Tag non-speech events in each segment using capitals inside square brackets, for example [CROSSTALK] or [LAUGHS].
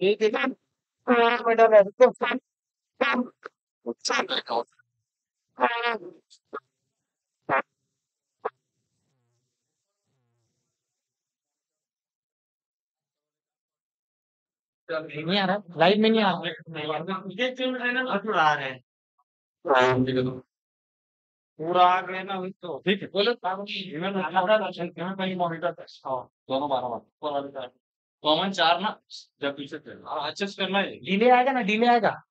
ठीक है मैडम है तो नहीं आ रहा लाइव में नहीं आ रहा है पूरा आ गया ना तो। ठीक है, बोलो इवन मॉनिटर दोनों बारह बार कॉमन चार। ना, जब पीछे अच्छे से करना है। डीले आएगा ना, डीले आएगा।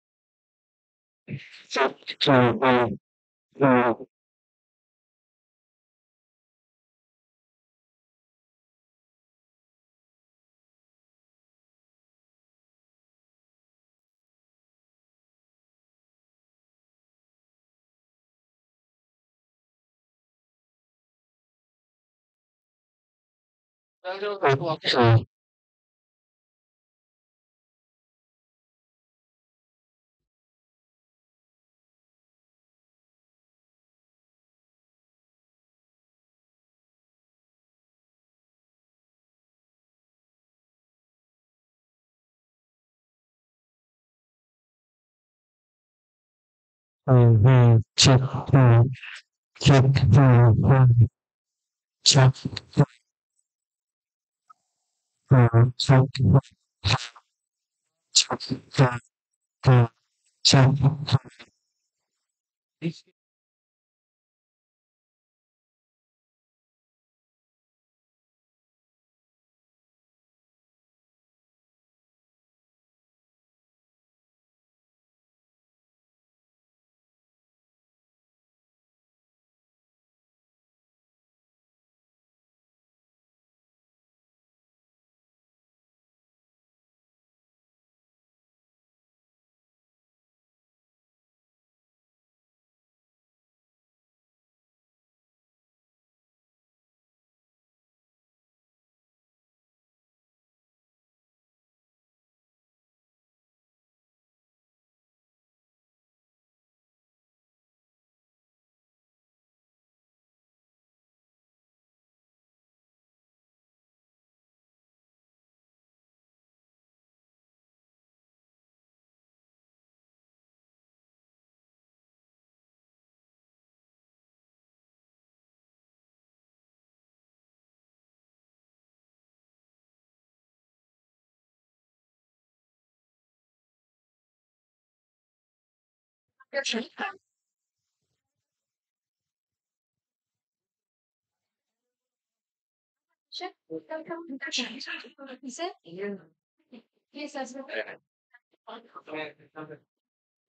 Ờ. Ờ. Ờ, chắc chung là một cái sự chắc check, chắc check, chắc check, và trong cái hội trong và và trong hội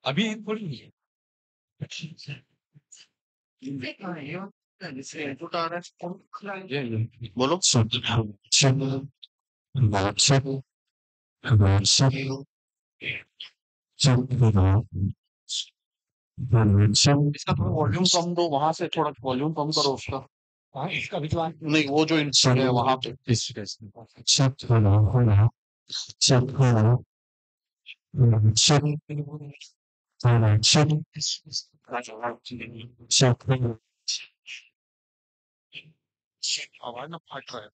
अभी थोड़ी नहीं है। बोलो। इसका थोड़ा वॉल्यूम कम दो वहाँ से थोड़ा वॉल्यूम कम करो उसका हाँ इसका भी तो आ- नहीं वो जो इंस्टॉल है वहाँ पे आवाज़ ना फट रहा है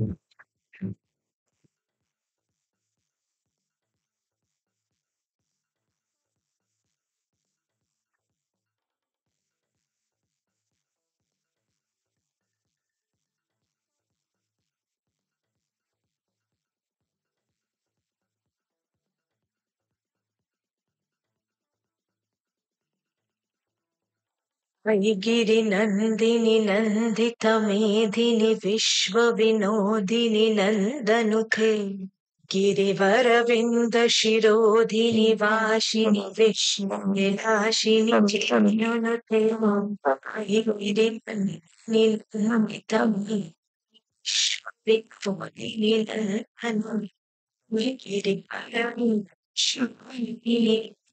Mm-hmm. गिरि नन्दिनि नन्दित मेधिनि विश्व विनोदिनि नन्दनुते। गिरिवरविन्द शिरोधिनि वाशिनि विष्णुविलाशिनि चिनुनुते गिरि नन्दिनि नन्दित विश्वविनोदिनि नन्दनुते गिरिवरविन्द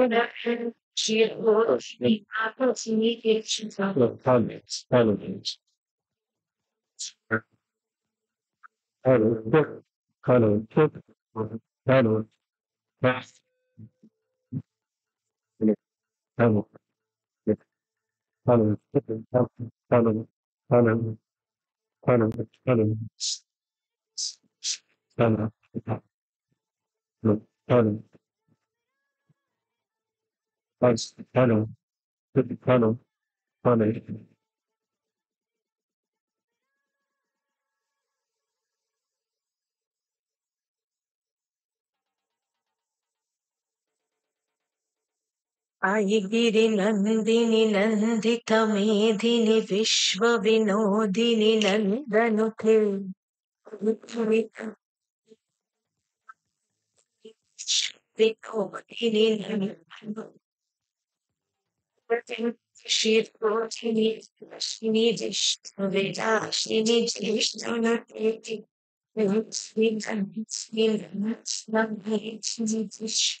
production, geology, and Apple communications. Comments, elements. Hello, book, hello, book, hello, math. Hello, hello, hello, hello, hello, hello, hello, hello, hello. That's the panel. Put the panel. Panel. गिरिनन्दिनि नन्दितमेधिनि विश्वविनोदिनि नन्दनुते विनोदिनि she needs she needs Veda, she needs Ishtana Eti, she needs a Mitsin, not not Mitsin,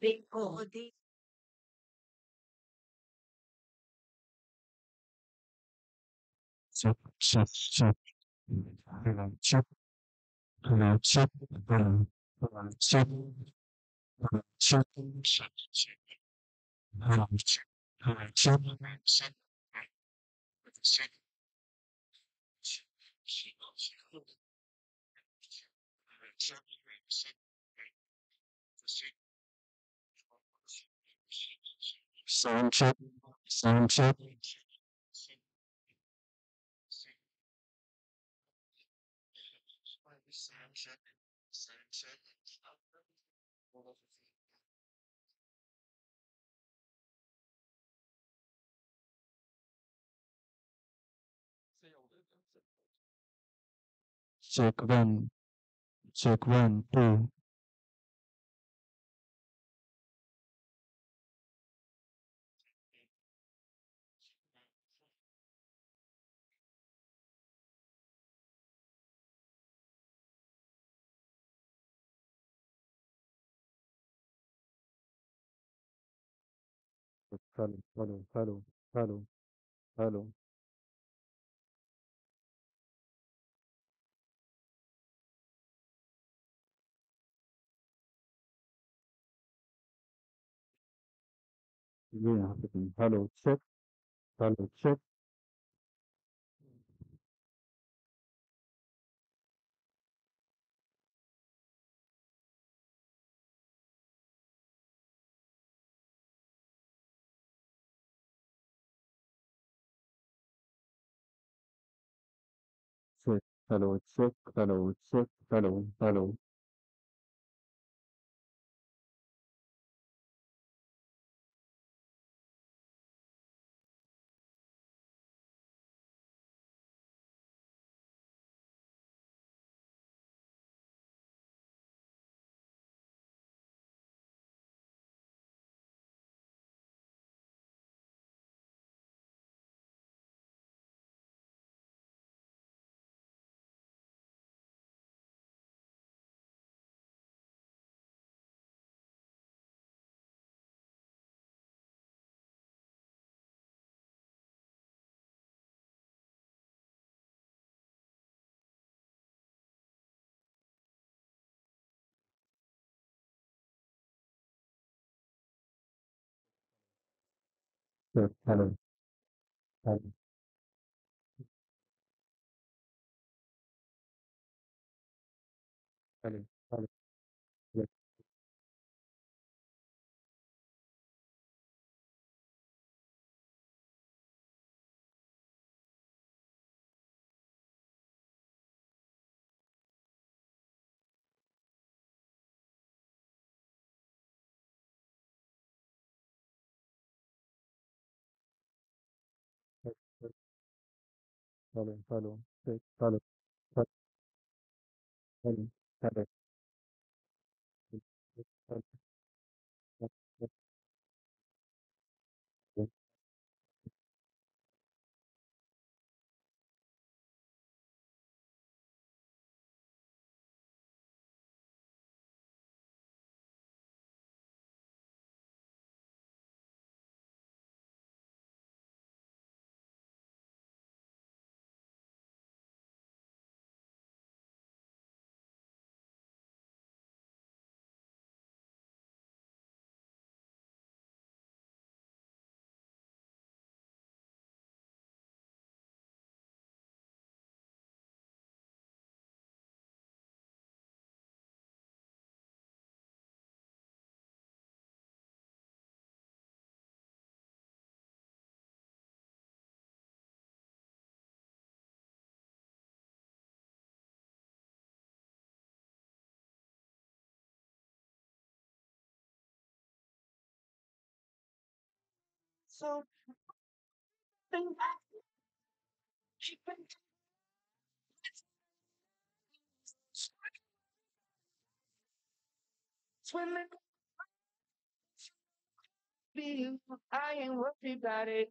Because Check, check, check. Hello, check. Hello, check. Hello, hello, check. Hello, check. Hello, check. Hello, check. Hello, check. Sound check. Sound check. Check one. Check one, two. Hello, hello, hello, hello, hello. ये यहाँ पे तुम hello Hello, check, hello, check, hello. Hello. Hello. Hello. Hello, hello. Check. Hello. Check. Hello. Hello. So, then she went swimming. I ain't worried about it.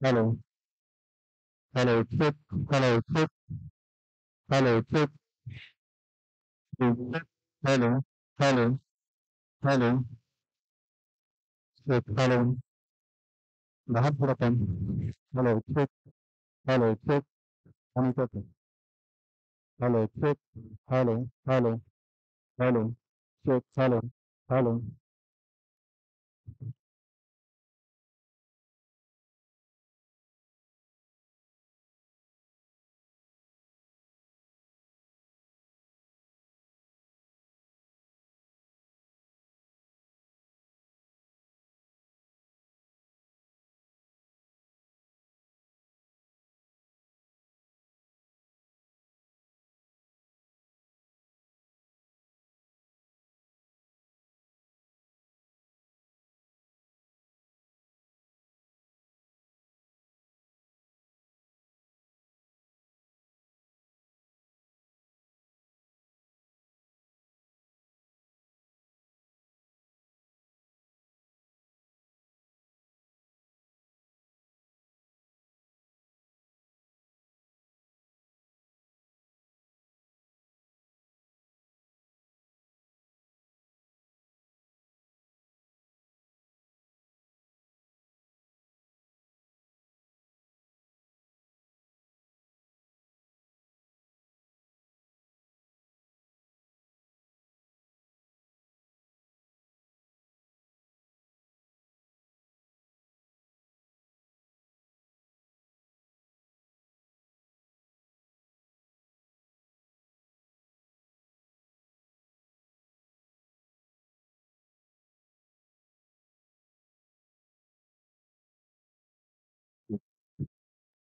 hello, hello, chip, hello, chip, hello, chip, hello, hello, hello, hello, chip, hello, बाहर थोड़ा कम hello check hello check हम कहते hello check hello hello hello check hello hello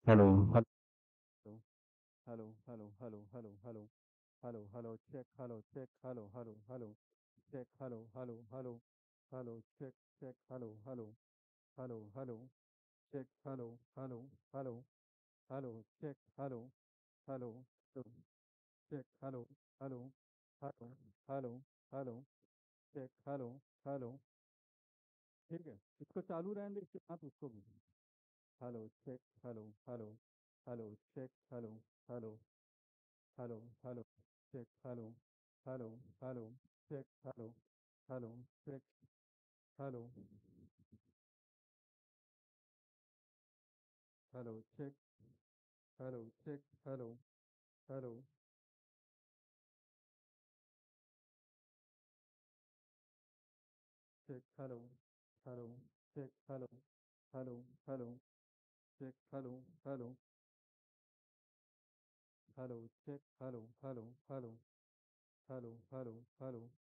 hello, hello, hello, hello, hello, hello, hello, hello, check, hello, check, hello, hello, hello, check, hello, hello, hello, hello, check, check, hello, hello, hello, hello, check, hello, hello, hello, hello, check, hello, hello, hello, check, hello, hello, hello, hello, hello, check, hello, hello, ठीक है इसको चालू रहने दे इसके साथ उसको भी hello, check, hello, hello, hello, check, hello, hello, hello, hello, check, hello, hello, hello, check, hello, hello, check, hello, hello, check, hello, check, hello, hello. Check, hello, hello, check, hello, hello, hello. check，hello，hello，hello，check，hello，hello，hello，hello, hello, hello, hello, hello, hello, hello, hello.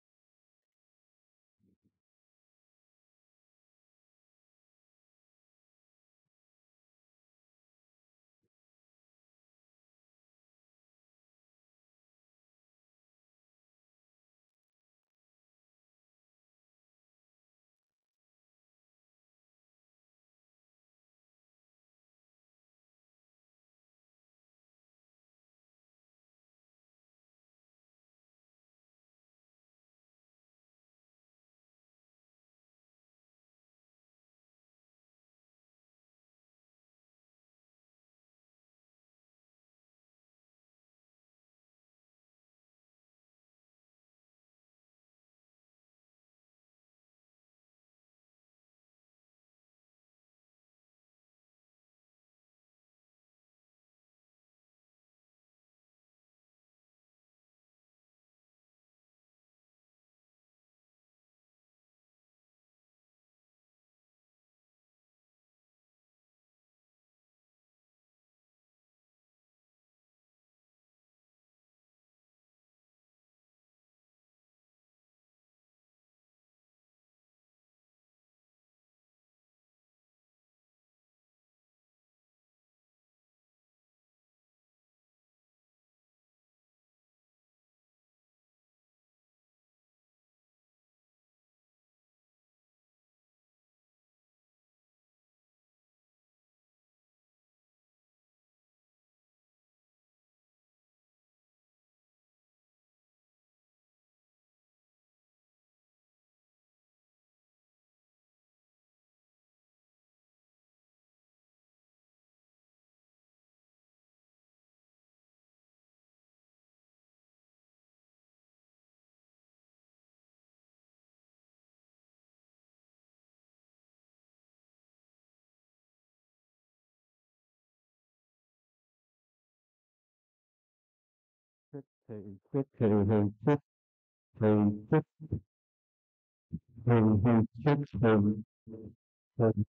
Thank you.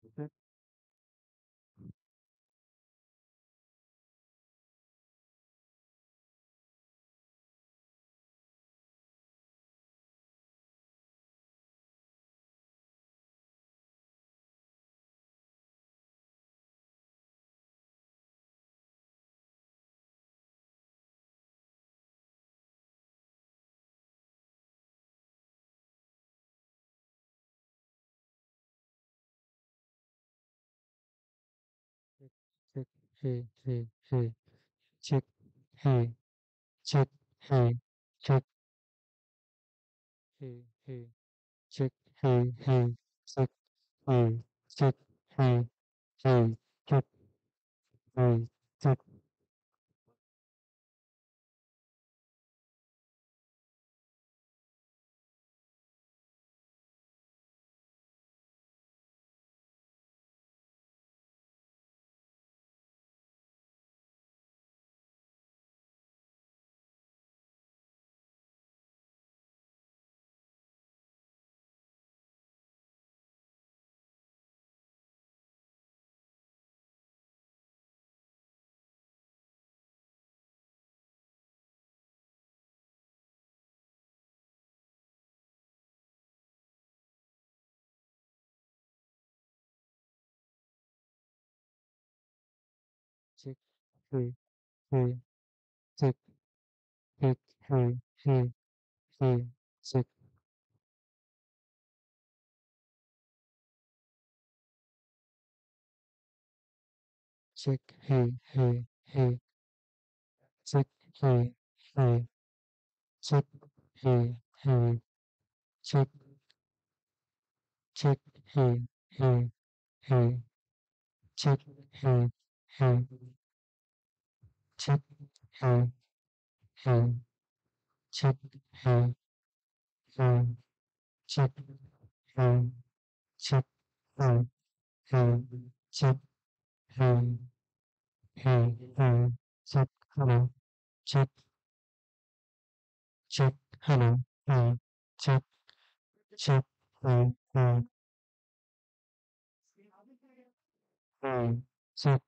chích hì hì hì chích hì chích hì chích hì hì chích hì hì chích hì chích hì hì chick. He. ঠিক, হুম, হুম, ঠিক, ঠিক, হুম, হুম, হুম, ঠিক। ঠিক, হুম, হুম, হুম। ঠিক, হুম, হুম। ঠিক, হুম, হুম। ঠিক। ঠিক, হুম, হুম, হুম। ঠিক, হুম। Ừm. Chết. Ừm. Ừm. Chết. Ừm. Ừm. Chết. Ừm. Chết. Ừm. Ừm. Chết. Ừm. Ừm, ừm. Chết. Hello. Chết. Chết. Hello. Ừm. Chết. Chết. Ừm, ừm. Ừm. Chết.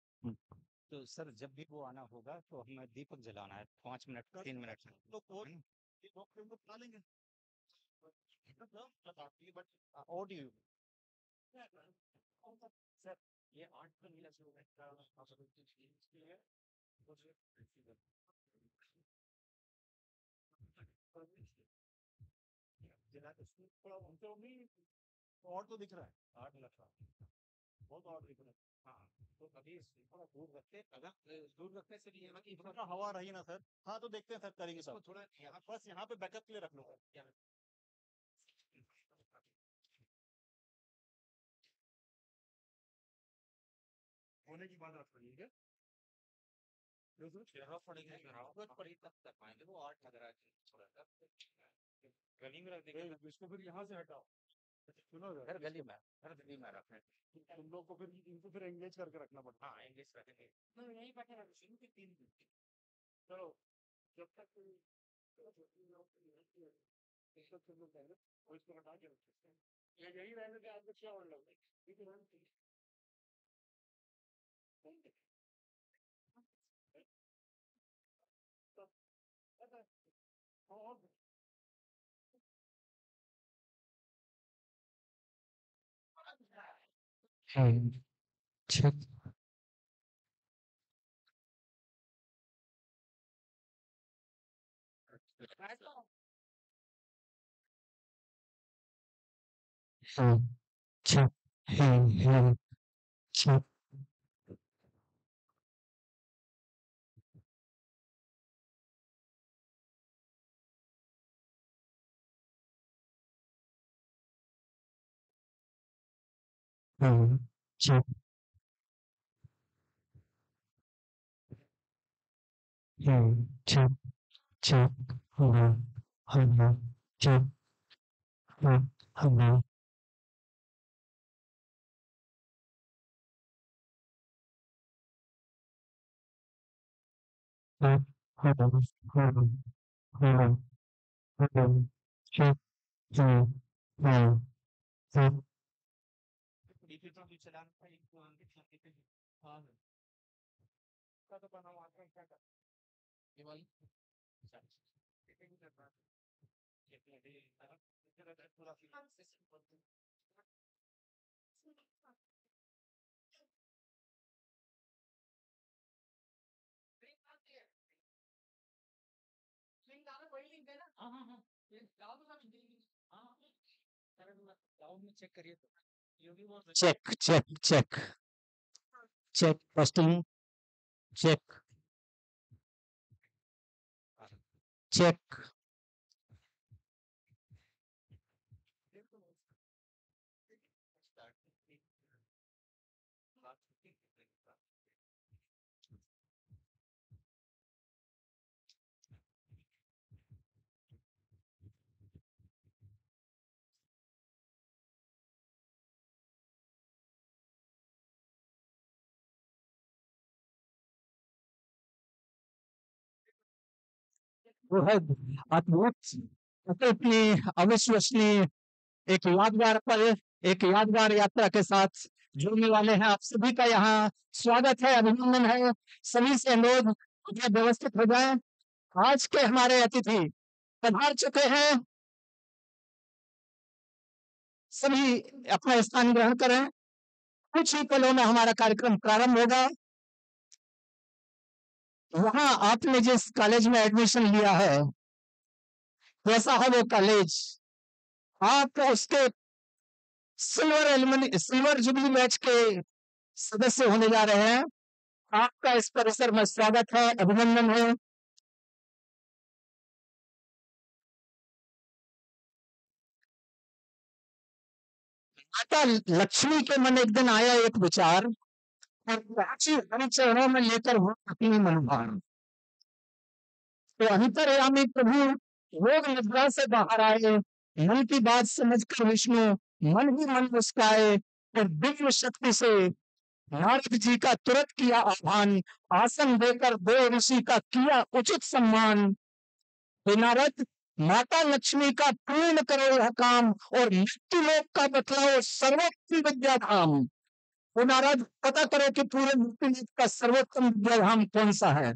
तो सर जब भी वो आना होगा तो हमें दीपक जलाना है। पाँच मिनट तीन मिनट। तो और है ना? ये डॉक्टर को बता लेंगे और यू सर ये आठ का नीला से तो और तो दिख रहा है। आठ रहा बहुत और दिख हाँ तो अभी थोड़ा दूर रखते अगर दूर रखने से भी यहाँ की थोड़ा हवा रही ना सर। हाँ तो देखते हैं सर करेंगे सर थोड़ा यहाँ बस यहाँ पे बैकअप के लिए रख लो। होने की बात कर पाएँगे वो आठ लग रहा है थोड़ा सा। गली रख देंगे। इसको फिर यहाँ से हटाओ। सुनो हर गली में हर गली में रखें तुम लोग को फिर इनको फिर एंगेज करके रखना पड़ता हाँ। इंग्लिश रखेंगे है यहीं बैठे रहो शुरू के तीन दिन चलो। जब तक इसको हटा के रखते हैं। यही रहने के आपको क्या और लग ठीक है। Hey, check, hey, check, hey, hey, check. Hello, check. Hello, check, check, hello, hello, check, hello, hello. Check, hello, hello, hello, hello, check, hello, hello, check. Repeater भी चलाना था एक तो अंकित अंकित है। हाँ का तो बना हुआ है, क्या कर ये वाली ठीक ये कर रहा। ये अपने दे, इधर अगर पूरा ये डाल दो ना हाँ हाँ अरे क्लाउड में चेक check, है अद्भुत अविश्वसनीय एक यादगार पल, एक यादगार यात्रा के साथ जुड़ने वाले हैं आप सभी का यहाँ। स्वागत है, अभिनंदन है। सभी से अनुरोध व्यवस्थित हो जाए। आज के हमारे अतिथि पधार चुके हैं। सभी अपना स्थान ग्रहण करें। कुछ ही पलों में हमारा कार्यक्रम प्रारंभ होगा। वहाँ आपने जिस कॉलेज में एडमिशन लिया है, वैसा है वो कॉलेज आप उसके silver alimony silver jubilee batch के सदस्य होने जा रहे हैं। आपका इस परिसर में स्वागत है, अभिनंदन है। माता लक्ष्मी के मन एक दिन आया एक विचार। चरणों में लेकर वो अपनी मनोभार तो अंतर्यामी प्रभु रोग निद्रा से बाहर आए, मन की बात समझकर विष्णु मन ही मन मुस्काए और दिव्य शक्ति से नारद जी का तुरंत किया आह्वान, आसन देकर दो ऋषि का किया उचित सम्मान। नारद, माता लक्ष्मी का पूर्ण करो यह काम और मृत्यु लोक का बतलाओ सर्वोत्तम विद्या धाम तो नाराज़ पता करो कि पूरे लोक का सर्वोत्तम विद्या धाम कौन सा है?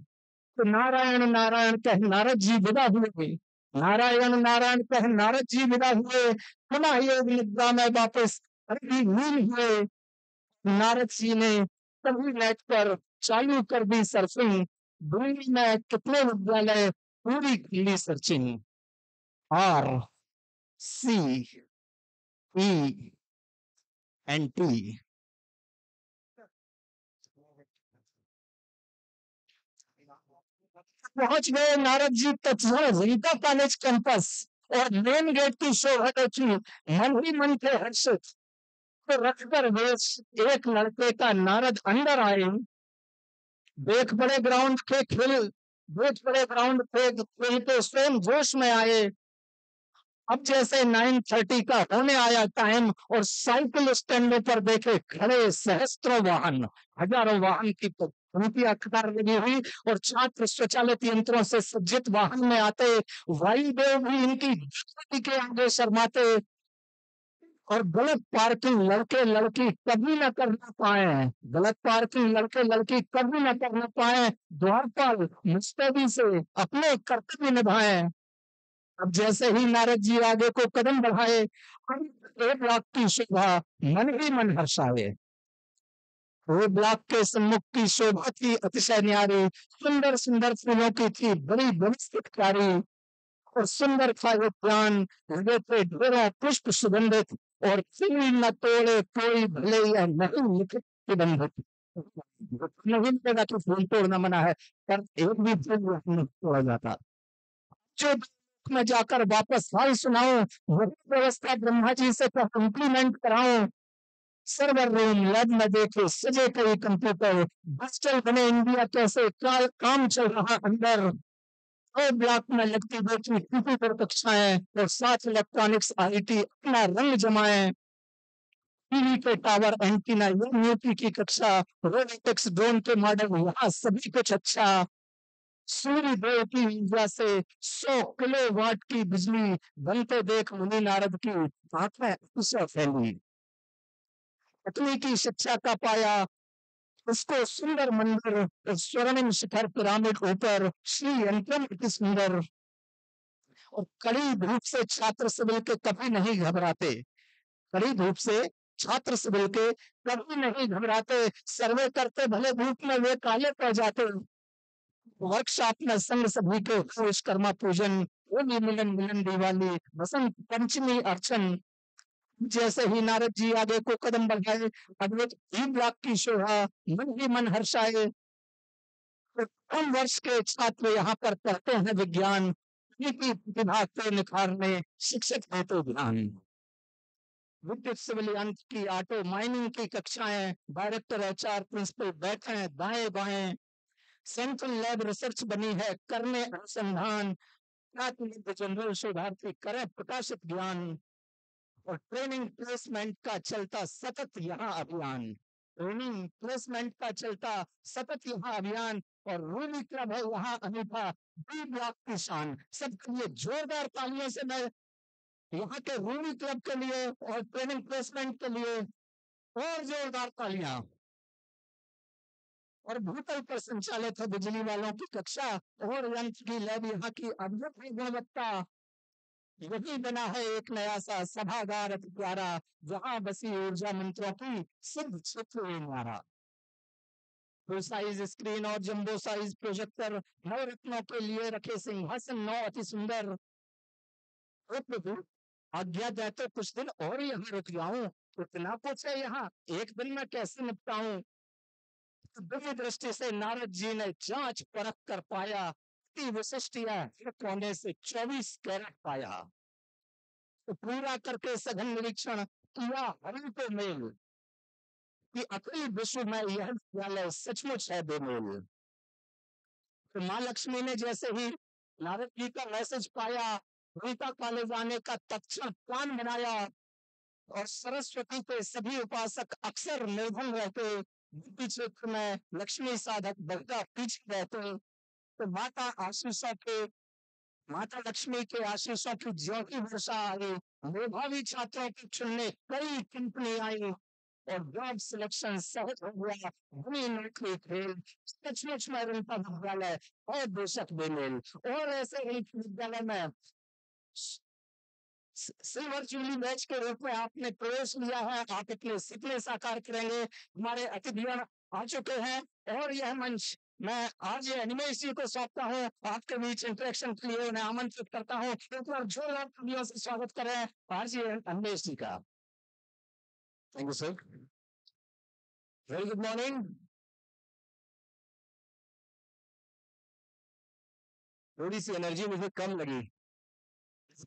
तो नारायण नारायण कह, नारद जी विदा हुए। नारायण नारायण कह, नारद जी विदा हुए। पुनः योग निद्रा में वापस नील हुए। नारद जी ने तभी नेट पर चालू कर दी सर्फिंग। दुनिया में कितने विद्यालय पूरी खुली searching? R, C, E, N, T पहुँच गए नारद जी तत्व रीता कॉलेज कैंपस और मेन गेट की शोभा मन ही मन थे हर्षित। तो रखकर वे एक लड़के का नारद अंदर आए। देख बड़े ग्राउंड के खेल देख बड़े ग्राउंड पे खेलते स्वयं जोश में आए। अब जैसे नाइन थर्टी का होने आया टाइम और साइकिल स्टैंडों पर देखे खड़े सहस्त्रों वाहन, हज़ारों वाहन की तो कतार लगी हुई और छात्र स्वचालित यंत्रों से सज्जित वाहन में आते वायुदेव भी इनकी के आगे शर्माते और गलत पार्किंग लड़के लड़की कभी न कर ना पाए, गलत पार्किंग लड़के लड़की कभी न कर ना पाए, द्वारपाल मुस्तैदी से अपने कर्तव्य निभाए। अब जैसे ही नारद जी आगे को कदम बढ़ाए अब एक लाख की शोभा, मन ही मन हर्षाए। वो ब्लॉक के सम्मुख की शोभा थी अतिशय न्यारी, सुंदर सुंदर फूलों की थी बड़ी कारी, और सुंदर था वो प्राण लगे थे ढेरों पुष्प सुगंधित, और फूल न तोड़े कोई भले यह नहीं लिखित सुगंधित। नहीं मिलेगा कि फूल तोड़ना मना है, पर एक भी फूल तोड़ा जाता। जो में जाकर वापस हाल सुनाओ व्यवस्था ब्रह्मा जी से इम्प्लीमेंट कराऊं। सर्वर रूम लैब में देखे सजे कई कंप्यूटर डिजिटल बने इंडिया कैसे का, काम चल रहा अंदर? दो ब्लॉक में लगती बैठी कंप्यूटर कक्षाएँ और साथ इलेक्ट्रॉनिक्स आईटी अपना रंग जमाए। टीवी के टावर एंटीना ये न्यूपी की कक्षा रोबोटिक्स ड्रोन के मॉडल यहाँ सभी कुछ अच्छा। सूर्य देव की ऊर्जा से 100 किलोवाट की बिजली बनते देख मुनि नारद की आँखें उसे फैली। तकनीकी शिक्षा का पाया, उसको सुंदर मंदिर, स्वर्णिम शिखर पिरामिड ऊपर श्री यंत्रम अति सुंदर। और कड़ी धूप से छात्र सिविल के कभी नहीं घबराते। कड़ी धूप से छात्र सिविल के कभी नहीं घबराते। सर्वे करते भले धूप में वे काले पड़ जाते। वर्कशॉप में संग सभी को विश्वकर्मा पूजन, होली मिलन मिलन दिवाली, बसंत पंचमी अर्चन। जैसे ही नारद जी आगे को कदम बढ़ाए अद्वैत ही ब्लॉक की शोभा, मन ही मन हर्षाए। तो वर्ष के छात्र यहाँ पर पढ़ते हैं विज्ञान। विभाग को निखारने शिक्षक है तो ध्यान विद्युत सिविल यंत्र की ऑटो माइनिंग की कक्षाएँ, डायरेक्टर, एचआर, प्रिंसिपल बैठे दाएँ बाएँ। सेंट्रल लैब रिसर्च बनी है, करने अनुसंधान। जनरल शोधार्थी करें प्रकाशित ज्ञान और ट्रेनिंग प्लेसमेंट का चलता सतत यहाँ अभियान। ट्रेनिंग प्लेसमेंट का चलता सतत यहाँ अभियान और रूमी क्लब है वहाँ अनूठा बी ब्लॉक की शान सबके लिए जोरदार तालियों से मैं यहाँ के रूबी क्लब के लिए और ट्रेनिंग प्लेसमेंट के लिए और जोरदार तालियाँ। और भूतल पर संचालित है बिजली वालों की कक्षा और यंत्र की लैब यहाँ की अद्भुत ही गुणवत्ता। यही बना है एक नया सा सभागार अति प्यारा जहाँ बसी ऊर्जा मंत्रों की सिद्ध क्षेत्र नारा फुल साइज़ स्क्रीन और जंबो साइज़ प्रोजेक्टर नौ रत्नों के लिए रखे सिंहासन नौ अति सुंदर। आज्ञा दे तो कुछ दिन और यहाँ रुक जाऊँ। इतना कुछ है यहाँ, एक दिन में कैसे निपटाऊं? दिव्य दृष्टि से नारद जी ने जाँच परख कर पाया कि विशिष्ट यह कोने से चौबीस कैरेट पाया। तो पूरा करके सघन निरीक्षण किया, हरि को मेल। कि अखिल विश्व में यह विद्यालय सचमुच है बेमेल। तो माँ लक्ष्मी ने जैसे ही नारद जी का मैसेज पाया, गीता कॉलेज आने का तत्क्षण प्लान बनाया और सरस्वती के सभी उपासक अक्सर निर्धन रहते बुद्धि क्षेत्र में लक्ष्मी साधक बगदा पीछे रहते हैं। तो माता आशीषों के, माता लक्ष्मी के आशीषों की ज्यो की वर्षा आई मेधावी छात्रों की चुनने कई कंपनी आई और जॉब सिलेक्शन सहज हो गया। बनी नौकरी खेल सचमुच में रंता विद्यालय और बेशक बेमेल और ऐसे ही विद्यालय में सिल्वर जुबली मैच के रूप में आपने प्रवेश लिया है। आप इतने सपने साकार करेंगे। हमारे अतिथिगण आ चुके हैं और यह मंच मैं आज एनिमेश जी को सौंपता हूँ। आपके बीच इंटरेक्शन के लिए उन्हें आमंत्रित करता हूँ। एक बार तालियों से स्वागत करें ये अनिमेश जी का। Thank you sir very good morning थोड़ी सी एनर्जी मुझे कम लगी।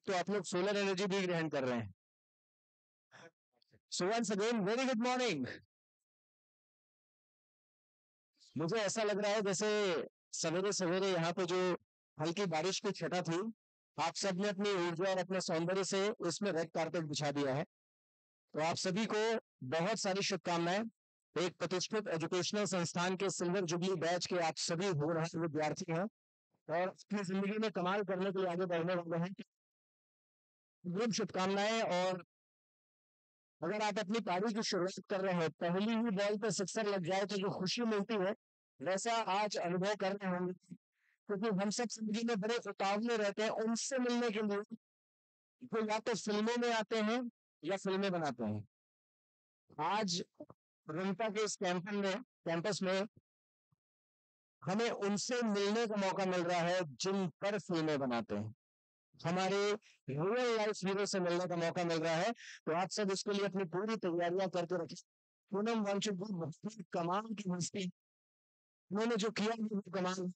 तो आप लोग सोलर एनर्जी भी ग्रहण कर रहे हैं। So once again very good morning मुझे ऐसा लग रहा है जैसे सवेरे सवेरे यहाँ पे जो हल्की बारिश की छटा थी, आप सबने अपनी ऊर्जा और अपने सौंदर्य से उसमें रेड कारपेट बिछा दिया है। तो आप सभी को बहुत सारी शुभकामनाएँ। एक प्रतिष्ठित एजुकेशनल संस्थान के सिल्वर जुबली बैच के आप सभी हो रहे विद्यार्थी हैं। और अपनी ज़िंदगी में कमाल करने के लिए आगे बढ़ने वाले हैं। खूब शुभकामनाएँ और अगर आप अपनी पारी की शुरुआत कर रहे हैं, पहली ही बॉल पे सिक्सर लग जाए तो जो खुशी मिलती है, वैसा आज अनुभव कर रहे होंगे। क्योंकि हम सब ज़िंदगी में बड़े उतावले रहते हैं, उनसे मिलने के लिए तो या तो फ़िल्मों में आते हैं या फ़िल्में बनाते हैं। आज रंता के इस कैंपन में, कैंपस में हमें उनसे मिलने का मौका मिल रहा है जिन पर फ़िल्में बनाते हैं। हमारे रियल लाइफ हीरो से मिलने का मौका मिल रहा है। तो आप सब इसके लिए अपनी पूरी तैयारियाँ करके रखें। पूनम वंशुपुर बहुत कमाल की मस्ती। उन्होंने जो किया वो कमाल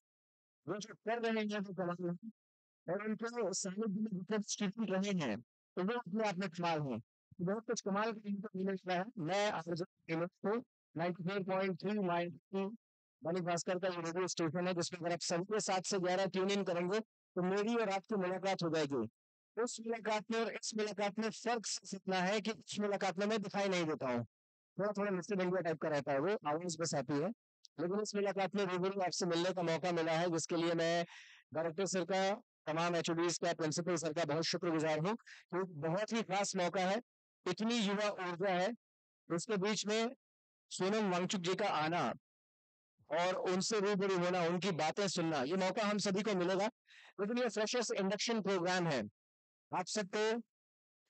वो जो कर रहे हैं, वो कमाल और उनके सानिध्य में जितने स्टूडेंट रहे हैं। तो वो अपने आप में कमाल है। बहुत कुछ कमाल का इनको मिलने वाला है। मैं टेलर को 94.3 माइल बनी भास्कर का रेडियो स्टेशन है, जिसमें अगर आप सभी के सात से ग्यारह ट्यून इन करेंगे तो मेरी और आपकी मुलाकात हो जाएगी। उस मुलाकात में और इस मुलाकात में फ़र्क इतना है कि उस मुलाकात में मैं दिखाई नहीं देता हूँ। थोड़ा थोड़ा मिस्टर इंडिया टाइप का रहता है वो आवाज़ बस आती है। लेकिन इस मुलाकात में रूबरू आपसे मिलने का मौका मिला है, जिसके लिए मैं डायरेक्टर सर का, तमाम एच का प्रिंसिपल सर का बहुत शुक्रगुजार हूँ। तो बहुत ही खास मौका है, इतनी युवा ऊर्जा है। उसके बीच में सोनम वांगचुक जी का आना। और उनसे रूबरू होना उनकी बातें सुनना। ये मौका हम सभी को मिलेगा। लेकिन ये फ्रेशर्स इंडक्शन प्रोग्राम है। आप सबको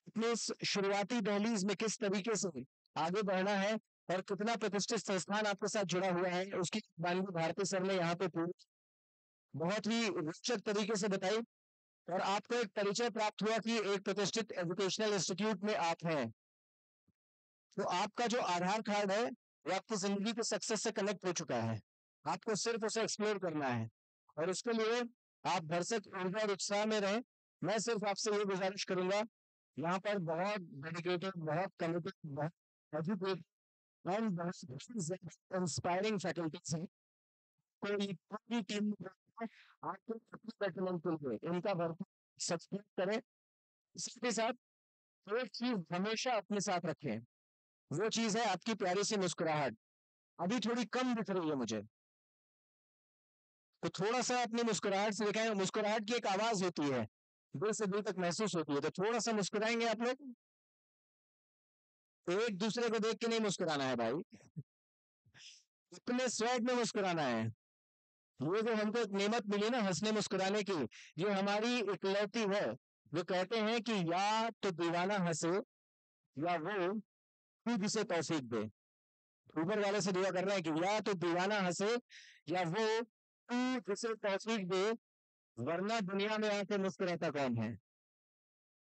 अपने शुरुआती दहलीज में किस तरीके से आगे बढ़ना है और कितना प्रतिष्ठित संस्थान आपके साथ जुड़ा हुआ है, उसकी बानगी भारती सर ने यहाँ पे पूरी बहुत ही रोचक तरीके से बताई और आपको एक परिचय प्राप्त हुआ कि एक प्रतिष्ठित एजुकेशनल इंस्टीट्यूट में आप हैं। तो आपका जो आधार कार्ड है, वो आपकी ज़िंदगी के सक्सेस से कनेक्ट हो चुका है। आपको सिर्फ़ उसे एक्सप्लोर करना है। और उसके लिए आप भरसक ऊर्जा और उत्साह में रहें। मैं सिर्फ़ आपसे ये गुजारिश करूँगा, यहाँ पर बहुत डेडिकेटेड बहुत कमिटेड बहुत एंड बहुत इंस्पायरिंग फैकल्टीज हैं। कोई पूरी टीम आपको के लिए इनका भरपूर सब्सक्राइब करें। इसके साथ एक चीज़ हमेशा अपने साथ रखें। वो चीज़ है आपकी प्यारी सी मुस्कुराहट। अभी थोड़ी कम दिख रही है मुझे। तो थोड़ा सा अपनी मुस्कुराहट से दिखाएँ मुस्कुराहट की एक आवाज़ होती है। दिल से दिल तक महसूस होती है तो थोड़ा सा मुस्कुराएँगे आप लोग। एक दूसरे को देख के नहीं मुस्कुराना है भाई। अपने स्वैग में मुस्कुराना है। ये जो हमको एक नेमत मिली ना हंसने मुस्कुराने की, ये हमारी इकलौती है। वो कहते हैं कि या तो दीवाना हंसे, या वो खुद इसे तौफीक दे। ऊपर वाले से दुआ कर रहे हैं कि या तो दीवाना हंसे, या वो तू जिसे तौफीक दे, वरना दुनिया में आके मुस्कुराता कौन है?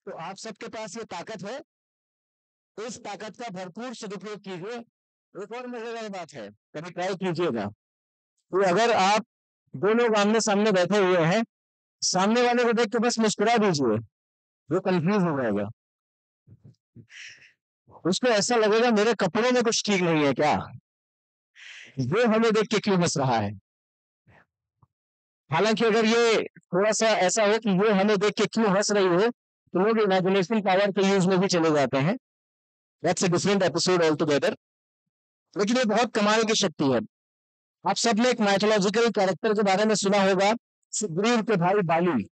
तो आप सबके पास ये ताकत है। उस ताकत का भरपूर सदुपयोग कीजिए। एक और मज़ेदार बात है, कभी ट्राई कीजिएगा। तो अगर आप दो लोग आमने सामने बैठे हुए हैं, सामने वाले को देख के बस मुस्कुरा दीजिए, वो कंफ्यूज हो जाएगा। उसको ऐसा लगेगा, मेरे कपड़ों में कुछ ठीक नहीं है क्या? ये हमें देख के क्यों हंस रहा है? हालाँकि अगर ये थोड़ा सा ऐसा हो कि ये हमें देख के क्यों हंस रही हो तो लोग इमेजिनेशन पावर के यूज़ में भी चले जाते हैं। That's a different episode all together लेकिन ये बहुत कमाल की शक्ति है। आप सबने एक माइथोलॉजिकल कैरेक्टर के बारे में सुना होगा सुग्रीव के भाई बाली।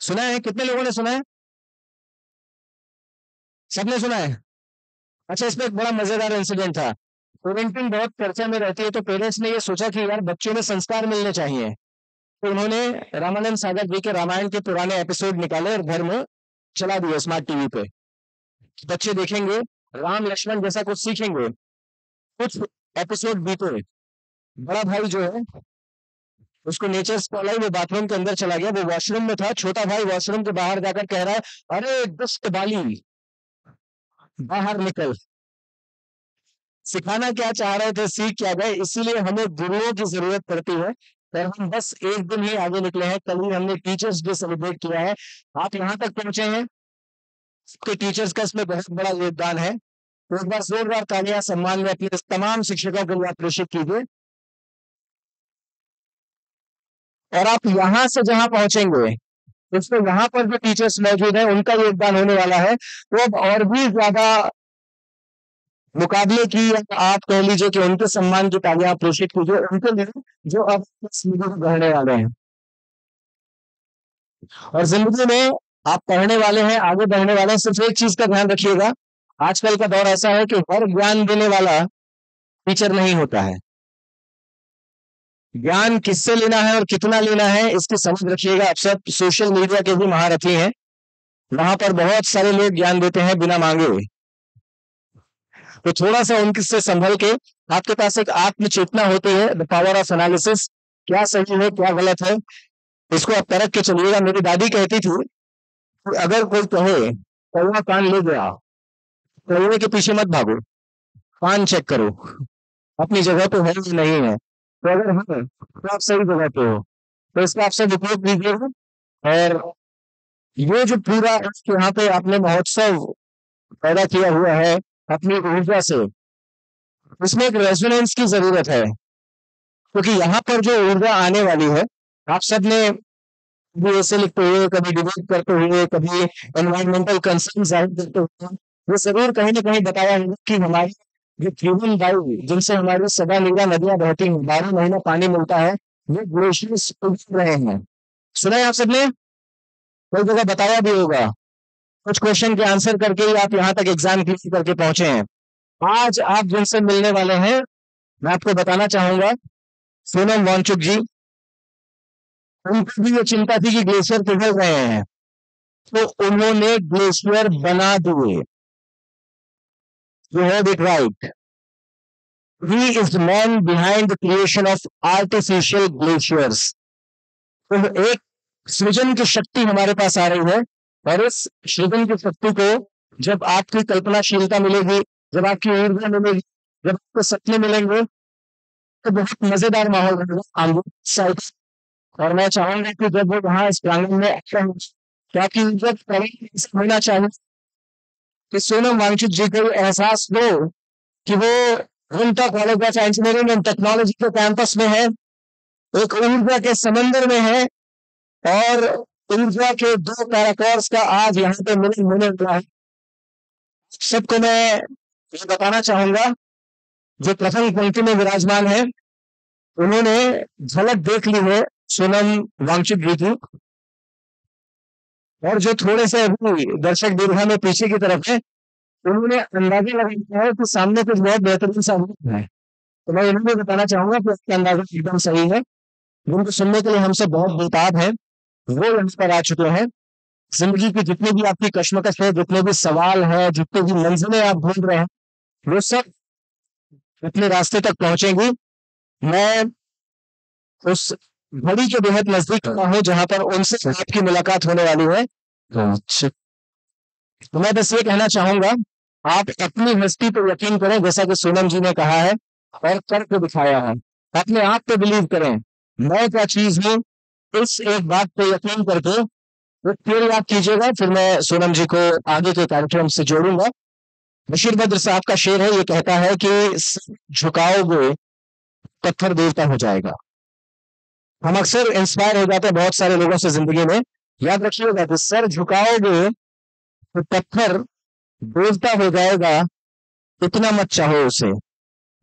सुना है? कितने लोगों ने सुना है? सबने सुना है? अच्छा इसमें एक बड़ा मज़ेदार इंसिडेंट था। पेरेंटिंग बहुत चर्चा में रहती है तो पेरेंट्स ने ये सोचा कि यार बच्चों में संस्कार मिलने चाहिए। तो उन्होंने रामानंद सागर जी के रामायण के पुराने एपिसोड निकाले और घर में चला दिया स्मार्ट टीवी पे। बच्चे देखेंगे, राम, लक्ष्मण जैसा कुछ सीखेंगे, कुछ एपिसोड बीते। बड़ा भाई जो है, उसको नेचर स्कॉलर वो बाथरूम के अंदर चला गया। वो वॉशरूम में था, छोटा भाई वॉशरूम के बाहर जाकर कह रहा है, अरे, दुष्ट बाली, बाहर निकल। सिखाना क्या चाह रहे थे, सीख क्या गए? इसीलिए हमें गुरुओं की ज़रूरत पड़ती है। और हम बस एक दिन ही आगे निकले हैं। कल ही हमने टीचर्स डे सेलिब्रेट किया है। आप यहाँ तक पहुँचे हैं। आपके टीचर्स का इसमें बहुत बड़ा योगदान है। तो एक बार जोरदार तालियाँ सम्मान में अपने तमाम शिक्षकों के आप प्रेषित कीजिए। और आप यहाँ से जहाँ पहुँचेंगे, उसमें यहाँ पर जो टीचर्स मौजूद हैं, उनका योगदान होने वाला है। तो अब और भी ज़्यादा मुकाबले की आप कह लीजिए कि उनके सम्मान की तालियाँ प्रेषित कीजिए, उनके लिए जो अब बढ़ने वाले हैं। और ज़िंदगी में आप पढ़ने वाले हैं, आगे बढ़ने वाले हैं, सिर्फ़ एक चीज़ का ध्यान रखिएगा, आजकल का दौर ऐसा है कि हर ज्ञान देने वाला टीचर नहीं होता है। ज्ञान किससे लेना है और कितना लेना है, इसकी समझ रखिएगा। आप सब सोशल मीडिया के भी महारथी हैं। वहाँ पर बहुत सारे लोग ज्ञान देते हैं बिना मांगे हुए। तो थोड़ा सा उनसे संभल के आपके पास एक आत्म चेतना होती है। द पावर ऑफ़ एनालिसिस क्या सही है, क्या गलत है? इसको आप परख के चलिएगा। मेरी दादी कहती थी कि अगर कोई कहे, कौवा कान ले गया, कौवे के पीछे मत भागो, कान चेक करो, अपनी जगह पे है या नहीं है। तो अगर है तो आप सही जगह पे हो। तो इसका आप सब उपयोग कीजिएगा और ये जो पूरा यहाँ पे आपने महोत्सव पैदा किया हुआ है अपनी ऊर्जा से। उसमें एक रेजोनेंस की ज़रूरत है। क्योंकि तो यहाँ पर जो ऊर्जा आने वाली है, आप सबने कभी ऐसे लिखते हुए, कभी डिबेट करते हुए, कभी एनवायरमेंटल कंसर्न ज़ाहिर करते हुए वो ज़रूर कहीं ना कहीं बताया होगा कि हमारी जो जीवन वायु, जिनसे हमारी सदा नीला नदियाँ बहती हैं, बारह महीना पानी मिलता है वो ग्लेशियर्स उग रहे हैं। सुना है आप सबने? कोई जगह बताया भी होगा। कुछ क्वेश्चन के आंसर करके ही आप यहाँ तक एग्ज़ाम क्लियर करके पहुँचे हैं आज आप जिनसे मिलने वाले हैं, मैं आपको बताना चाहूँगा, सोनम वांगचुक जी, उनको भी ये चिंता थी कि ग्लेशियर पिघल रहे हैं तो उन्होंने ग्लेशियर बना दिए you have right. He is the man behind the creation of artificial glaciers. तो एक सृजन की शक्ति हमारे पास आ रही है और इस सृजन की शक्ति को जब आपकी कल्पनाशीलता मिलेगी, जब आपकी ऊर्जा मिलेगी, जब आपको सपने मिलेंगे तो बहुत मज़ेदार माहौल रहेगा साइड। और मैं चाहूँगा कि जब वो वहाँ इस प्रांगण में हैं क्या कि जब ऐसा होना चाहिए कि सोनम वांगचुक जी को एहसास हो कि वो Rungta college of engineering and technology के कैंपस में है, एक ऊर्जा के समंदर में है, और ऊर्जा के दो पैराकॉर्स का आज यहाँ पे मिलन होने वाला है। सबको मैं ये बताना चाहूँगा, जो प्रथम पंक्ति में विराजमान है, उन्होंने झलक देख ली है सोनम वांछित ऋतु और जो थोड़े से अभी दर्शक दीर्घा में पीछे की तरफ़ है, उन्होंने अंदाज़ा लगाया है कि सामने कुछ बहुत बेहतरीन सा हो। तो मैं इन्हें भी बताना चाहूँगा कि उसका अंदाज़ा एकदम सही है। जिनको सुनने के लिए हमसे बहुत बेताब है। वो यहाँ पर आ चुके हैं। ज़िंदगी की जितनी भी आपकी कश्मकश है जितने भी सवाल है जितने भी मंजिलें आप ढूंढ रहे हैं वो सब अपने रास्ते तक पहुंचेंगी। मैं उस घड़ी के बेहद नज़दीक खड़ा हूँ जहाँ पर उनसे आपकी मुलाकात होने वाली है। तो मैं बस ये कहना चाहूँगा आप अपनी हस्ती पर यकीन करें जैसा कि सोनम जी ने कहा है और करके दिखाया है। अपने आप पे बिलीव करें मैं क्या चीज़ हूँ इस एक बात पे यकीन करके फिर याद कीजिएगा, फिर मैं सोनम जी को आगे के कार्यक्रम से जोड़ूँगा। बशीर बद्र साहब का शेर है, ये कहता है कि झुकाओगे, पत्थर देवता हो जाएगा। हम अक्सर इंस्पायर हो जाते हैं बहुत सारे लोगों से ज़िंदगी में। याद रखिएगा कि सर झुकाओगे तो पत्थर देवता हो जाएगा, इतना मत चाहो उसे,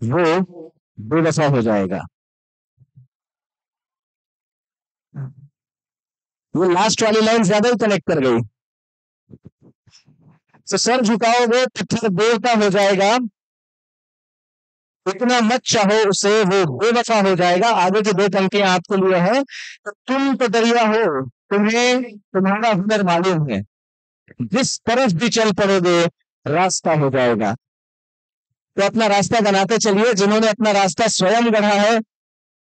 वो बेवफा हो जाएगा। वो लास्ट वाली लाइन ज़्यादा ही कनेक्ट कर गई। तो सर झुकाओगे पत्थर देवता हो जाएगा। इतना मत चाहो उसे, वो बेवफा हो जाएगा। आगे की दो पंक्तियाँ आपको लिए हैं। तो तुम तो दरिया हो, तुम्हें तुम्हारा हुनर मालूम है। जिस तरफ़ भी चल पड़ोगे, रास्ता हो जाएगा। तो अपना रास्ता बनाते चलिए, जिन्होंने अपना रास्ता स्वयं गढ़ा है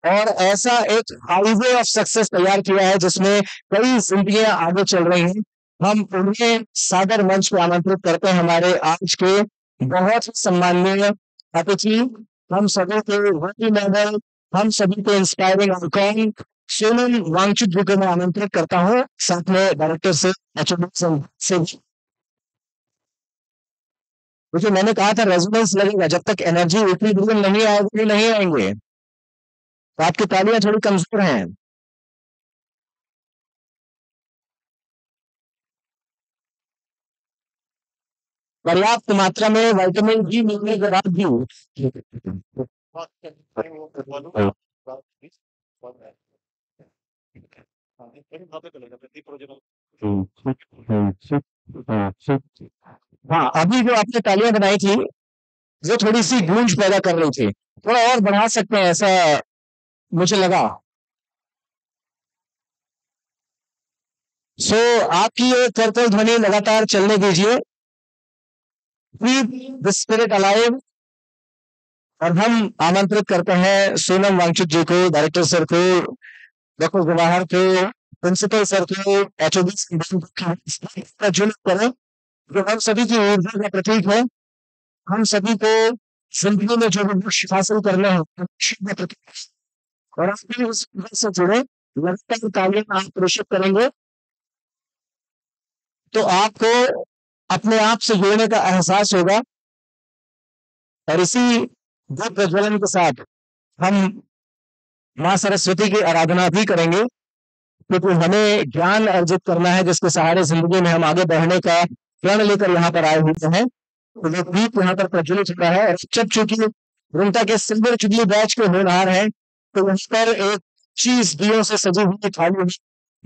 और ऐसा एक हाईवे ऑफ़ सक्सेस तैयार किया है, जिसमें कई जिंदगियाँ आगे चल रही हैं। हम उन्हें सागर मंच पे आमंत्रित करते हैं हमारे आज के बहुत ही सम्माननीय अतिथि। हम सभी के वर्टी मॉडल, हम सभी के इंस्पायरिंग आइकॉन सोनम वांगचुक जी को मैं आमंत्रित करता हूँ। साथ में डायरेक्टर से एचओडी से मैंने कहा था रेजोनेंस लगेगा। जब तक एनर्जी इक्विलिब्रियम नहीं आएगी नहीं आएँगे। तो आपकी तालियाँ थोड़ी कमज़ोर हैं। पर्याप्त मात्रा में विटामिन डी मिलने के बाद भी हाँ अभी जो आपने तालियाँ बनाई थी, वो थोड़ी सी गूंज पैदा कर रही थी। थोड़ा और बढ़ा सकते हैं ऐसा मुझे लगा। सो so, आपकी ये करतल ध्वनि लगातार चलने दीजिए। स्पिरिट अलाइव और हम आमंत्रित करते हैं सोनम वांगचुक जी को डायरेक्टर सर को डॉक्टर जवाहर को प्रिंसिपल सर को एचओडी जुड़ करें जो हम सभी की ऊर्जा का प्रतीक है। हम सभी को ज़िंदगी में जो भी लक्ष्य हासिल करना है प्रतीक और आप भी उस से जुड़े लगातार तालीम आप प्रेषित करेंगे। तो आपको अपने आप से जुड़ने का एहसास होगा। और इसी दीप प्रज्वलन के साथ हम माँ सरस्वती की आराधना भी करेंगे, क्योंकि तो हमें ज्ञान अर्जित करना है, जिसके सहारे ज़िंदगी में हम आगे बढ़ने का प्रण लेकर यहाँ पर आए हुए हैं। तो वो दीप यहाँ पर प्रज्वलित हो रहा है। और जब चूँकि वृंदा के सिल्वर चुगली बैच के होनहार हैं तो उस पर एक चीज़ दियों से सजी हुई थाली है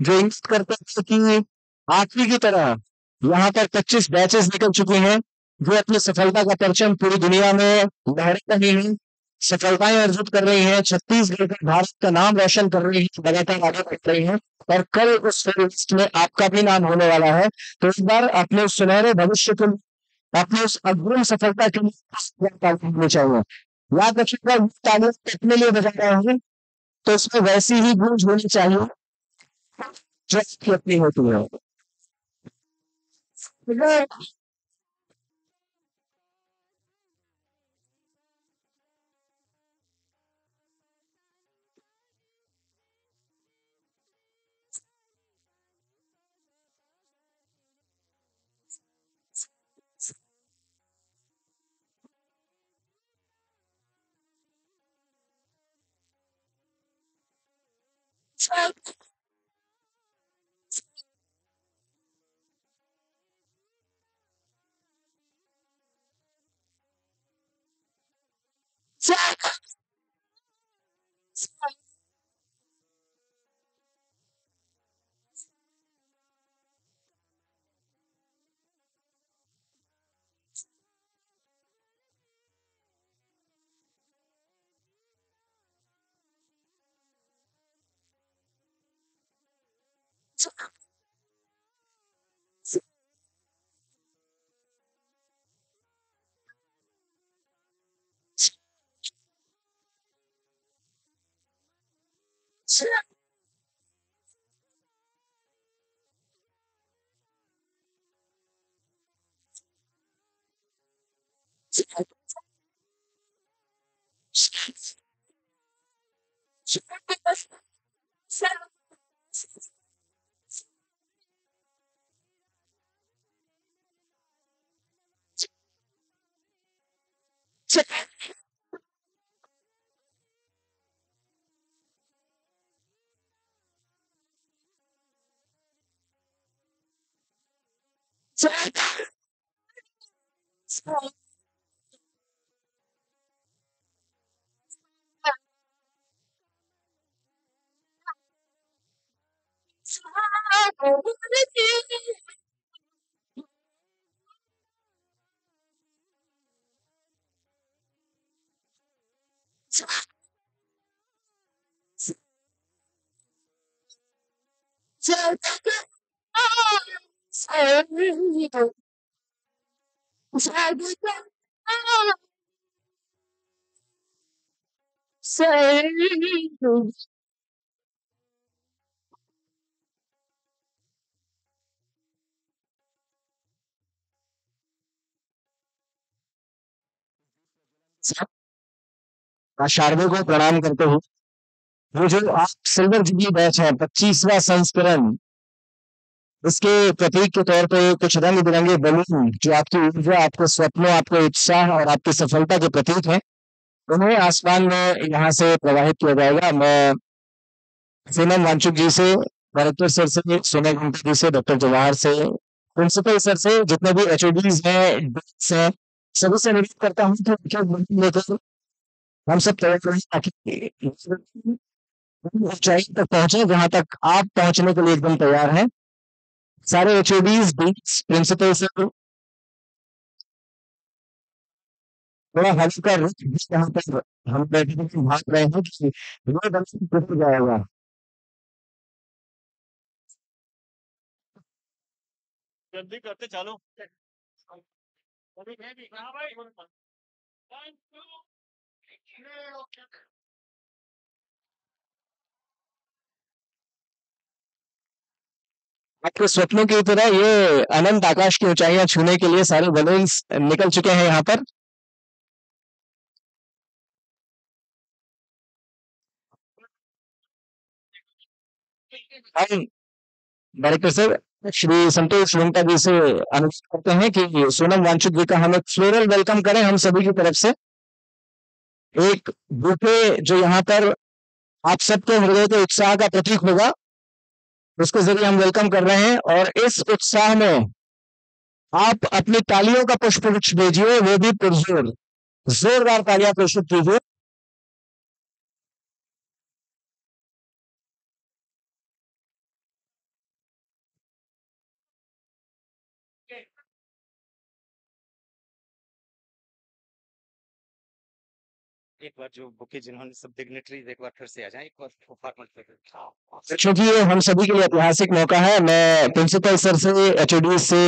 जो इंगित करते थे कि आखिरी की तरह यहाँ पर 25 बैचेस निकल चुके हैं, जो अपनी सफलता का परचम पूरी दुनिया में लहरा रही हैं। सफलताएँ अर्जित कर रही हैं, छत्तीसगढ़ का भारत का नाम रोशन कर रही है, लगातार आगे बढ़ रही हैं और कल उस लिस्ट में आपका भी नाम होने वाला है। तो इस बार अपने उस सुनहरे भविष्य के अपने उस अग्रिम सफलता के लिए होनी चाहिए याद रखिएगा तालियाँ कितने लिए बजा रहे हैं तो उसमें वैसी ही गूंज होनी चाहिए, जो अपनी होती है। Jack. Jack. 是。是。是。是。Oh, what is it? Say, शारदों को प्रणाम करते हुए वो जो आप सिल्वर जुबली बैच है, पच्चीसवा संस्करण इसके प्रतीक के तौर पे कुछ रंग बिरंगे बलून जो आपकी ऊर्जा, आपके स्वप्नों, आपके उत्साह और आपकी सफलता के प्रतीक हैं, उन्हें आसमान में यहाँ से प्रवाहित किया जाएगा। मैं सीनम वांचुक जी से डायरेक्टर सर से सोना गुंटा जी से, डॉक्टर जवाहर से, प्रिंसिपल सर से, जितने भी एच हैं डीन्स हैं सभी से अनुरोध करता हूँ कि लेकर हम सब करें ताकि ऊंचाई तक पहुँचे जहाँ तक आप पहुँचने के लिए एकदम तैयार हैं। सारे H O Ds principal sir थोड़ा हल्का रुख यहाँ पर हम बैठे भाग रहे हैं कि रोड हमसे टूट जाएगा जल्दी करते चालो हाँ भाई One, two, three, okay. आपके स्वप्नों की तरह ये अनंत आकाश की ऊंचाइयाँ छूने के लिए सारे बलून्स निकल चुके हैं यहाँ पर। हम डायरेक्टर सर श्री संतोष रुंगटा जी से अनुरोध करते हैं कि सोनम वांचुक जी का हम एक फ्लोरल वेलकम करें हम सभी की तरफ़ से। एक बुके जो यहाँ पर आप सबके हृदय के उत्साह का प्रतीक होगा, उसके ज़रिए हम वेलकम कर रहे हैं और इस उत्साह में आप अपनी तालियों का पुष्प वृक्ष भेजिए, वो भी पुरजोर, जोरदार तालियाँ प्रस्तुत कीजिए। एक बार जो बुके जिन्होंने सब डिग्नेटरीज एक बार फिर से आ जाए, एक बार फॉर्मल क्योंकि ये हम सभी के लिए ऐतिहासिक मौका है। मैं प्रिंसिपल सर से, एचओडी से,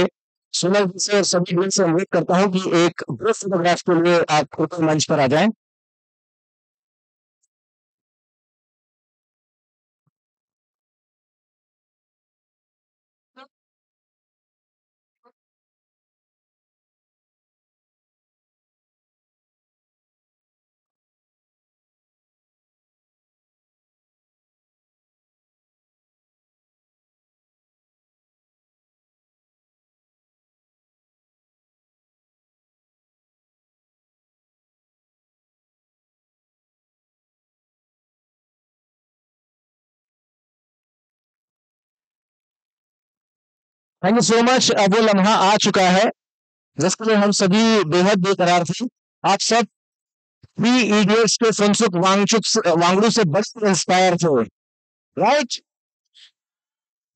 सोनल जी से और सभी से अनुरोध करता हूँ कि एक ग्रुप फोटोग्राफ के लिए आप फ़ोटो मंच पर आ जाएँ। थैंक यू सो मच अब वो लम्हा आ चुका है। जिसके लिए हम सभी बेहद बेकरार थे। आप सब थ्री इडियट्स के फुनसुक वांगचुक वांगड़ू से बड़े इंस्पायर थे। राइट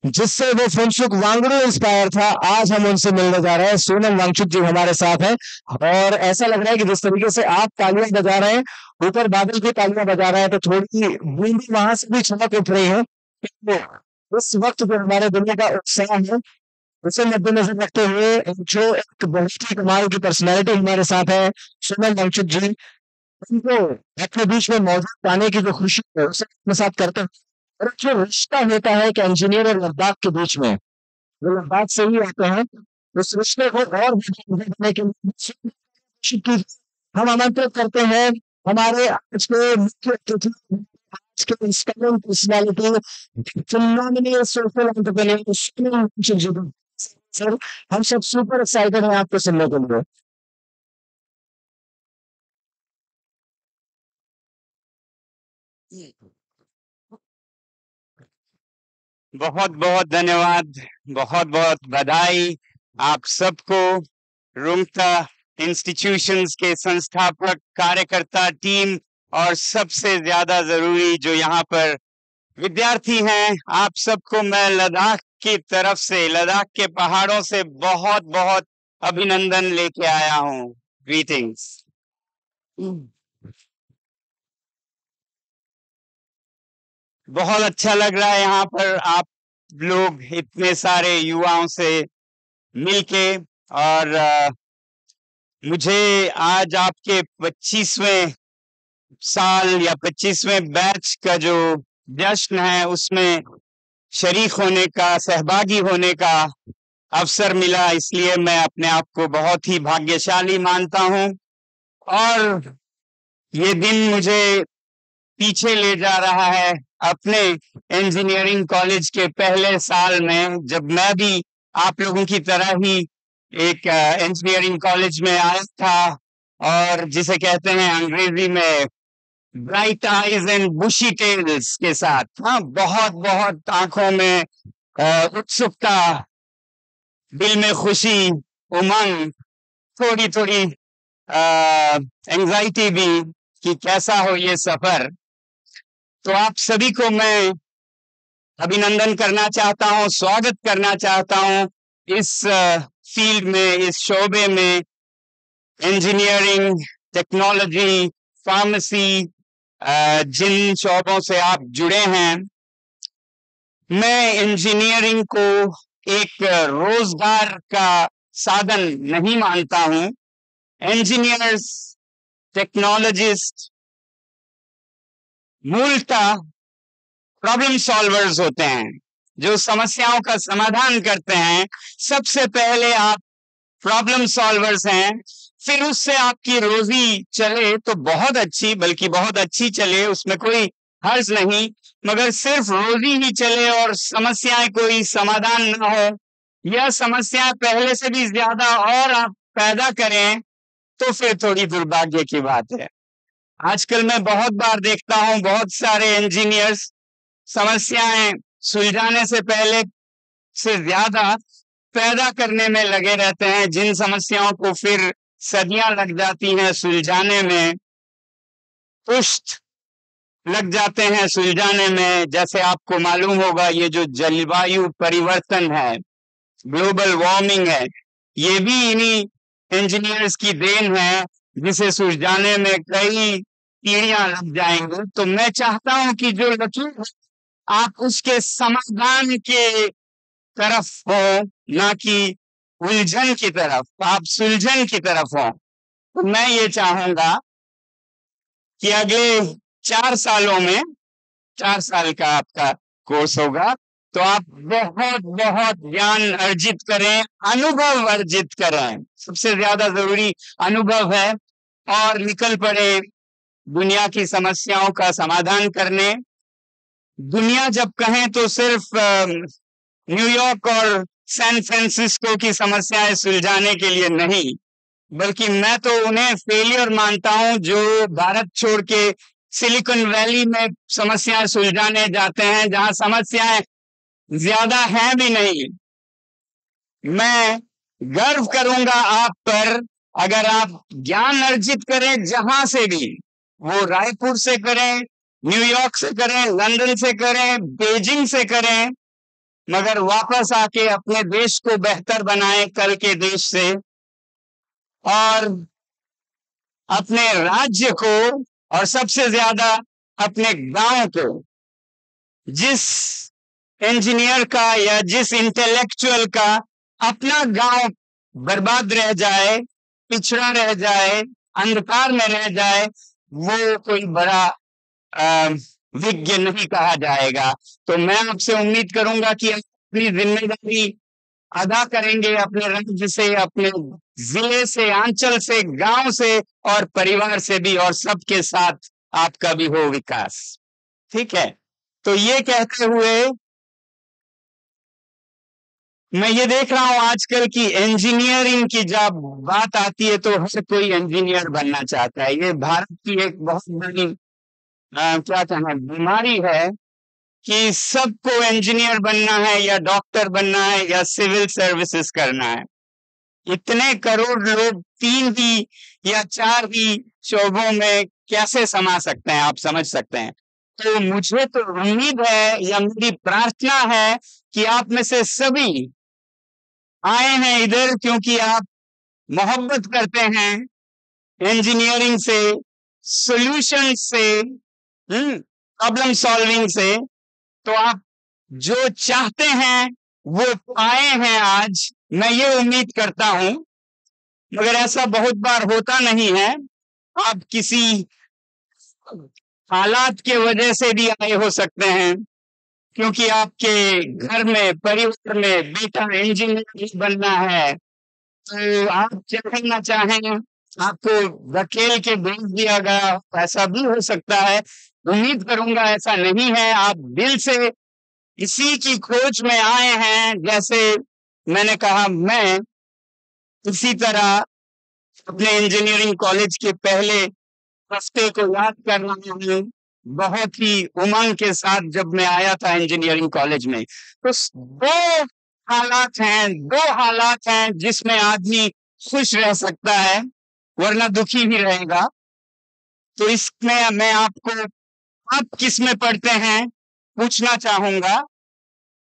जिससे वो फुनसुक वांगड़ू इंस्पायर था, आज हम उनसे मिलने जा रहे हैं। सोनम वांगचुक जी हमारे साथ हैं। और ऐसा लग रहा है कि जिस तरीके से आप तालियाँ बजा रहे हैं, ऊपर बादल भी तालियाँ बजा रहे हैं तो थोड़ी बूंदी वहाँ से भी छमक उठ रही है। इस वक्त जो हमारे दुनिया का उत्साह है उसे मद्देनजर रखते हुए जो एक बहुत ही कमाल की पर्सनैलिटी हमारे साथ है सोनल वांगचुक जी। उनको अपने बीच में मौजूद पाने की जो खुशी है, उसे अपने साथ करते हैं। और जो रिश्ता होता है कि इंजीनियर और लद्दाख के बीच में, वो लद्दाख से ही आते हैं। उस रिश्ते को और बढ़ाने के लिए हम आमंत्रित करते हैं। हमारे आज के मुख्य अतिथि, आज के inspiring personality phenomenal social entrepreneur sir, हम सब सुपर एक्साइटेड हैं आपको सुनने के लिए। बहुत बहुत धन्यवाद बहुत बहुत बधाई आप सबको रुंगता इंस्टीट्यूशंस के संस्थापक, कार्यकर्ता टीम और सबसे ज़्यादा ज़रूरी जो यहाँ पर विद्यार्थी हैं, आप सबको मैं लद्दाख की तरफ़ से लद्दाख के पहाड़ों से बहुत बहुत अभिनंदन लेके आया हूँ। ग्रीटिंग्स बहुत अच्छा लग रहा है यहाँ पर आप लोग इतने सारे युवाओं से मिलके और अ, मुझे आज आपके 25वें साल या 25वें बैच का जो जश्न है उसमें शरीक होने का, सहभागी होने का अवसर मिला, इसलिए मैं अपने आप को बहुत ही भाग्यशाली मानता हूँ। और ये दिन मुझे पीछे ले जा रहा है अपने इंजीनियरिंग कॉलेज के पहले साल में, जब मैं भी आप लोगों की तरह ही एक इंजीनियरिंग कॉलेज में आया था, और जिसे कहते हैं अंग्रेज़ी में bright eyes and bushy tails के साथ। हाँ बहुत बहुत आँखों में उत्सुकता, दिल में खुशी, उमंग थोड़ी थोड़ी एंजाइटी भी कि कैसा हो ये सफ़र। तो आप सभी को मैं अभिनंदन करना चाहता हूँ, स्वागत करना चाहता हूँ इस फ़ील्ड में, इस शोबे में। इंजीनियरिंग, टेक्नोलॉजी, फार्मेसी जिन शोबों से आप जुड़े हैं, मैं इंजीनियरिंग को एक रोज़गार का साधन नहीं मानता हूँ। इंजीनियर्स, टेक्नोलॉजिस्ट, मूलतः प्रॉब्लम सॉल्वर्स होते हैं, जो समस्याओं का समाधान करते हैं। सबसे पहले आप प्रॉब्लम सॉल्वर्स हैं फिर उससे आपकी रोजी चले तो बहुत अच्छी, बल्कि बहुत अच्छी चले, उसमें कोई हर्ज नहीं। मगर सिर्फ़ रोजी ही चले और समस्याएँ कोई समाधान न हो यह समस्या पहले से भी ज़्यादा और आप पैदा करें तो फिर थोड़ी दुर्भाग्य की बात है। आजकल मैं बहुत बार देखता हूँ, बहुत सारे इंजीनियर्स समस्याएँ सुलझाने से पहले से ज़्यादा पैदा करने में लगे रहते हैं, जिन समस्याओं को फिर सदियाँ लग जाती हैं सुलझाने में। पुष्ट लग जाते हैं सुलझाने में। जैसे आपको मालूम होगा, ये जो जलवायु परिवर्तन है, ग्लोबल वार्मिंग है, ये भी इन्हीं इंजीनियर्स की देन है, जिसे सुलझाने में कई पीढ़ियाँ लग जाएँगी। तो मैं चाहता हूँ कि जो लकीर आप उसके समाधान के तरफ़ हो, ना कि उलझन की तरफ़ आप सुलझन की तरफ़ हो। तो मैं ये चाहूँगा कि अगले चार सालों में, चार साल का आपका कोर्स होगा तो आप बहुत बहुत ज्ञान अर्जित करें, अनुभव अर्जित करें। सबसे ज़्यादा ज़रूरी अनुभव है और निकल पड़े दुनिया की समस्याओं का समाधान करने। दुनिया जब कहें तो सिर्फ़ न्यूयॉर्क और सैन फ्रांसिस्को की समस्याएँ सुलझाने के लिए नहीं, बल्कि मैं तो उन्हें फेलियर मानता हूँ जो भारत छोड़ के सिलिकॉन वैली में समस्याएँ सुलझाने जाते हैं, जहाँ समस्याएँ ज़्यादा हैं भी नहीं। मैं गर्व करूँगा आप पर, अगर आप ज्ञान अर्जित करें जहाँ से भी, वो रायपुर से करें, न्यूयॉर्क से करें, लंदन से करें, बेजिंग से करें मगर वापस आके अपने देश को बेहतर बनाए कल के देश से और अपने राज्य को और सबसे ज़्यादा अपने गाँव को। जिस इंजीनियर का या जिस इंटेलेक्चुअल का अपना गाँव बर्बाद रह जाए, पिछड़ा रह जाए, अंधकार में रह जाए, वो कोई बड़ा विज्ञ नहीं कहा जाएगा। तो मैं आपसे उम्मीद करूँगा कि आप अपनी ज़िम्मेदारी अदा करेंगे अपने राज्य से, अपने ज़िले से, आंचल से, गाँव से और परिवार से भी और सबके साथ आपका भी हो विकास। ठीक है? तो ये कहते हुए मैं ये देख रहा हूँ आजकल की इंजीनियरिंग की जब बात आती है तो हर कोई इंजीनियर बनना चाहता है। ये भारत की एक बहुत बड़ी आ, क्या कहना बीमारी है कि सबको इंजीनियर बनना है या डॉक्टर बनना है या सिविल सर्विसेज़ करना है। इतने करोड़ लोग तीन ही या चार ही शोबों में कैसे समा सकते हैं आप समझ सकते हैं। तो मुझे तो उम्मीद है या मेरी प्रार्थना है कि आप में से सभी आए हैं इधर क्योंकि आप मोहब्बत करते हैं इंजीनियरिंग से सॉल्यूशन से प्रॉब्लम सॉल्विंग से तो आप जो चाहते हैं, वो पाए हैं आज। मैं ये उम्मीद करता हूँ, मगर ऐसा बहुत बार होता नहीं है। आप किसी हालात के वजह से भी आए हो सकते हैं, क्योंकि आपके घर में, परिवार में बेटा इंजीनियर बनना है। तो आप चाहे चाहें? आपको धकेल के भेज दिया गया, ऐसा भी हो सकता है। उम्मीद करूँगा ऐसा नहीं है। आप दिल से इसी की खोज में आए हैं, जैसे मैंने कहा, मैं इसी तरह अपने इंजीनियरिंग कॉलेज के पहले हफ़्ते को याद कर रहा हूँ। बहुत ही उमंग के साथ जब मैं आया था इंजीनियरिंग कॉलेज में। तो दो हालात हैं, दो हालात हैं जिसमें आदमी खुश रह सकता है, वरना दुखी भी रहेगा। तो इसमें मैं आपको आप किसमें पढ़ते हैं? पूछना चाहूँगा।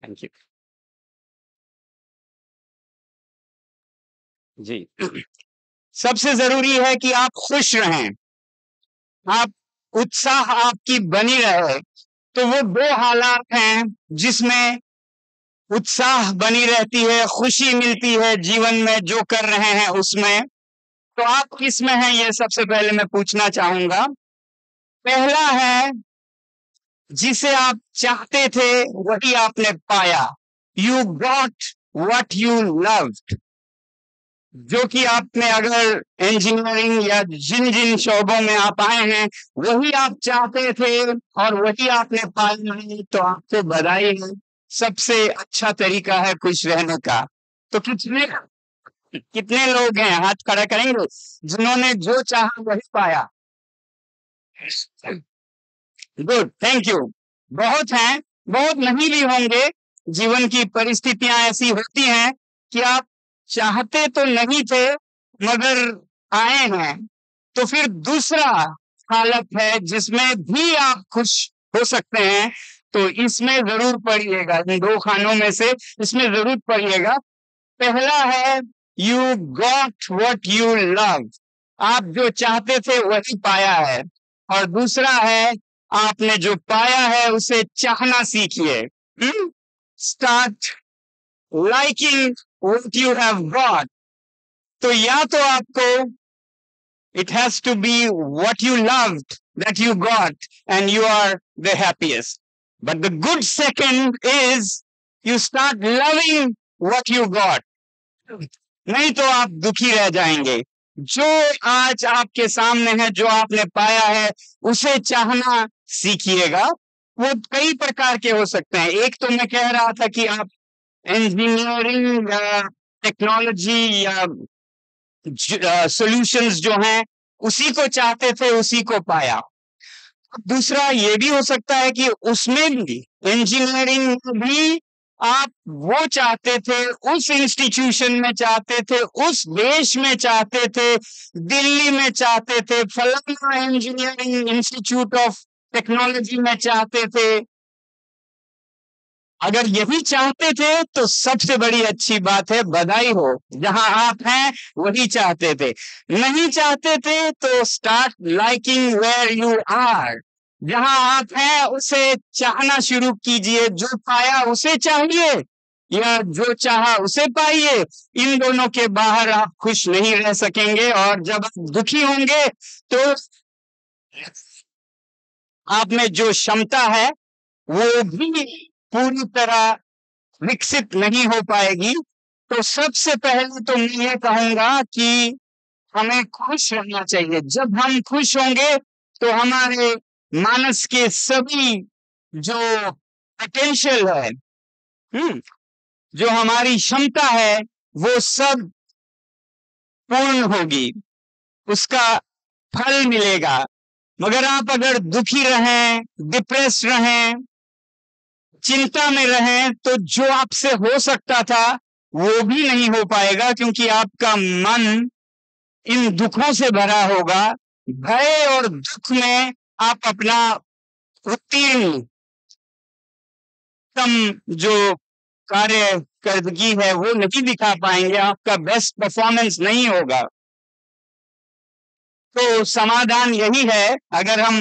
थैंक यू जी। सबसे ज़रूरी है कि आप खुश रहें। आप उत्साह आपकी बनी रहे। तो वो दो हालात हैं जिसमें उत्साह बनी रहती है खुशी मिलती है जीवन में जो कर रहे हैं उसमें। तो आप किसमें हैं ये सबसे पहले मैं पूछना चाहूँगा। पहला है जिसे आप चाहते थे, वही आपने पाया। You got what you loved जो कि आपने अगर इंजीनियरिंग या जिन जिन शोबों में आप आए हैं, वही आप चाहते थे और वही आपने पाया है तो आपको बधाई है। सबसे अच्छा तरीका है खुश रहने का। तो कितने कितने लोग हैं, हाथ खड़ा करेंगे? जिन्होंने जो चाहा वही पाया। गुड थैंक यू बहुत हैं, बहुत नहीं भी होंगे। जीवन की परिस्थितियाँ ऐसी होती हैं कि आप चाहते तो नहीं थे, मगर आए हैं। तो फिर दूसरा हालत है जिसमें भी आप खुश हो सकते हैं तो इसमें ज़रूर पढ़िएगा। इन दो खानों में से इसमें ज़रूर पढ़िएगा। पहला है you got what you love आप जो चाहते थे वही पाया है। और दूसरा है आपने जो पाया है, उसे चाहना सीखिए। Start liking what you have got तो या तो आपको it has to be what you loved that you got and you are the happiest but the good second is you start loving what you got नहीं तो आप दुखी रह जाएँगे। जो आज आपके सामने है, जो आपने पाया है, उसे चाहना सीखिएगा, वो कई प्रकार के हो सकते हैं। एक तो मैं कह रहा था कि आप इंजीनियरिंग टेक्नोलॉजी या सॉल्यूशंस जो हैं, उसी को चाहते थे, उसी को पाया। दूसरा ये भी हो सकता है कि उसमें भी इंजीनियरिंग में भी आप वो चाहते थे, उस इंस्टीट्यूशन में चाहते थे, उस देश में चाहते थे, दिल्ली में चाहते थे, फलाना इंजीनियरिंग इंस्टीट्यूट ऑफ़ टेक्नोलॉजी में चाहते थे। अगर यही चाहते थे तो सबसे बड़ी अच्छी बात है, बधाई हो। जहाँ आप हैं, वही चाहते थे। नहीं चाहते थे तो start liking where you are जहाँ आप हैं, उसे चाहना शुरू कीजिए। जो पाया, उसे चाहिए। या जो चाहा, उसे पाइए। इन दोनों के बाहर आप खुश नहीं रह सकेंगे और जब आप दुखी होंगे तो आप में जो क्षमता है, वो भी पूरी तरह विकसित नहीं हो पाएगी। तो सबसे पहले तो मैं ये कहूँगा कि हमें खुश रहना चाहिए। जब हम खुश होंगे तो हमारे मानस के सभी जो पोटेंशियल है हम्म जो हमारी क्षमता है, वो सब पूर्ण होगी। उसका फल मिलेगा। मगर आप अगर दुखी रहें डिप्रेस रहें, चिंता में रहें तो जो आपसे हो सकता था, वो भी नहीं हो पाएगा क्योंकि आपका मन इन दुखों से भरा होगा। भय और दुख में आप अपना उत्तीर्ण कम जो कार्य करदगी है, वो नहीं दिखा पाएँगे। आपका बेस्ट परफॉर्मेंस नहीं होगा। तो समाधान यही है, अगर हम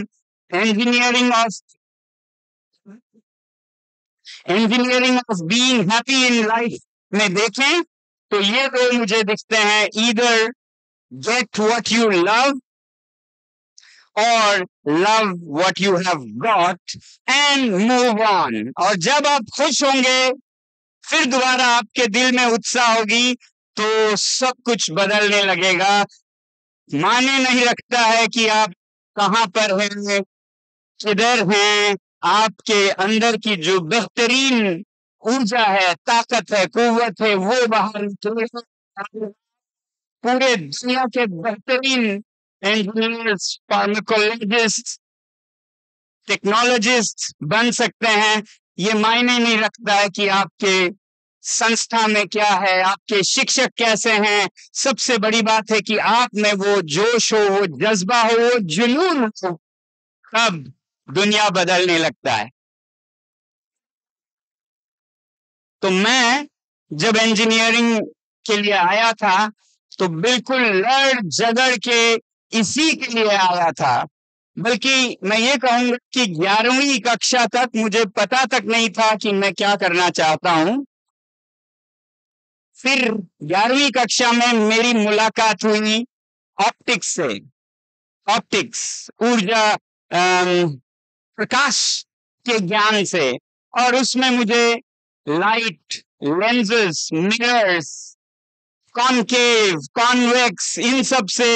engineering of engineering of being happy in life में देखें तो ये दो मुझे दिखते हैं either get what you love और love what you have got and move on और जब आप खुश होंगे, फिर दोबारा आपके दिल में उत्साह होगी तो सब कुछ बदलने लगेगा। माने नहीं रखता है कि आप कहाँ पर हैं, किधर हैं, आपके अंदर की जो बेहतरीन ऊर्जा है, ताकत है, कुवत है, वो बाहर निकलेगा पूरे दुनिया के बेहतरीन इंजीनियर्स फार्माकोलॉजिस्ट टेक्नोलॉजिस्ट बन सकते हैं। ये मायने नहीं रखता है कि आपके संस्था में क्या है? आपके शिक्षक कैसे हैं? सबसे बड़ी बात है कि आप में वो जोश हो, वो जज्बा हो, वो जुनून हो तब दुनिया बदलने लगता है। तो मैं जब इंजीनियरिंग के लिए आया था तो बिल्कुल लड़ झगड़ के इसी के लिए आया था। बल्कि मैं ये कहूँगा कि ग्यारहवीं कक्षा तक मुझे पता तक नहीं था कि मैं क्या करना चाहता हूँ। फिर ग्यारहवीं कक्षा में मेरी मुलाकात हुई ऑप्टिक्स से। ऑप्टिक्स ऊर्जा प्रकाश के ज्ञान से। और उसमें मुझे light lenses mirrors concave convex इन सबसे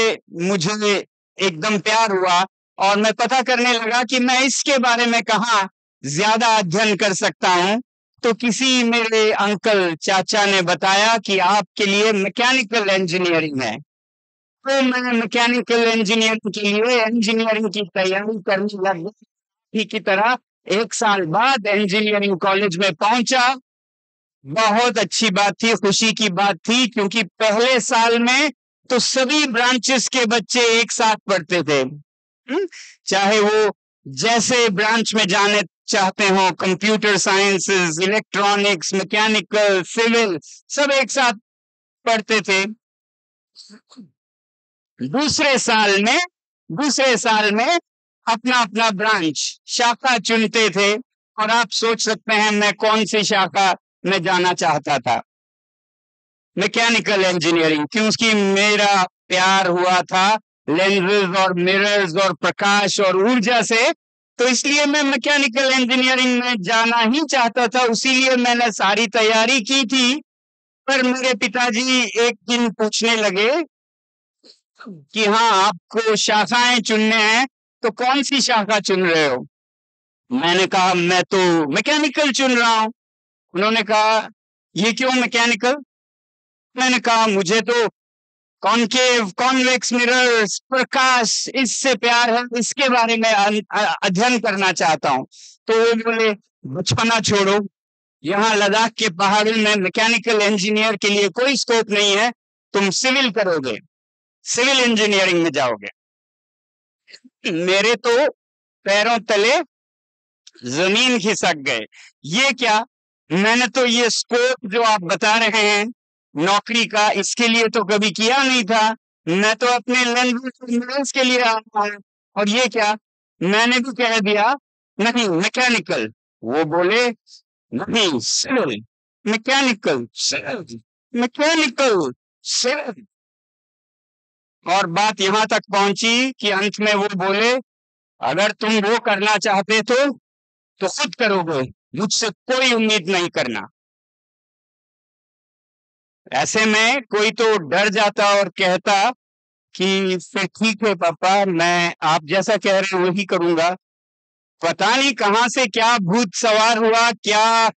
मुझे एकदम प्यार हुआ। और मैं पता करने लगा कि मैं इसके बारे में कहा ज़्यादा अध्ययन कर सकता हूँ। तो किसी मेरे अंकल चाचा ने बताया कि आपके लिए मैकेनिकल इंजीनियरिंग है। तो मैं मैकेनिकल इंजीनियरिंग के लिए इंजीनियरिंग की तैयारी करने लग गया। की तरह एक साल बाद इंजीनियरिंग कॉलेज में पहुँचा। बहुत अच्छी बात थी, खुशी की बात थी, क्योंकि पहले साल में तो सभी ब्रांचेस के बच्चे एक साथ पढ़ते थे। हम्म? चाहे वो जैसे ब्रांच में जाने चाहते हो computer sciences electronics mechanical civil सब एक साथ पढ़ते थे। दूसरे साल में, दूसरे साल में अपना अपना ब्रांच शाखा चुनते थे और आप सोच सकते हैं मैं कौन सी शाखा में जाना चाहता था। मैकेनिकल इंजीनियरिंग क्योंकि मेरा प्यार हुआ था लेंसेज और मिरर्स और प्रकाश और ऊर्जा से तो इसलिए मैं मैकेनिकल इंजीनियरिंग में जाना ही चाहता था, उसीलिए मैंने सारी तैयारी की थी। पर मेरे पिताजी एक दिन पूछने लगे कि हाँ आपको शाखाएँ चुनने हैं तो कौन सी शाखा चुन रहे हो? मैंने कहा, मैं तो मैकेनिकल चुन रहा हूँ। उन्होंने कहा, ये क्यों मैकेनिकल मैंने कहा, मुझे तो कॉनकेव कॉन्वेक्स मिरर्स प्रकाश इससे प्यार है, इसके बारे में अध्ययन करना चाहता हूँ। तो वो बोले, बचपना छोड़ो, यहाँ लद्दाख के पहाड़ों में मैकेनिकल इंजीनियर के लिए कोई स्कोप नहीं है, तुम सिविल करोगे सिविल इंजीनियरिंग में जाओगे। मेरे तो पैरों तले ज़मीन खिसक गए। ये क्या? मैंने तो ये स्कोप जो आप बता रहे हैं नौकरी का इसके लिए तो कभी किया नहीं था। मैं तो अपने के लिए आया और ये क्या? मैंने भी कह दिया, नहीं मैकेनिकल वो बोले, नहीं सिविल मैकेनिकल मैकेनिकल सिविल और बात यहाँ तक पहुँची कि अंत में वो बोले, अगर तुम वो करना चाहते तो तो खुद करोगे। मुझसे कोई उम्मीद नहीं करना। ऐसे में कोई तो डर जाता और कहता कि फिर ठीक है पापा मैं आप जैसा कह रहे हैं वही करूँगा। पता नहीं कहाँ से क्या भूत सवार हुआ क्या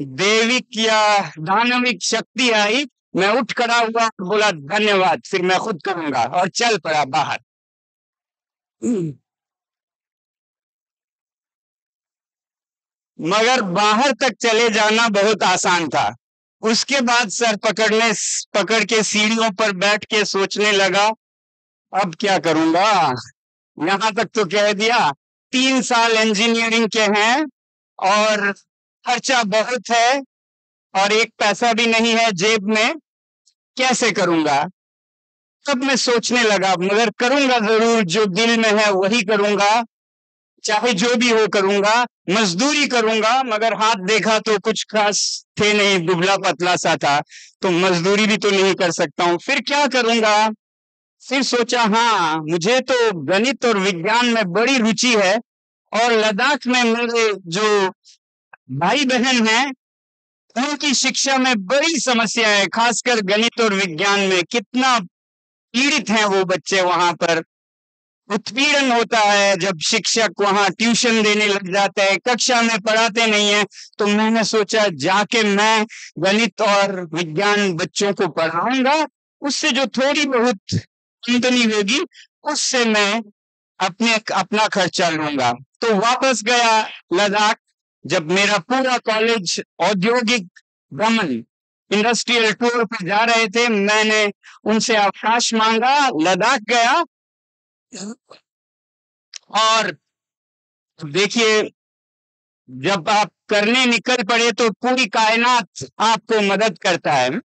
देविक या दानविक शक्ति आई। मैं उठ खड़ा हुआ और बोला धन्यवाद फिर मैं खुद करूँगा और चल पड़ा बाहर। मगर बाहर तक चले जाना बहुत आसान था। उसके बाद सर पकड़ने, पकड़ के सीढ़ियों पर बैठ के सोचने लगा, अब क्या करूँगा? यहाँ तक तो कह दिया, तीन साल इंजीनियरिंग के हैं और खर्चा बहुत है और एक पैसा भी नहीं है जेब में, कैसे करूँगा? तब मैं सोचने लगा, मगर करूँगा ज़रूर, जो दिल में है वही करूँगा। चाहे जो भी हो करूँगा, मजदूरी करूँगा, मगर हाथ देखा तो कुछ खास थे नहीं, दुबला पतला सा था तो मजदूरी भी तो नहीं कर सकता हूँ। फिर क्या करूँगा? फिर सोचा हाँ मुझे तो गणित और विज्ञान में बड़ी रुचि है, और लद्दाख में मेरे जो भाई बहन हैं, उनकी शिक्षा में बड़ी समस्या है, खासकर गणित और विज्ञान में। कितना पीड़ित हैं वो बच्चे वहाँ पर। उत्पीड़न होता है, जब शिक्षक वहाँ ट्यूशन देने लग जाता है, कक्षा में पढ़ाते नहीं है तो मैंने सोचा जाके मैं गणित और विज्ञान बच्चों को पढ़ाऊँगा, उससे जो थोड़ी बहुत आमदनी होगी, उससे मैं अपने, अपना खर्चा लूँगा। तो वापस गया लद्दाख, जब मेरा पूरा कॉलेज औद्योगिक भ्रमण इंडस्ट्रियल टूर पर जा रहे थे, मैंने उनसे अवकाश मांगा, लद्दाख गया और देखिए, जब आप करने निकल पड़े तो पूरी कायनात आपको मदद करता है।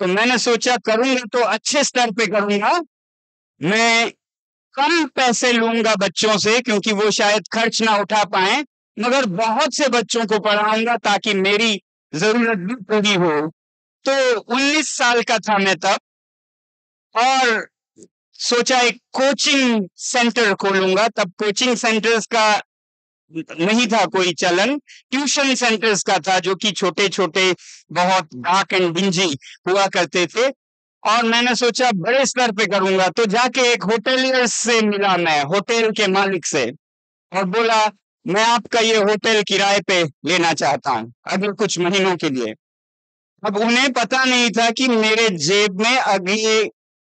तो मैंने सोचा करूँगा तो अच्छे स्तर पे करूँगा। मैं कम पैसे लूँगा बच्चों से, क्योंकि वो शायद खर्च ना उठा पाए, मगर बहुत से बच्चों को पढ़ाऊँगा ताकि मेरी ज़रूरत भी पूरी हो। तो 19 साल का था मैं तब, और सोचा एक कोचिंग सेंटर खोलूँगा। तब कोचिंग सेंटर्स का नहीं था कोई चलन। ट्यूशन सेंटर्स का था, जो कि छोटे छोटे बहुत डार्क एंड बिंजी हुआ करते थे। और मैंने सोचा, बड़े स्तर पे करूँगा। तो जाके एक होटेलियर से मिला मैं होटल के मालिक से। और बोला, मैं आपका ये होटल किराए पे लेना चाहता हूँ अगले कुछ महीनों के लिए। अब उन्हें पता नहीं था कि मेरे जेब में अगले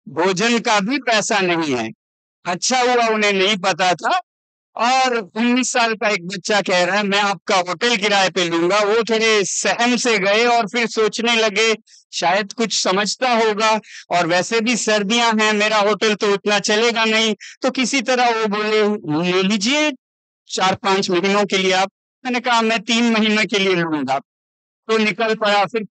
भोजन का भी पैसा नहीं है। अच्छा हुआ उन्हें नहीं पता था और उन्नीस साल का एक बच्चा कह रहा है, मैं आपका होटल किराए पे लूँगा। वो थोड़े सहम से गए और फिर सोचने लगे, शायद कुछ समझता होगा और वैसे भी सर्दियाँ हैं, मेरा होटल तो उतना चलेगा नहीं। तो किसी तरह वो बोले, ले लीजिए चार पाँच महीनों के लिए आप। मैंने कहा, मैं तीन महीने के लिए लूँगा। तो निकल पड़ा। फिर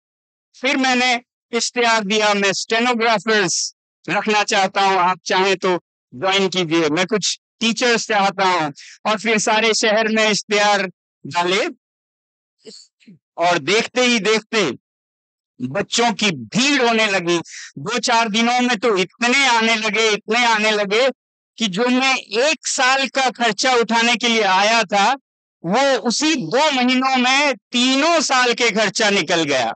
फिर मैंने इश्तेहार दिया, मैं स्टेनोग्राफर्स रखना चाहता हूँ आप चाहें तो ज्वाइन कीजिए। मैं कुछ टीचर्स चाहता हूँ और फिर सारे शहर में इश्तेहार डाले और देखते ही देखते बच्चों की भीड़ होने लगी। दो चार दिनों में तो इतने आने लगे इतने आने लगे कि जो मैं एक साल का खर्चा उठाने के लिए आया था वो उसी दो महीनों में तीनों साल के खर्चा निकल गया।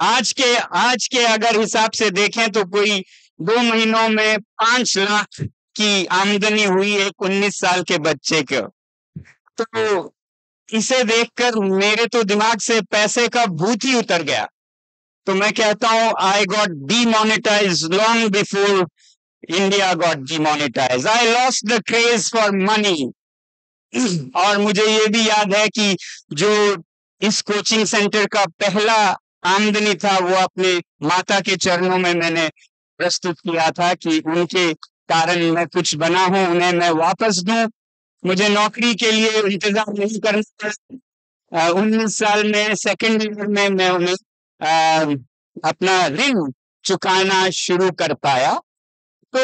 आज के आज के अगर हिसाब से देखें तो कोई दो महीनों में पाँच लाख की आमदनी हुई एक उन्नीस साल के बच्चे को। तो इसे देखकर मेरे तो दिमाग से पैसे का भूत ही उतर गया। तो मैं कहता हूँ I got demonetise long before India got demonetise I lost the craze for money और मुझे ये भी याद है कि जो इस कोचिंग सेंटर का पहला आमदनी था, वो अपने माता के चरणों में मैंने प्रस्तुत किया था कि उनके कारण मैं कुछ बना हूँ, उन्हें मैं वापस दूँ। मुझे नौकरी के लिए इंतज़ार नहीं करना पड़ा। उन्नीस साल में सेकेंड ईयर में मैं उन्हें अपना ऋण चुकाना शुरू कर पाया। तो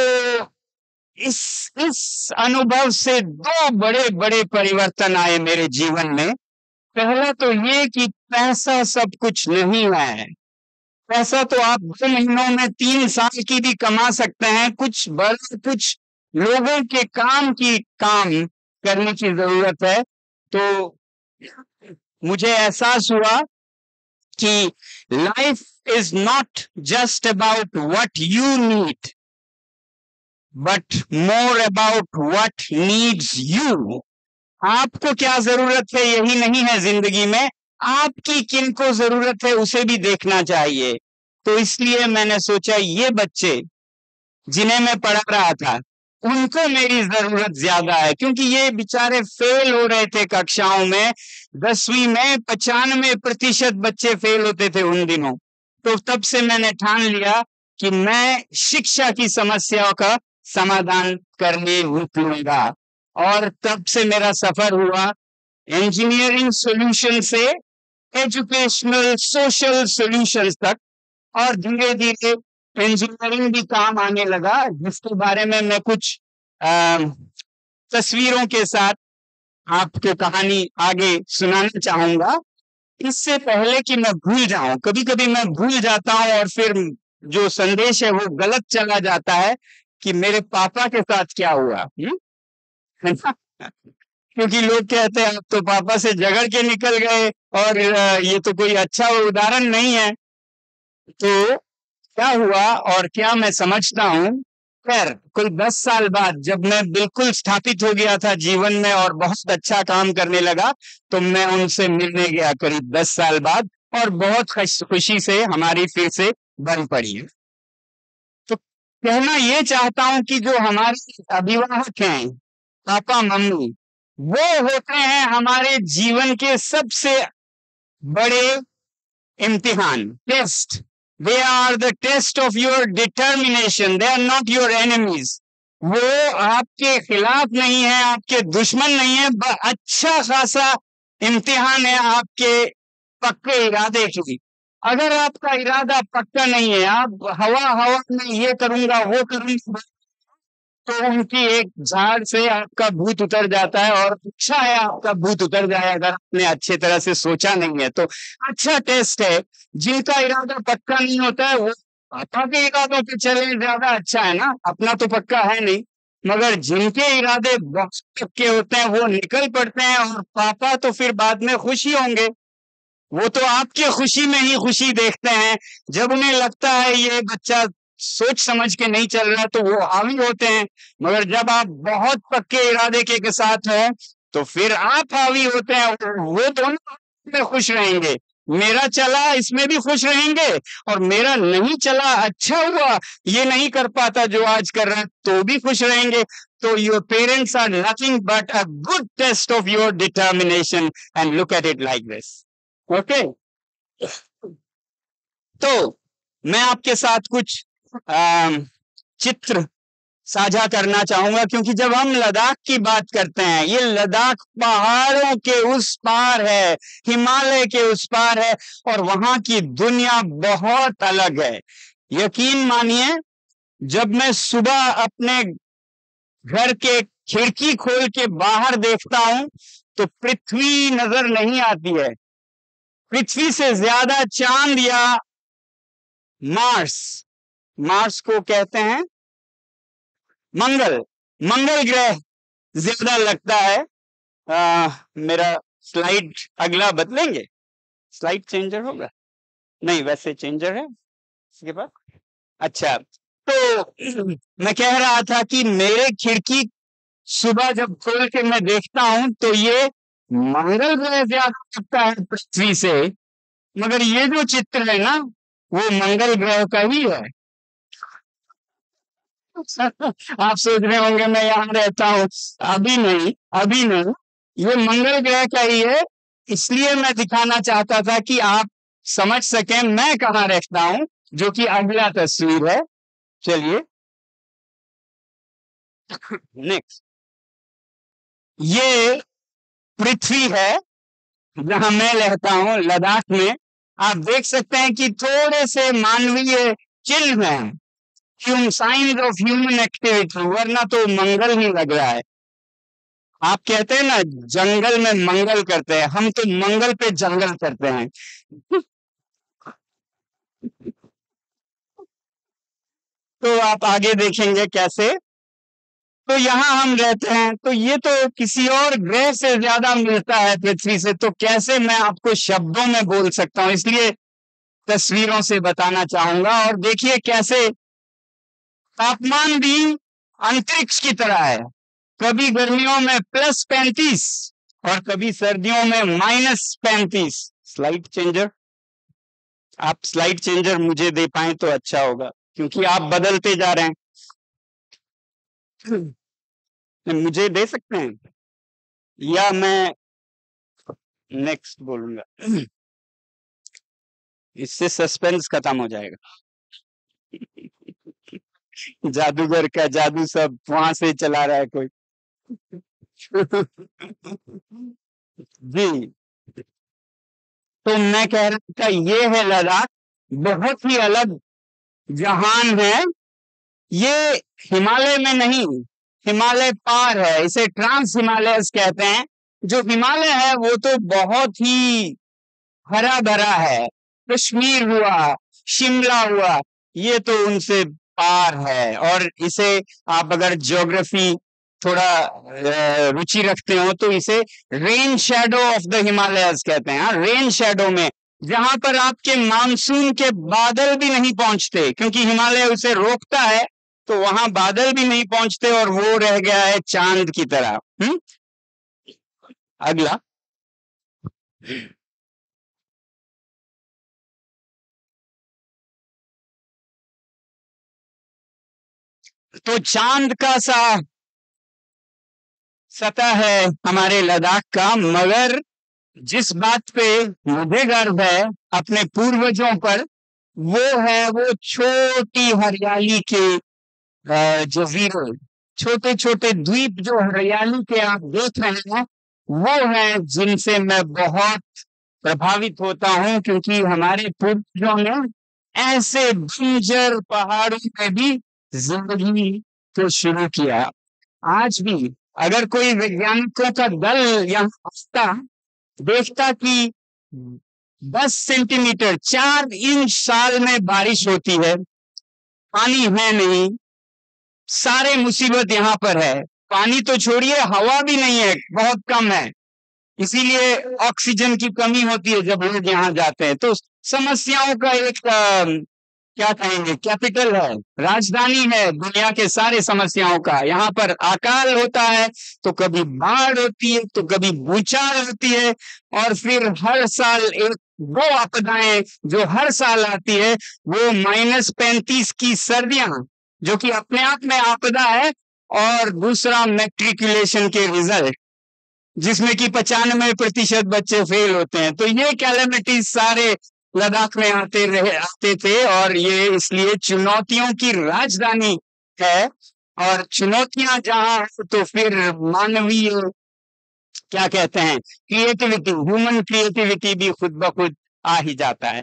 इस इस अनुभव से दो बड़े बड़े परिवर्तन आए मेरे जीवन में। पहला तो ये कि पैसा सब कुछ नहीं है। पैसा तो आप दो महीनों में तीन साल की भी कमा सकते हैं। कुछ बड़े कुछ लोगों के काम की काम करने की ज़रूरत है। तो मुझे एहसास हुआ कि life is not just about what you need but more about what needs you आपको क्या ज़रूरत है? यही नहीं है ज़िंदगी में। आपकी किन को ज़रूरत है उसे भी देखना चाहिए। तो इसलिए मैंने सोचा, ये बच्चे जिन्हें मैं पढ़ा रहा था, उनको मेरी ज़रूरत ज़्यादा है, क्योंकि ये बेचारे फेल हो रहे थे कक्षाओं में, दसवीं में पचानवे प्रतिशत बच्चे फेल होते थे उन दिनों। तो तब से मैंने ठान लिया कि मैं शिक्षा की समस्याओं का समाधान करने निकलूँगा। और तब से मेरा सफ़र हुआ इंजीनियरिंग सॉल्यूशन से एजुकेशनल सोशल सॉल्यूशंस तक और धीरे धीरे इंजीनियरिंग भी काम आने लगा जिसके बारे में मैं कुछ आ, तस्वीरों के साथ आपको कहानी आगे सुनाना चाहूँगा। इससे पहले कि मैं भूल जाऊँ कभी कभी मैं भूल जाता हूँ और फिर जो संदेश है वो गलत चला जाता है कि मेरे पापा के साथ क्या हुआ है ना? क्योंकि लोग कहते हैं, आप तो पापा से झगड़ के निकल गए और ये तो कोई अच्छा उदाहरण नहीं है। तो क्या हुआ और क्या मैं समझता हूँ? खैर, कुल दस साल बाद जब मैं बिल्कुल स्थापित हो गया था जीवन में और बहुत अच्छा काम करने लगा तो मैं उनसे मिलने गया करीब दस साल बाद और बहुत खुशी से हमारी फिर से बन पड़ी। तो कहना ये चाहता हूँ कि जो हमारे अभिभावक हैं, पापा मम्मी वो होते हैं हमारे जीवन के सबसे बड़े इम्तिहान, test. They are the test of your determination they are not your enemies वो आपके खिलाफ नहीं है, आपके दुश्मन नहीं है अच्छा खासा इम्तिहान है आपके पक्के इरादे की अगर आपका इरादा पक्का नहीं है, आप हवा हवा में ये करूँगा, वो करूँगा तो उनकी एक झाड़ से आपका भूत उतर जाता है और अच्छा है आपका भूत उतर जाए, अगर आपने अच्छे तरह से सोचा नहीं है। तो अच्छा टेस्ट है जिनका इरादा पक्का नहीं होता है, वो पापा के इरादों पे चले, ज़्यादा अच्छा है ना? अपना तो पक्का है नहीं, मगर जिनके इरादे बहुत पक्के होते हैं, वो निकल पड़ते हैं और पापा तो फिर बाद में खुशी होंगे। वो तो आपके खुशी में ही खुशी देखते हैं, जब उन्हें लगता है ये बच्चा सोच समझ के नहीं चल रहा तो वो हावी होते हैं। मगर जब आप बहुत पक्के इरादे के, के साथ हैं तो फिर आप हावी होते हैं वो दोनों में खुश रहेंगे। मेरा चला इसमें भी खुश रहेंगे और मेरा नहीं चला अच्छा हुआ ये नहीं कर पाता जो आज कर रहा है तो भी खुश रहेंगे। तो your parents are nothing but a good test of your determination and look at it like this okay तो मैं आपके साथ कुछ चित्र साझा करना चाहूँगा, क्योंकि जब हम लद्दाख की बात करते हैं, ये लद्दाख पहाड़ों के उस पार है, हिमालय के उस पार है, और वहाँ की दुनिया बहुत अलग है। यकीन मानिए, जब मैं सुबह अपने घर के खिड़की खोल के बाहर देखता हूँ तो पृथ्वी नज़र नहीं आती है। पृथ्वी से ज़्यादा चाँद या मार्स। मार्स को कहते हैं मंगल। मंगल ग्रह ज़्यादा लगता है। आ, मेरा स्लाइड अगला बदलेंगे। स्लाइड चेंजर होगा? नहीं वैसे चेंजर है। इसके पास अच्छा तो मैं कह रहा था कि मेरे खिड़की सुबह जब खोल के मैं देखता हूँ तो ये मंगल ग्रह ज़्यादा लगता है पृथ्वी से। मगर ये जो चित्र है ना वो मंगल ग्रह का ही है। आप सोच रहे होंगे, मैं यहाँ रहता हूँ। अभी नहीं अभी नहीं। ये मंगल ग्रह का ही है, इसलिए मैं दिखाना चाहता था कि आप समझ सकें मैं कहाँ रहता हूँ, जो कि अगला तस्वीर है। चलिए। नेक्स्ट ये पृथ्वी है, जहाँ मैं रहता हूँ, लद्दाख में। आप देख सकते हैं कि थोड़े से मानवीय चिन्ह हैं। साइंस ऑफ़ ह्यूमन एक्टिविटी वरना तो मंगल ही लग रहा है। आप कहते हैं ना, जंगल में मंगल करते हैं, हम तो मंगल पे जंगल करते हैं। [LAUGHS] तो आप आगे देखेंगे कैसे? तो यहाँ हम रहते हैं तो ये तो किसी और ग्रह से ज़्यादा मिलता है पृथ्वी से तो कैसे मैं आपको शब्दों में बोल सकता हूँ? इसलिए तस्वीरों से बताना चाहूँगा और देखिए कैसे तापमान भी अंतरिक्ष की तरह है। कभी गर्मियों में प्लस पैंतीस और कभी सर्दियों में माइनस पैंतीस। स्लाइड चेंजर आप स्लाइड चेंजर मुझे दे पाए तो अच्छा होगा, क्योंकि आप बदलते जा रहे हैं। [CLEARS THROAT] मुझे दे सकते हैं? या मैं नेक्स्ट बोलूँगा। [CLEARS THROAT] इससे सस्पेंस खत्म हो जाएगा। [CLEARS THROAT] जादूगर का जादू सब वहाँ से चला रहा है कोई। जी। तो मैं कह रहा था ये है लद्दाख, बहुत ही अलग जहान है। ये हिमालय में नहीं, हिमालय पार है, इसे ट्रांस हिमालय कहते हैं। जो हिमालय है, वो तो बहुत ही हरा भरा है, कश्मीर हुआ, शिमला हुआ, ये तो उनसे पार है। और इसे आप अगर ज्योग्राफी थोड़ा रुचि रखते हो तो इसे rain shadow of the Himalayas कहते हैं। रेन शेडो में, जहाँ पर आपके मानसून के बादल भी नहीं पहुँचते, क्योंकि हिमालय उसे रोकता है तो वहाँ बादल भी नहीं पहुँचते और वो रह गया है चाँद की तरह। हम्म? अगला। तो चाँद का सा सतह है हमारे लद्दाख का मगर जिस बात पे मुझे गर्व है अपने पूर्वजों पर वो है वो छोटी हरियाली के अ, जजीरे छोटे छोटे द्वीप जो हरियाली के आप देख रहे हैं वो है जिनसे मैं बहुत प्रभावित होता हूँ क्योंकि हमारे पूर्वजों ने ऐसे बंजर पहाड़ों में भी ज़िंदगी को शुरू किया। आज भी अगर कोई वैज्ञानिकों का दल यहाँ देखता कि 10 सेंटीमीटर चार इंच साल में बारिश होती है, पानी है नहीं, सारे मुसीबत यहाँ पर है। पानी तो छोड़िए, हवा भी नहीं है, बहुत कम है। इसीलिए ऑक्सीजन की कमी होती है जब लोग यहाँ जाते हैं। तो समस्याओं का एक क्या कहेंगे? कैपिटल है, राजधानी है, दुनिया के सारे समस्याओं का। यहाँ पर अकाल होता है तो कभी बाढ़ होती है तो कभी भूचाल होती है, और फिर हर साल एक वो आपदाएँ जो हर साल आती है, वो माइनस पैंतीस की सर्दियाँ, जो कि अपने आप में आपदा है, और दूसरा मैट्रिकुलेशन के रिज़ल्ट, जिसमें कि पचानवे प्रतिशत बच्चे फेल होते हैं। तो ये कैलेमिटीज सारे लद्दाख में आते रहे, आते थे और ये इसलिए चुनौतियों की राजधानी है। और चुनौतियाँ जहाँ तो फिर मानवीय, क्या कहते हैं क्रिएटिविटी ह्यूमन क्रिएटिविटी भी खुद ब खुद आ ही जाता है।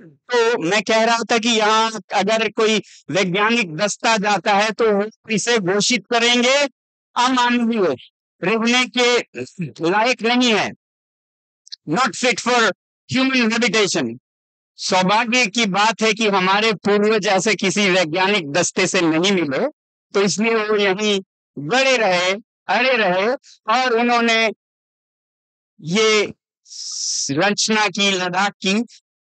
तो मैं कह रहा था कि यहाँ अगर कोई वैज्ञानिक दस्ता जाता है तो इसे घोषित करेंगे, अमानवीय रहने के लायक नहीं है। Not fit for human habitation सौभाग्य की बात है कि हमारे पूर्वज ऐसे किसी वैज्ञानिक दस्ते से नहीं मिले तो इसलिए वो यहीं बड़े रहे, अड़े रहे, और उन्होंने ये रचना की, लद्दाख की।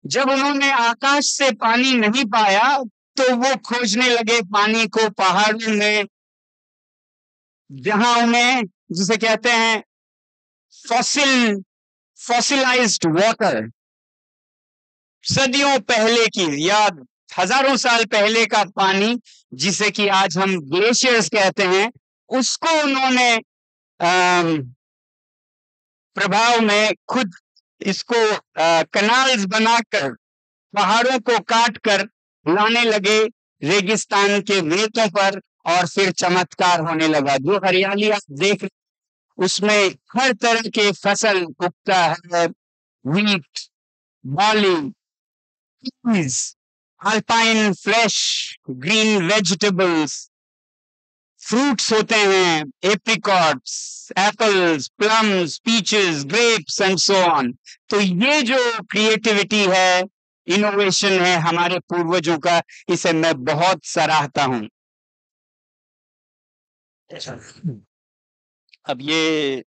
जब उन्होंने आकाश से पानी नहीं पाया तो वो खोजने लगे पानी को पहाड़ों में, जहाँ उन्हें, जिसे कहते हैं फॉसिल फॉसिलाइज्ड वाटर सदियों पहले की या हज़ारों साल पहले का पानी, जिसे कि आज हम ग्लेशियर्स कहते हैं, उसको उन्होंने प्रभाव में खुद इसको कनाल्स बनाकर, पहाड़ों को काट कर लाने लगे रेगिस्तान के रेतों पर और फिर चमत्कार होने लगा। जो हरियाली आप देख उसमें हर तरह के फ़सल उगता है wheat barley alpine flesh, green vegetables, fruits होते हैं apricots apples plums peaches grapes and so on तो ये जो क्रिएटिविटी है इनोवेशन है हमारे पूर्वजों का इसे मैं बहुत सराहता हूँ। अब ये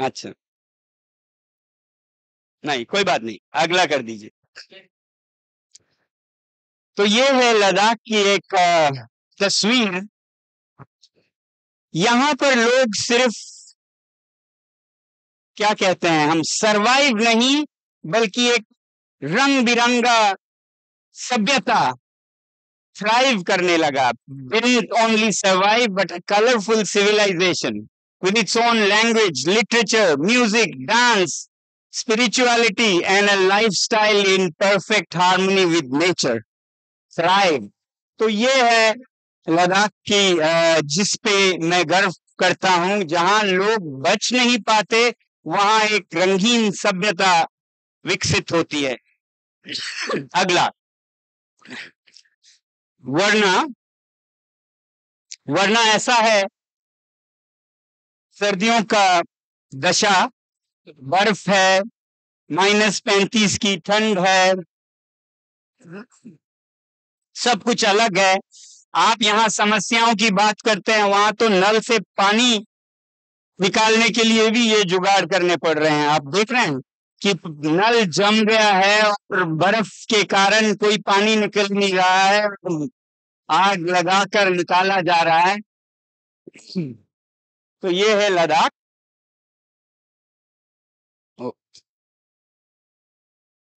अच्छा। नहीं, कोई बात नहीं, अगला कर दीजिए। तो ये है लद्दाख की एक तस्वीर। यहाँ पर लोग सिर्फ़ क्या कहते हैं हम सरवाइव नहीं, बल्कि एक रंग बिरंगा सभ्यता थ्राइव करने लगा with only survive but a colourful civilisation with its own language literature music dance spirituality and a lifestyle in perfect harmony with nature thrive तो ये है लद्दाख की जिसपे मैं गर्व करता हूँ, जहाँ लोग बच नहीं पाते, वहाँ एक रंगीन सभ्यता विकसित होती है। अगला। वरना वरना ऐसा है, सर्दियों का दशा, बर्फ़ है, माइनस पैंतीस की ठंड है, सब कुछ अलग है। आप यहाँ समस्याओं की बात करते हैं, वहाँ तो नल से पानी निकालने के लिए भी ये जुगाड़ करने पड़ रहे हैं। आप देख रहे हैं कि नल जम गया है और बर्फ़ के कारण कोई पानी निकल नहीं रहा है। आग लगाकर निकाला जा रहा है। [CLEARS THROAT] तो ये है लद्दाख।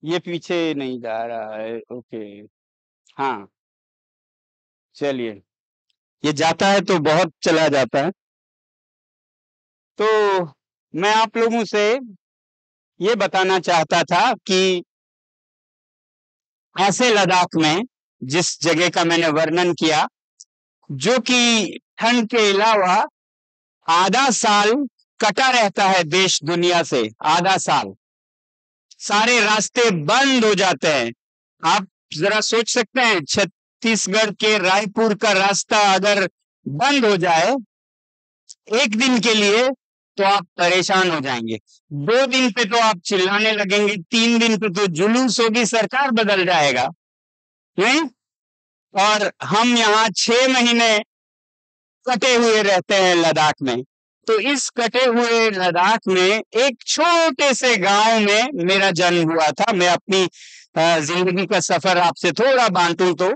ये पीछे नहीं जा रहा है ओके। हाँ। चलिए। ये जाता है तो बहुत चला जाता है। तो मैं आप लोगों से ये बताना चाहता था कि ऐसे लद्दाख में जिस जगह का मैंने वर्णन किया, जो कि ठंड के अलावा आधा साल कटा रहता है देश दुनिया से, आधा साल। सारे रास्ते बंद हो जाते हैं। आप जरा सोच सकते हैं, छत्तीसगढ़ के रायपुर का रास्ता अगर बंद हो जाए, एक दिन के लिए तो आप परेशान हो जाएँगे। दो दिन पे तो आप चिल्लाने लगेंगे, तीन दिन पे तो जुलूस होगी, सरकार बदल जाएगा। नहीं और हम यहाँ छह महीने कटे हुए रहते हैं लद्दाख में। तो इस कटे हुए लद्दाख में एक छोटे से गाँव में मेरा जन्म हुआ था। मैं अपनी ज़िंदगी का सफ़र आपसे थोड़ा बांटू तो।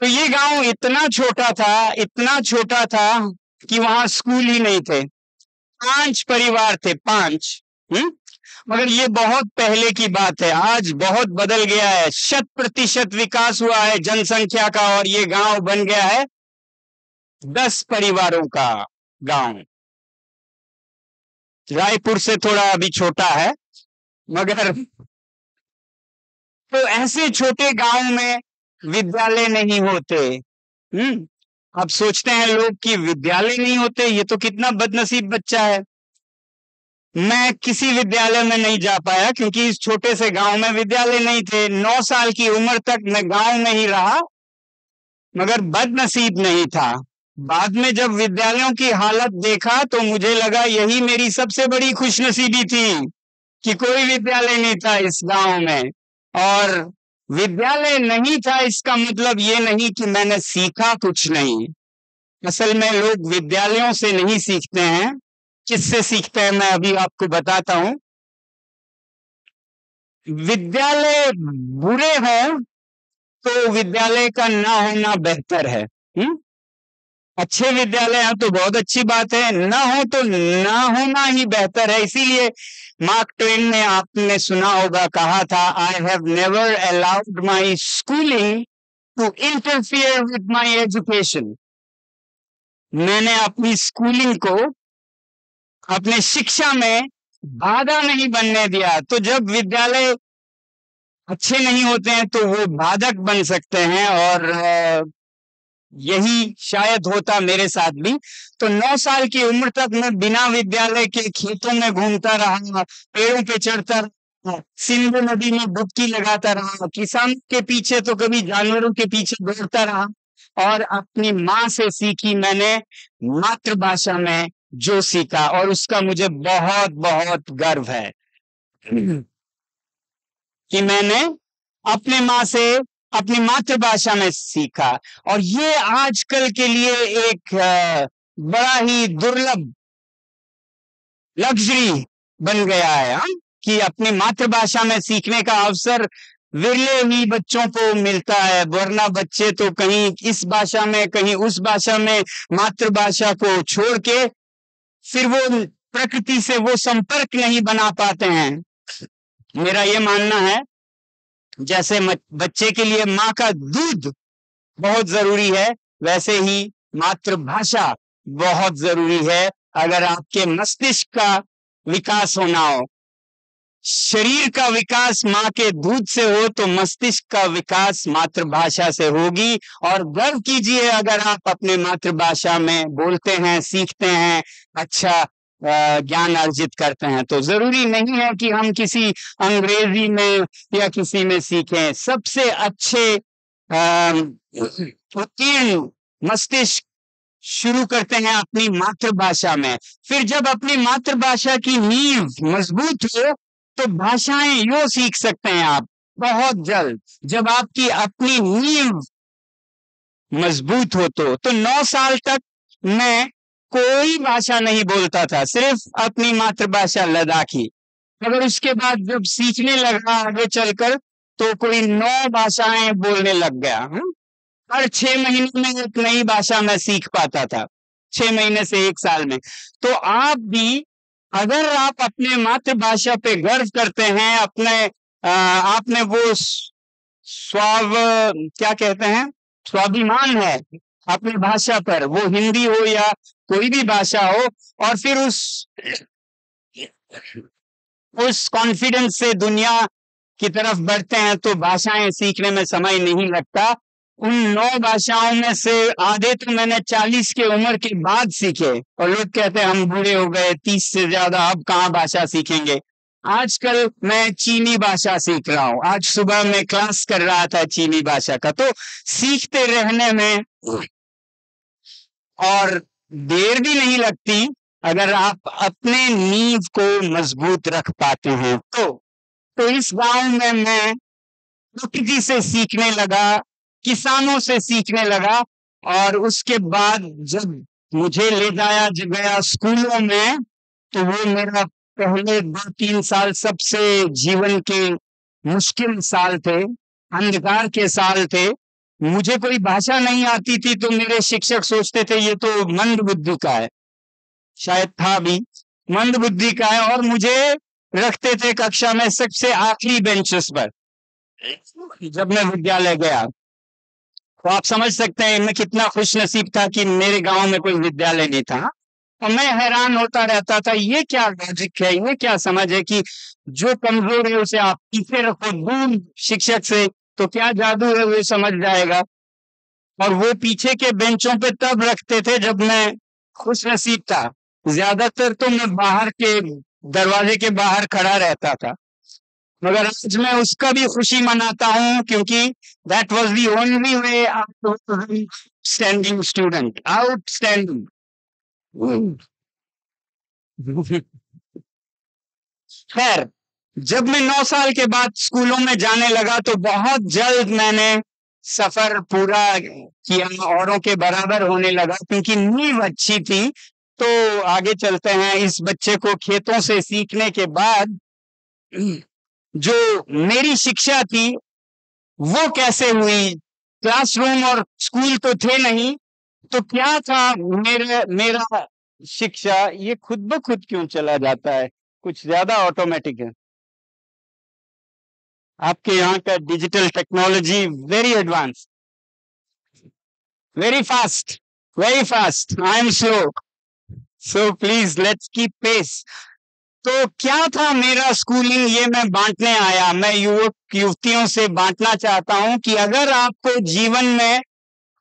तो ये गाँव इतना छोटा था, इतना छोटा था कि वहाँ स्कूल ही नहीं थे। पाँच परिवार थे, पाँच। हम्म? मगर ये बहुत पहले की बात है। आज बहुत बदल गया है। शत प्रतिशत विकास हुआ है जनसंख्या का और ये गाँव बन गया है दस परिवारों का गाँव। रायपुर से थोड़ा अभी छोटा है, मगर तो ऐसे छोटे गाँव में विद्यालय नहीं होते। हम्म अब सोचते हैं लोग कि विद्यालय नहीं होते, ये तो कितना बदनसीब बच्चा है। मैं किसी विद्यालय में नहीं जा पाया क्योंकि इस छोटे से गाँव में विद्यालय नहीं थे। नौ साल की उम्र तक मैं गाँव में ही रहा, मगर बदनसीब नहीं था। बाद में जब विद्यालयों की हालत देखा तो मुझे लगा यही मेरी सबसे बड़ी खुशनसीबी थी कि कोई विद्यालय नहीं था इस गाँव में। और विद्यालय नहीं था इसका मतलब ये नहीं कि मैंने सीखा कुछ नहीं। असल में लोग विद्यालयों से नहीं सीखते हैं। किससे सीखते हैं, मैं अभी आपको बताता हूँ। विद्यालय बुरे हैं तो विद्यालय का ना होना बेहतर है। हुँ? अच्छे विद्यालय हैं तो बहुत अच्छी बात है, ना हो तो ना होना ही बेहतर है। इसीलिए मार्क ट्वेन ने आपने सुना होगा, कहा था I have never allowed my schooling to interfere with my education मैंने अपनी स्कूलिंग को अपने शिक्षा में बाधा नहीं बनने दिया तो जब विद्यालय अच्छे नहीं होते हैं तो वो बाधक बन सकते हैं और यही शायद होता मेरे साथ भी। तो नौ साल की उम्र तक मैं बिना विद्यालय के खेतों में घूमता रहा, पेड़ों पे चढ़ता रहा, सिंधु नदी में डुबकी लगाता रहा, किसान के पीछे तो कभी जानवरों के पीछे दौड़ता रहा और अपनी माँ से सीखी मैंने मातृभाषा में जो सीखा और उसका मुझे बहुत बहुत गर्व है [CLEARS THROAT] कि मैंने अपने माँ से अपनी मातृभाषा में सीखा और ये आजकल के लिए एक बड़ा ही दुर्लभ लग्जरी बन गया है हाँ? कि अपनी मातृभाषा में सीखने का अवसर विरले ही बच्चों को मिलता है, वरना बच्चे तो कहीं इस भाषा में, कहीं उस भाषा में मातृभाषा को छोड़ के फिर वो प्रकृति से वो संपर्क नहीं बना पाते हैं। मेरा ये मानना है, जैसे बच्चे के लिए माँ का दूध बहुत ज़रूरी है, वैसे ही मातृभाषा बहुत ज़रूरी है। अगर आपके मस्तिष्क का विकास होना हो शरीर का विकास माँ के दूध से हो तो मस्तिष्क का विकास मातृभाषा से होगी। और गर्व कीजिए, अगर आप अपने मातृभाषा में बोलते हैं, सीखते हैं अच्छा ज्ञान अर्जित करते हैं तो ज़रूरी नहीं है कि हम किसी अंग्रेज़ी में या किसी में सीखें। सबसे अच्छे उत्तीर्ण मस्तिष्क शुरू करते हैं अपनी मातृभाषा में। फिर जब अपनी मातृभाषा की नींव मज़बूत हो तो भाषाएँ यो सीख सकते हैं आप, बहुत जल्द। जब आपकी अपनी नींव मज़बूत हो तो तो नौ साल तक मैं कोई भाषा नहीं बोलता था, सिर्फ़ अपनी मातृभाषा लद्दाखी। मगर उसके बाद जब सीखने लगा आगे चलकर तो कोई नौ भाषाएँ बोलने लग गया हम्म? हर छह महीने में एक नई भाषा मैं सीख पाता था, छह महीने से एक साल में। तो आप भी अगर आप अपने मातृभाषा पे गर्व करते हैं अपने अ, आप वो स्वाव क्या कहते हैं? स्वाभिमान है अपनी भाषा पर वो हिंदी हो या कोई भी भाषा हो और फिर उस उस कॉन्फिडेंस से दुनिया की तरफ़ बढ़ते हैं तो भाषाएँ सीखने में समय नहीं लगता। उन नौ भाषाओं में से आधे तो मैंने चालीस के उम्र के बाद सीखे। और लोग कहते हैं, हम बूढ़े हो गए, तीस से ज़्यादा, अब कहाँ भाषा सीखेंगे? आजकल मैं चीनी भाषा सीख रहा हूँ। आज सुबह मैं क्लास कर रहा था चीनी भाषा का। तो सीखते रहने में और देर भी नहीं लगती अगर आप अपने नींव को मज़बूत रख पाते हैं। तो तो इस गाँव में मैं प्रकृति से सीखने लगा। किसानों से सीखने लगा और उसके बाद जब मुझे ले जाया गया स्कूलों में तो वो मेरा पहले दो तीन साल सबसे जीवन के मुश्किल साल थे, अंधकार के साल थे। मुझे कोई भाषा नहीं आती थी तो मेरे शिक्षक सोचते थे, ये तो मंद बुद्धि का है। शायद था भी। मंद बुद्धि का है और मुझे रखते थे कक्षा में सबसे आखिरी बेंचेस पर। जब मैं विद्यालय गया तो आप समझ सकते हैं मैं कितना खुश नसीब था कि मेरे गाँव में कोई विद्यालय नहीं था। और मैं हैरान होता रहता था, ये क्या लॉजिक है? ये क्या समझ है कि जो कमज़ोर है उसे आप पीछे रखो दूर शिक्षक से तो क्या जादू है वो समझ जाएगा। और वो पीछे के बेंचों पे तब रखते थे जब मैं खुश नसीब था। ज़्यादातर तो मैं बाहर के दरवाजे के बाहर खड़ा रहता था। मगर आज मैं उसका भी खुशी मनाता हूँ, क्योंकि that was the only way standing student outstanding खैर, जब मैं नौ साल के बाद स्कूलों में जाने लगा तो बहुत जल्द मैंने सफ़र पूरा किया, औरों के बराबर होने लगा, क्योंकि नींव अच्छी थी। तो आगे चलते हैं, इस बच्चे को खेतों से सीखने के बाद जो मेरी शिक्षा थी, वो कैसे हुई? क्लासरूम और स्कूल तो थे नहीं तो क्या था मेरे, मेरा शिक्षा? ये खुद ब खुद क्यों चला जाता है? कुछ ज़्यादा ऑटोमेटिक है। आपके यहाँ का digital technology very advance very fast very fast I am slow so please let's keep pace तो क्या था मेरा स्कूलिंग ये मैं बांटने आया। मैं युवक युवतियों से बांटना चाहता हूँ कि अगर आपको जीवन में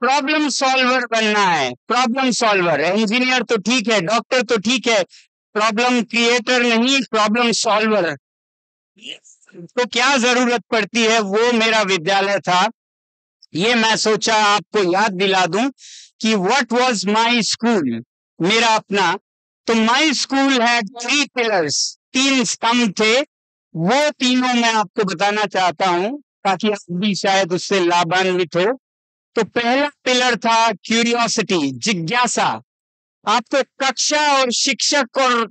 प्रॉब्लम सॉल्वर बनना है प्रॉब्लम सॉल्वर इंजीनियर तो ठीक है डॉक्टर तो ठीक है प्रॉब्लम क्रिएटर नहीं प्रॉब्लम सॉल्वर तो क्या ज़रूरत पड़ती है? वो मेरा विद्यालय था। ये मैं सोचा आपको याद दिला दूँ कि व्हाट वाज माय स्कूल मेरा अपना तो माई स्कूल है थ्री पिलर्स तीन स्तंभ थे। वो तीनों मैं आपको बताना चाहता हूँ, ताकि आप भी शायद उससे लाभान्वित हो। तो पहला पिलर था क्यूरियोसिटी जिज्ञासा। आपको कक्षा और शिक्षक और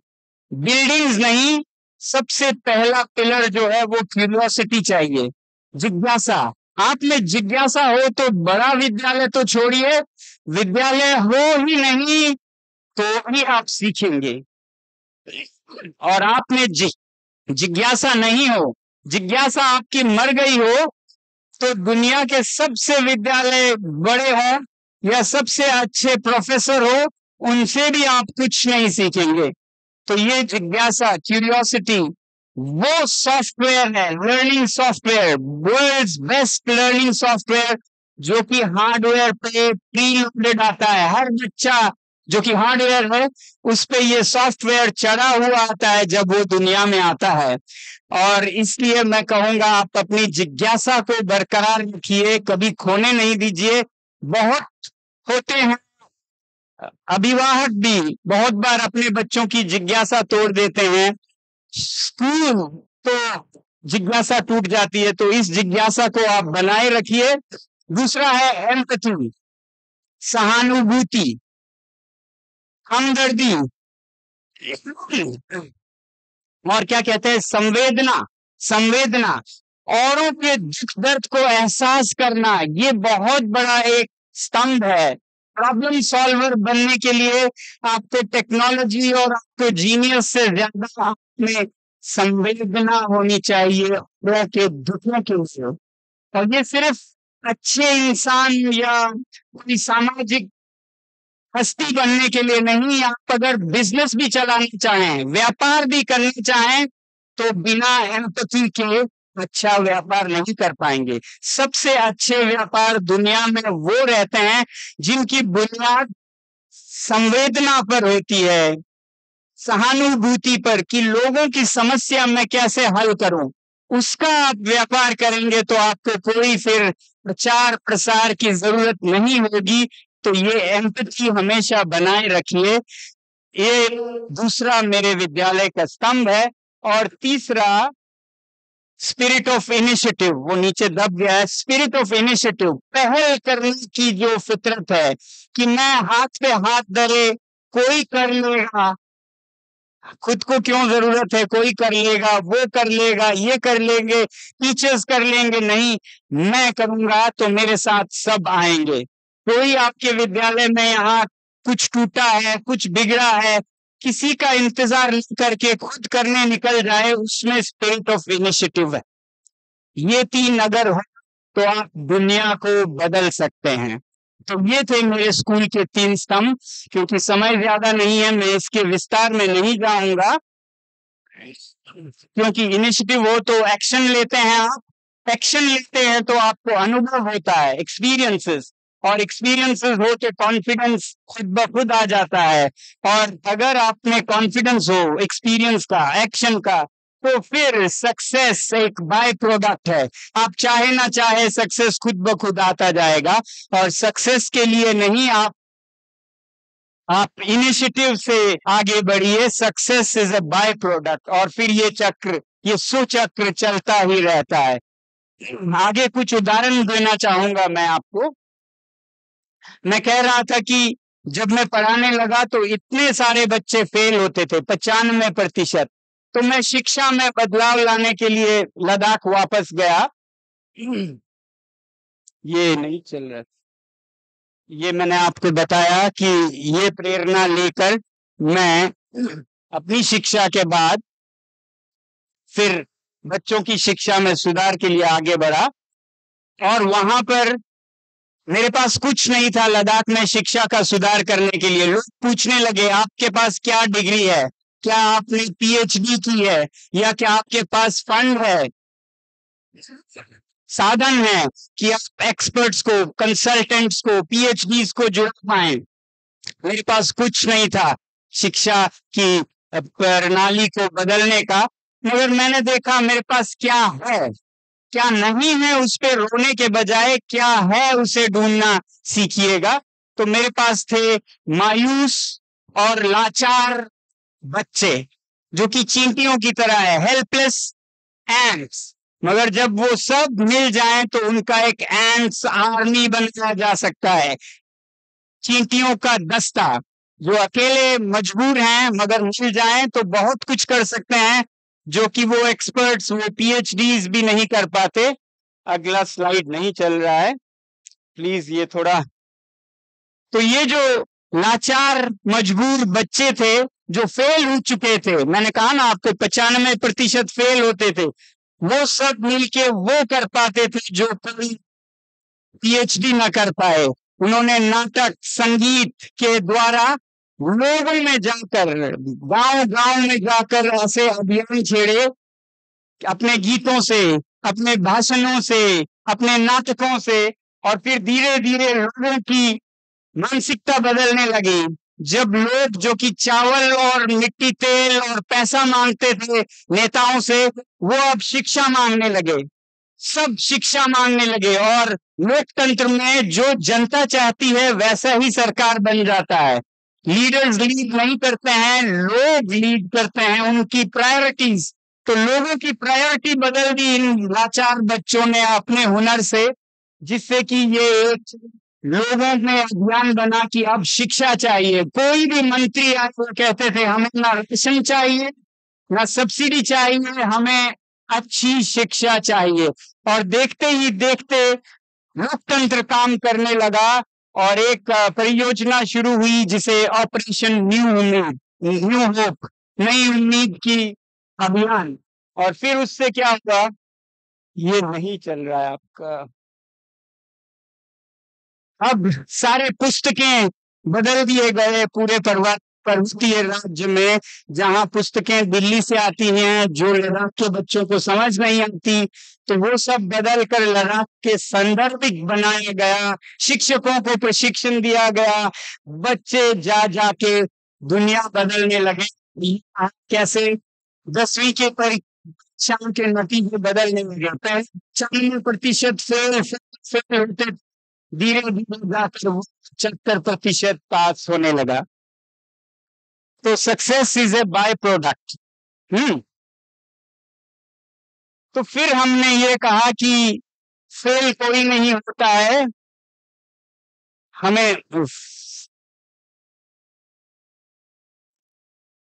बिल्डिंग्स नहीं, सबसे पहला पिलर जो है वो क्यूरियोसिटी चाहिए, जिज्ञासा। आप में जिज्ञासा हो तो बड़ा विद्यालय तो छोड़िए, विद्यालय हो ही नहीं तो भी आप सीखेंगे। और आप में जिज्ञासा नहीं हो, जिज्ञासा आपकी मर गई हो तो दुनिया के सबसे विद्यालय बड़े हो या सबसे अच्छे प्रोफेसर हो, उनसे भी आप कुछ नहीं सीखेंगे। तो ये जिज्ञासा क्यूरियोसिटी वो सॉफ्टवेयर है learning software world's best learning software जो कि हार्डवेयर पे प्री आता है। हर बच्चा जो कि हार्डवेयर है, उस पे ये सॉफ्टवेयर चढ़ा हुआ आता है जब वो दुनिया में आता है। और इसलिए मैं कहूँगा, आप अपनी जिज्ञासा को बरकरार रखिए, कभी खोने नहीं दीजिए। बहुत होते हैं। अभिवाहक भी बहुत बार अपने बच्चों की जिज्ञासा तोड़ देते हैं। स्कूल तो जिज्ञासा टूट जाती है तो इस जिज्ञासा को आप बनाए रखिए। दूसरा है एम्पथी, सहानुभूति। हमदर्दी और क्या कहते हैं? संवेदना संवेदना। औरों के दुख दर्द को एहसास करना, ये बहुत बड़ा एक स्तंभ है। प्रॉब्लम सॉल्वर बनने के लिए आपको टेक्नोलॉजी और आपको जीनियस से ज़्यादा आप में संवेदना होनी चाहिए औरों के दुखों के ऊपर और ये सिर्फ़ अच्छे इंसान या कोई सामाजिक हस्ती बनने के लिए नहीं, आप अगर बिज़नेस भी चलाना चाहें, व्यापार भी करना चाहें तो बिना एम्पथी के अच्छा व्यापार नहीं कर पाएँगे। सबसे अच्छे व्यापार दुनिया में वो रहते हैं जिनकी बुनियाद संवेदना पर होती है, सहानुभूति पर कि लोगों की समस्या मैं कैसे हल करूँ। उसका आप व्यापार करेंगे तो आपको कोई फिर प्रचार प्रसार की ज़रूरत नहीं होगी। तो ये एम्पथी हमेशा बनाए रखिए। ये दूसरा मेरे विद्यालय का स्तंभ है और तीसरा स्पिरिट ऑफ़ इनिशिएटिव वो नीचे दब गया है। स्पिरिट ऑफ़ इनिशिएटिव पहल करने की जो फितरत है कि मैं हाथ पे हाथ धरे, कोई कर लेगा, खुद को क्यों ज़रूरत है, कोई कर लेगा, वो कर लेगा, ये कर लेंगे टीचर्स कर लेंगे, नहीं, मैं करूँगा तो मेरे साथ सब आएँगे। कोई आपके विद्यालय में यहाँ कुछ टूटा है, कुछ बिगड़ा है, किसी का इंतज़ार करके खुद करने निकल जाए, उसमें स्पिरिट ऑफ़ इनिशिएटिव है। ये तीन अगर हो तो आप दुनिया को बदल सकते हैं। तो ये थे मेरे स्कूल के तीन स्तंभ, क्योंकि समय ज़्यादा नहीं है, मैं इसके विस्तार में नहीं जाऊँगा। क्योंकि इनिशिएटिव हो तो एक्शन लेते हैं आप एक्शन लेते हैं तो आपको अनुभव होता है एक्सपीरियंसेस और एक्सपीरियंसेस हो तो कॉन्फिडेंस खुद ब खुद आ जाता है। और अगर आप में कॉन्फिडेंस हो एक्सपीरियंस का एक्शन का तो फिर सक्सेस एक बाय प्रोडक्ट है। आप चाहे ना चाहे सक्सेस खुद ब खुद आता जाएगा। और सक्सेस के लिए नहीं, आप आप इनिशिएटिव से आगे बढ़िए। Success is a by product और फिर ये चक्र, ये सुचक्र चलता ही रहता है। आगे कुछ उदाहरण देना चाहूँगा मैं आपको। मैं कह रहा था कि जब मैं पढ़ाने लगा तो इतने सारे बच्चे फेल होते थे, पचानवे प्रतिशत। तो मैं शिक्षा में बदलाव लाने के लिए लद्दाख वापस गया। [CLEARS THROAT] ये नहीं चल रहा। ये मैंने आपको बताया कि ये प्रेरणा लेकर मैं [CLEARS THROAT] अपनी शिक्षा के बाद फिर बच्चों की शिक्षा में सुधार के लिए आगे बढ़ा और वहाँ पर मेरे पास कुछ नहीं था, लद्दाख में शिक्षा का सुधार करने के लिए। लोग पूछने लगे, आपके पास क्या डिग्री है? क्या आपने पीएचडी की है? या क्या आपके पास फंड है? साधन है कि आप एक्सपर्ट्स को कंसल्टेंट्स को पीएचडी को जुड़ पाए। मेरे पास कुछ नहीं था शिक्षा की प्रणाली को बदलने का, मगर मैंने देखा मेरे पास क्या है। क्या नहीं है उस पर रोने के बजाय, क्या है उसे ढूंढना सीखिएगा। तो मेरे पास थे मायूस और लाचार बच्चे, जो कि चींटियों की तरह है हेल्पलेस एंड्स मगर जब वो सब मिल जाएँ तो उनका एक एंड्स आर्मी बनाया जा सकता है। चींटियों का दस्ता, जो अकेले मजबूर हैं, मगर मिल जाएँ तो बहुत कुछ कर सकते हैं। जो कि वो एक्सपर्ट्स वो पीएचडीज भी नहीं कर पाते। अगला स्लाइड नहीं चल रहा है। प्लीज़ ये थोड़ा। तो ये जो लाचार मजबूर बच्चे थे, जो फेल हो चुके थे, मैंने कहा ना आपको, पचानवे प्रतिशत फेल होते थे, वो सब मिलके वो कर पाते थे जो कभी पीएचडी ना कर पाए। उन्होंने नाटक, संगीत के द्वारा लोगों में जाकर गाँव गाँव में जाकर ऐसे अभियान छेड़े, अपने गीतों से, अपने भाषणों से, अपने नाटकों से, और फिर धीरे धीरे लोगों की मानसिकता बदलने लगी। जब लोग जो कि चावल और मिट्टी तेल और पैसा मांगते थे नेताओं से, वो अब शिक्षा मांगने लगे। सब शिक्षा मांगने लगे और लोकतंत्र में जो जनता चाहती है, वैसा ही सरकार बन जाता है। लीडर्स लीड नहीं करते हैं, लोग लीड करते हैं उनकी प्रायोरिटीज तो लोगों की प्रायोरिटी बदल दी इन लाचार बच्चों ने अपने हुनर से, जिससे कि ये एक लोगों में अभियान बना कि अब शिक्षा चाहिए। कोई भी मंत्री आकर कहते थे, हमें ना राशन चाहिए, ना सब्सिडी चाहिए, हमें अच्छी शिक्षा चाहिए। और देखते ही देखते लोकतंत्र काम करने लगा और एक परियोजना शुरू हुई जिसे ऑपरेशन न्यू उम्मीद, न्यू होप, नई उम्मीद की अभियान। और फिर उससे क्या हुआ? ये नहीं चल रहा है आपका। अब सारे पुस्तकें बदल दिए गए पूरे पर्वत पर्वतीय राज्य में, जहाँ पुस्तकें दिल्ली से आती हैं, जो लद्दाख के बच्चों को समझ नहीं आती तो वो सब बदल कर लद्दाख के संदर्भिक बनाया गया, शिक्षकों को प्रशिक्षण दिया गया, बच्चे जा जाके दुनिया बदलने लगे। कैसे दसवीं के परीक्षा के नतीजे बदलने लगे? पहले पचानवे प्रतिशत फेल फेल होते धीरे धीरे जाकर पचहत्तर प्रतिशत पास होने लगा। तो success is a by product hmm तो फिर हमने ये कहा कि फेल कोई नहीं होता है। हमें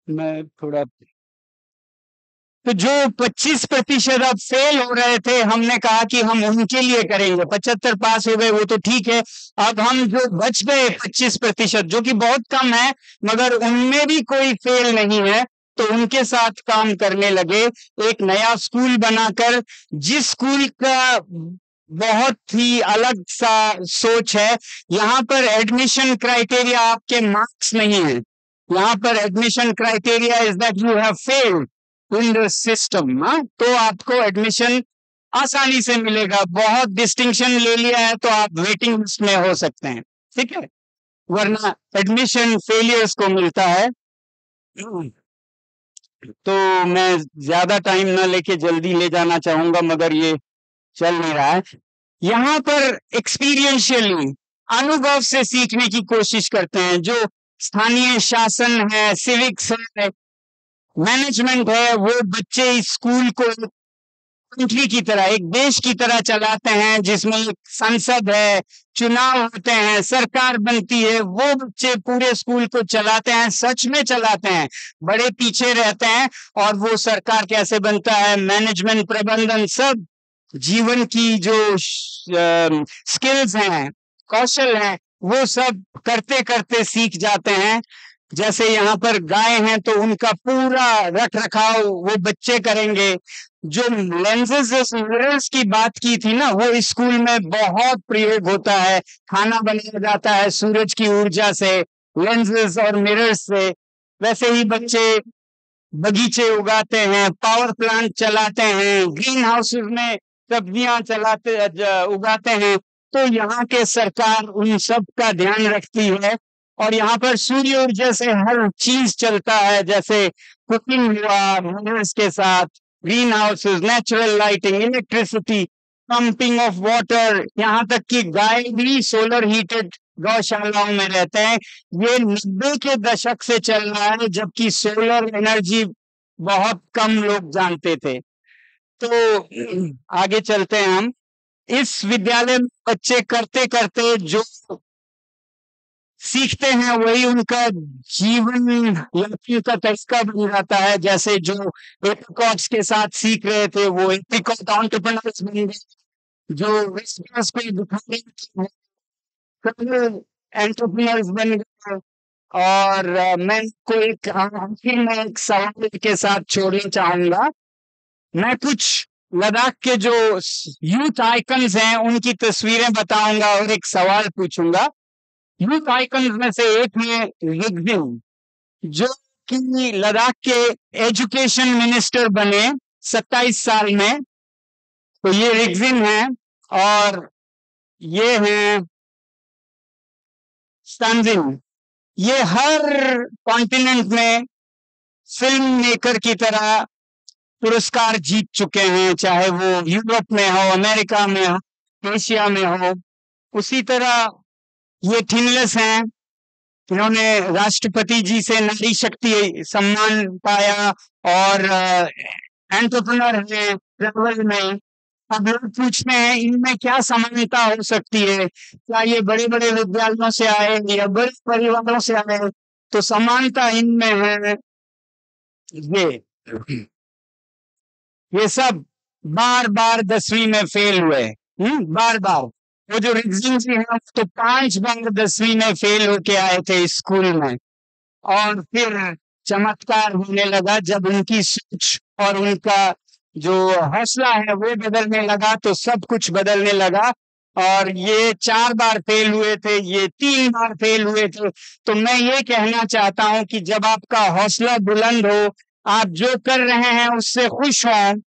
मैं थोड़ा तो जो 25 प्रतिशत अब फेल हो रहे थे, हमने कहा कि हम उनके लिए करेंगे। 75 पास हो गए, वो तो ठीक है। अब हम जो बच गए 25 प्रतिशत, जो कि बहुत कम है, मगर उनमें भी कोई फेल नहीं है तो उनके साथ काम करने लगे एक नया स्कूल बनाकर, जिस स्कूल का बहुत ही अलग सा सोच है। यहाँ पर एडमिशन क्राइटेरिया आपके मार्क्स नहीं है। यहाँ पर admission criteria is that you have failed in the system तो आपको एडमिशन आसानी से मिलेगा। बहुत डिस्टिंक्शन ले लिया है तो आप वेटिंग लिस्ट में हो सकते हैं, ठीक है? वरना एडमिशन फेलियर्स को मिलता है। तो मैं ज़्यादा टाइम ना लेके जल्दी ले जाना चाहूँगा, मगर ये चल नहीं रहा है। यहाँ पर एक्सपीरियंशियली अनुभव से सीखने की कोशिश करते हैं, जो स्थानीय शासन है सिविक्स है मैनेजमेंट है, वो बच्चे स्कूल को कंट्री की तरह, एक देश की तरह चलाते हैं, जिसमें संसद है, चुनाव होते हैं, सरकार बनती है, वो बच्चे पूरे स्कूल को चलाते हैं, सच में चलाते हैं, बड़े पीछे रहते हैं, और वो सरकार कैसे बनता है मैनेजमेंट प्रबंधन सब जीवन की जो स्किल्स हैं, कौशल हैं, वो सब करते करते सीख जाते हैं जैसे यहाँ पर गाय हैं तो उनका पूरा रख रखाव वो बच्चे करेंगे। जो लेंसेज मिरर्स की बात की थी ना, वो स्कूल में बहुत प्रयोग होता है। खाना बनाया जाता है सूरज की ऊर्जा से लेंसेज और मिरर्स से। वैसे ही बच्चे बगीचे उगाते हैं पावर प्लांट चलाते हैं ग्रीन हाउस में सब्ज़ियाँ चलाते उगाते हैं। तो यहाँ के सरकार उन सब का ध्यान रखती है। और यहाँ पर सूर्य ऊर्जा से हर चीज़ चलता है, जैसे कुकिंग हुआ मिनरल्स के साथ greenhouses natural lighting electricity pumping of water यहाँ तक कि गाय भी सोलर हीटेड गौशालाओं में रहते हैं। ये नब्बे के दशक से चल रहा है, जबकि सोलर एनर्जी बहुत कम लोग जानते थे। तो आगे चलते हैं हम। इस विद्यालय में बच्चे करते करते जो सीखते हैं, वही उनका जीवन यापन का तरीका बन जाता है। जैसे जो एपिकॉट्स के साथ सीख रहे थे, वो एपिकॉट ऑन्टरप्रनर्स बन गए, जो विस्पस पे दिखाने एंटरप्रेन्योर्स बन गए। और मैं को एक आखिर में एक सवाल के साथ छोड़ना चाहूँगा। मैं कुछ लद्दाख के जो यूथ आइकन्स हैं, उनकी तस्वीरें बताऊँगा और एक सवाल पूछूँगा। यूथ आइकन्स में से एक है रिगजिन जो कि लद्दाख के एजुकेशन मिनिस्टर बने 27 साल में। तो ये रिगजिन है और ये है स्टैंजिन ये हर कॉन्टिनेंट में फ़िल्म मेकर की तरह पुरस्कार जीत चुके हैं, चाहे वो यूरोप में हो, अमेरिका में हो, एशिया में हो। उसी तरह ये थिनलेस हैं। इन्होंने राष्ट्रपति जी से नारी शक्ति, सम्मान पाया और एंटरप्रनर है ट्रेवल में। अब लोग पूछते हैं, इनमें क्या समानता हो सकती है? क्या ये बड़े बड़े विद्यालयों से आए या बड़े परिवारों से आए? तो समानता इनमें है। ये ये सब बार बार दसवीं में फेल हुए। हम्म बार बार वो जो रिग्जिन जी हैं तो पाँच बार दसवीं में फेल होके आए थे स्कूल में। और फिर चमत्कार होने लगा जब उनकी सोच और उनका जो हौसला है, वो बदलने लगा तो सब कुछ बदलने लगा। और ये चार बार फेल हुए थे, ये तीन बार फेल हुए थे। तो मैं ये कहना चाहता हूँ कि जब आपका हौसला बुलंद हो, आप जो कर रहे हैं, उससे खुश हो।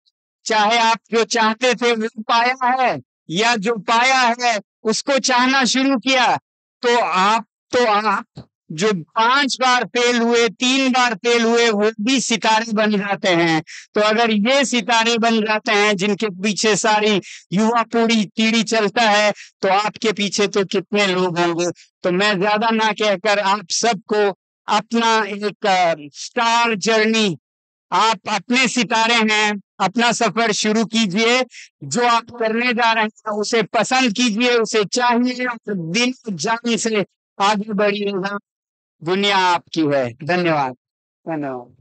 चाहे आप जो चाहते थे, वो पाया है। या जो पाया है, उसको चाहना शुरू किया। तो आप तो आप जो पाँच बार फेल हुए, तीन बार फेल हुए, वो भी सितारे बन जाते हैं। तो अगर ये सितारे बन जाते हैं, जिनके पीछे सारी युवा पूरी पीढ़ी चलता है तो आपके पीछे तो कितने लोग होंगे? तो मैं ज़्यादा ना कहकर आप सबको अपना एक स्टार जर्नी आप अपने सितारे हैं, अपना सफ़र शुरू कीजिए, जो आप करने जा रहे हैं उसे पसंद कीजिए, उसे चाहिए दिल जान से आगे बढ़िएगा दुनिया आपकी है। धन्यवाद। धन्यवाद।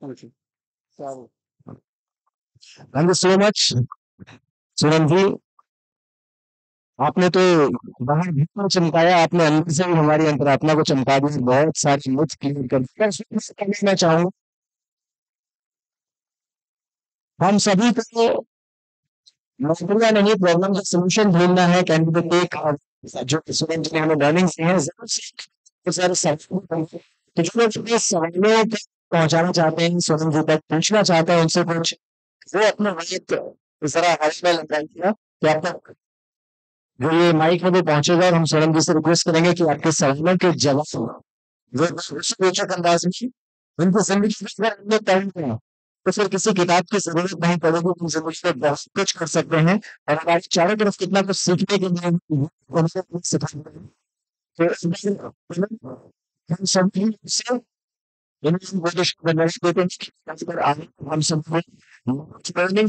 Thank you. So much. Suran ji. आपने तो बाहर भीतर चमकाया, आपने अंदर से भी हमारी अंतरात्मा को चमका दिया, बहुत सारी मुझ क्लियर कर दिया मैं चाहूँगा हम सभी को नौकरियाँ नहीं प्रॉब्लम का सोल्यूशन ढूंढना है कैंडिडेट एक और जो जी ने हमें लर्निंग दी है, ज़रूर से सारे तो जो लोग अपने सवालों तक पहुंचाना चाहते हैं सोनम जी तक पूछना चाहते हैं, उनसे कुछ वो अपना माइक जरा हाथ में लगाइएगा कि आपका जो ये माइक में भी पहुंचेगा और हम सोनम जी से रिक्वेस्ट करेंगे कि आपके सवालों के जवाब वो रोचक अंदाज में उनकी ज़िंदगी तो फिर किसी किताब की ज़रूरत नहीं पड़ेगी, हम ज़िंदगी में बहुत कुछ कर सकते हैं। और हमारे चारों तरफ़ कितना कुछ सीखने के लिए उनसे कुछ सिखाते हैं तो हम सब लर्निंग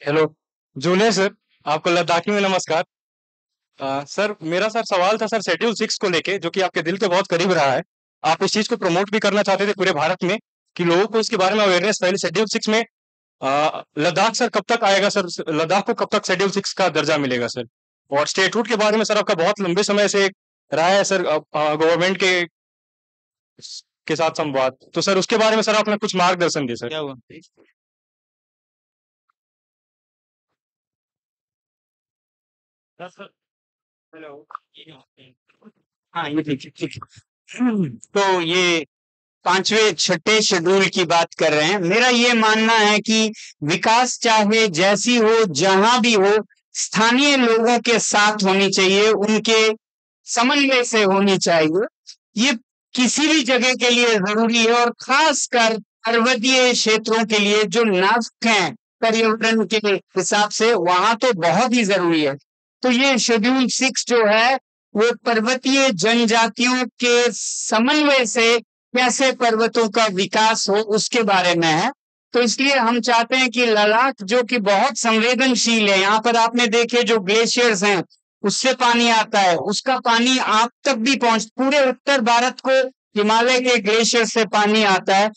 हेलो जूनियर सर आपको लद्दाखी में नमस्कार। अ, सर मेरा सर सवाल था सर शेड्यूल सिक्स को लेके जो कि आपके दिल के बहुत करीब रहा है। आप इस चीज़ को प्रमोट भी करना चाहते थे पूरे भारत में कि लोगों को इसके बारे में अवेयरनेस पहले शेड्यूल सिक्स में। लद्दाख सर कब तक आएगा सर लद्दाख को कब तक शेड्यूल सिक्स का दर्जा मिलेगा सर? और स्टेटहुड के बारे में सर आपका बहुत लंबे समय से रहा है सर गवर्नमेंट के के साथ संवाद। तो सर उसके बारे में सर आपने कुछ मार्गदर्शन दिए सर। क्या हुआ? हेलो। हाँ ये ठीक है। तो ये पांचवे छठे शेड्यूल की बात कर रहे हैं। मेरा ये मानना है कि विकास चाहे जैसी हो जहाँ भी हो स्थानीय लोगों के साथ होनी चाहिए उनके समन्वय से होनी चाहिए। ये किसी भी जगह के लिए ज़रूरी है और खासकर पर्वतीय क्षेत्रों के लिए जो नाजुक हैं पर्यावरण के हिसाब से वहाँ तो बहुत ही ज़रूरी है। तो ये शेड्यूल सिक्स जो है, वो पर्वतीय जनजातियों के समन्वय से कैसे पर्वतों का विकास हो, उसके बारे में है। तो इसलिए हम चाहते हैं कि लद्दाख जो कि बहुत संवेदनशील है, यहाँ पर आपने देखे जो ग्लेशियर्स हैं, उससे पानी आता है। उसका पानी आप तक भी पहुँच, पूरे उत्तर भारत को हिमालय के ग्लेशियर से पानी आता है।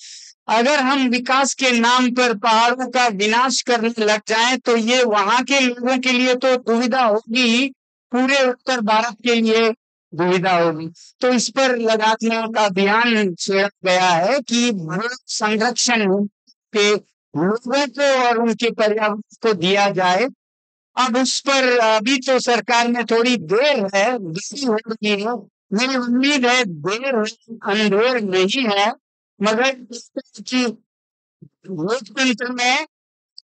अगर हम विकास के नाम पर पहाड़ों का विनाश करने लग जाएँ तो ये वहाँ के लोगों के लिए तो दुविधा होगी। पूरे उत्तर भारत के लिए दुविधा होगी। तो इस पर लगातार का अभियान छेड़ा गया है कि वन संरक्षण के लोगों को और उनके पर्यावरण को दिया जाए। अब उस पर अभी तो सरकार में थोड़ी देर है देरी हो रही है। मेरी उम्मीद है देर अंधेर नहीं है। मगर कि लोकतंत्र में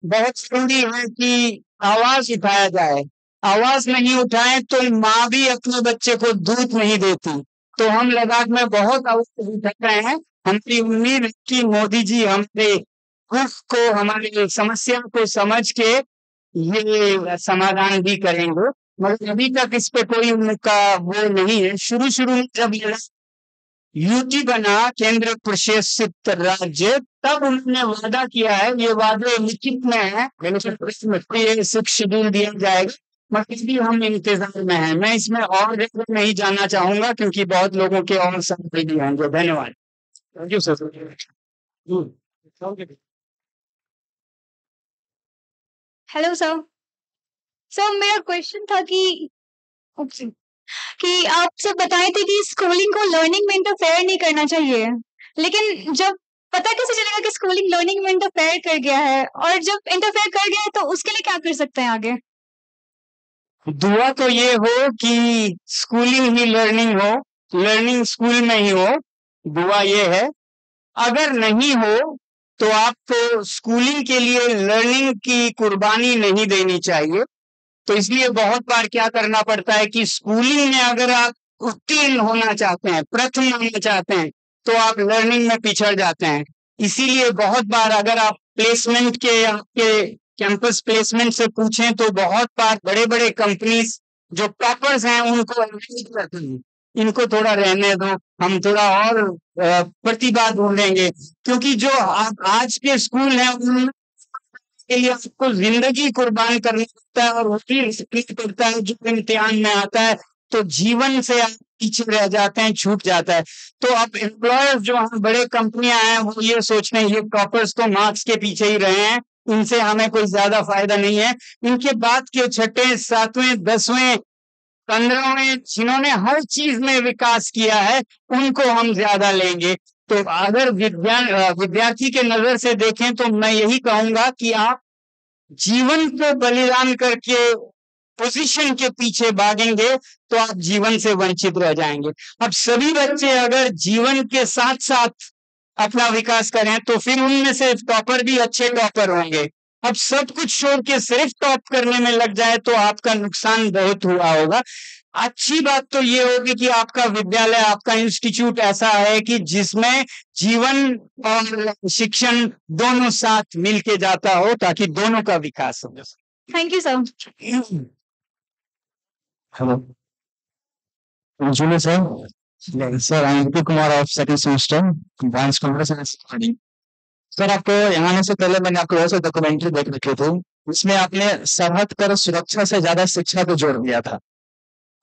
बहुत ज़रूरी है कि आवाज़ उठाया जाए। आवाज़ नहीं उठाए तो माँ भी अपने बच्चे को दूध नहीं देती। तो हम लद्दाख में बहुत आवाज़ उठा रहे हैं। हमारी उम्मीद है कि मोदी जी हमारे दुख को, हमारी समस्या को समझ के ये समाधान भी करेंगे। मगर अभी तक इस पे कोई उनका वो नहीं है। शुरू शुरू में जब ये यूटी बना केंद्र प्रशासित राज्य। तब उन्होंने वादा किया है ये वादे लिखित में है शेड्यूल दिया जाएगा मगर भी हम इंतज़ार में हैं। मैं इसमें और ज़्यादा नहीं जाना चाहूँगा क्योंकि बहुत लोगों के और सवाल भी होंगे धन्यवाद। Thank you sir hello sir sir मेरा क्वेश्चन था कि ओके, कि आप सब बताए थे कि स्कूलिंग को लर्निंग में इंटरफेयर नहीं करना चाहिए। लेकिन जब पता कैसे चलेगा कि स्कूलिंग लर्निंग में इंटरफेयर कर गया है और जब इंटरफेयर कर गया है तो उसके लिए क्या कर सकते हैं आगे? दुआ तो ये हो कि स्कूलिंग ही लर्निंग हो लर्निंग स्कूल में ही हो, दुआ ये है। अगर नहीं हो तो आपको स्कूलिंग के लिए लर्निंग की कुर्बानी नहीं देनी चाहिए। तो इसलिए बहुत बार क्या करना पड़ता है कि स्कूलिंग में अगर आप उत्तीर्ण होना चाहते हैं, प्रथम होना चाहते हैं तो आप लर्निंग में पिछड़ जाते हैं। इसीलिए बहुत बार अगर आप प्लेसमेंट के, आपके कैंपस प्लेसमेंट से पूछें तो बहुत बार बड़े बड़े कंपनीज़ जो टॉपर्स हैं, उनको करते हैं। इनको थोड़ा रहने दो, हम थोड़ा और प्रतिभा ढूंढेंगे। क्योंकि जो आज के स्कूल हैं, उनमें के लिए आपको ज़िंदगी कुर्बान करनी पड़ता है और वही रिस्क करता है जो इम्तिहान में आता है तो जीवन से आप पीछे रह जाते हैं, छूट जाता है। तो अब एम्प्लॉयर्स जो हैं बड़े कंपनियाँ हैं, वो ये सोच रहे हैं, ये टॉपर्स तो मार्क्स के पीछे ही रहे हैं, इनसे हमें कोई ज़्यादा फ़ायदा नहीं है। इनके बाद के छठे, सातवें, दसवें, पंद्रहवें, जिन्होंने हर चीज़ में विकास किया है, उनको हम ज़्यादा लेंगे। तो अगर विद्या विद्यार्थी के नज़र से देखें तो मैं यही कहूँगा कि आप जीवन को बलिदान करके पोजीशन के पीछे भागेंगे तो आप जीवन से वंचित रह जाएँगे। अब सभी बच्चे अगर जीवन के साथ साथ अपना विकास करें तो फिर उनमें से टॉपर भी अच्छे टॉपर होंगे। अब सब कुछ छोड़ के सिर्फ़ टॉप करने में लग जाए तो आपका नुकसान बहुत हुआ होगा। अच्छी बात तो ये होगी कि आपका विद्यालय आपका इंस्टीट्यूट ऐसा है कि जिसमें जीवन और शिक्षण दोनों साथ मिलके जाता हो ताकि दोनों का विकास हो thank you sir hello Julie, sir sir, I'm Vipul Kumar of second semester, Advanced Computer sir आपको यहाँ आने से पहले मैंने आपको बहुत से डॉक्यूमेंट्री देख रखे थे। उसमें आपने सरहद पर सुरक्षा से ज़्यादा शिक्षा को जोड़ दिया था।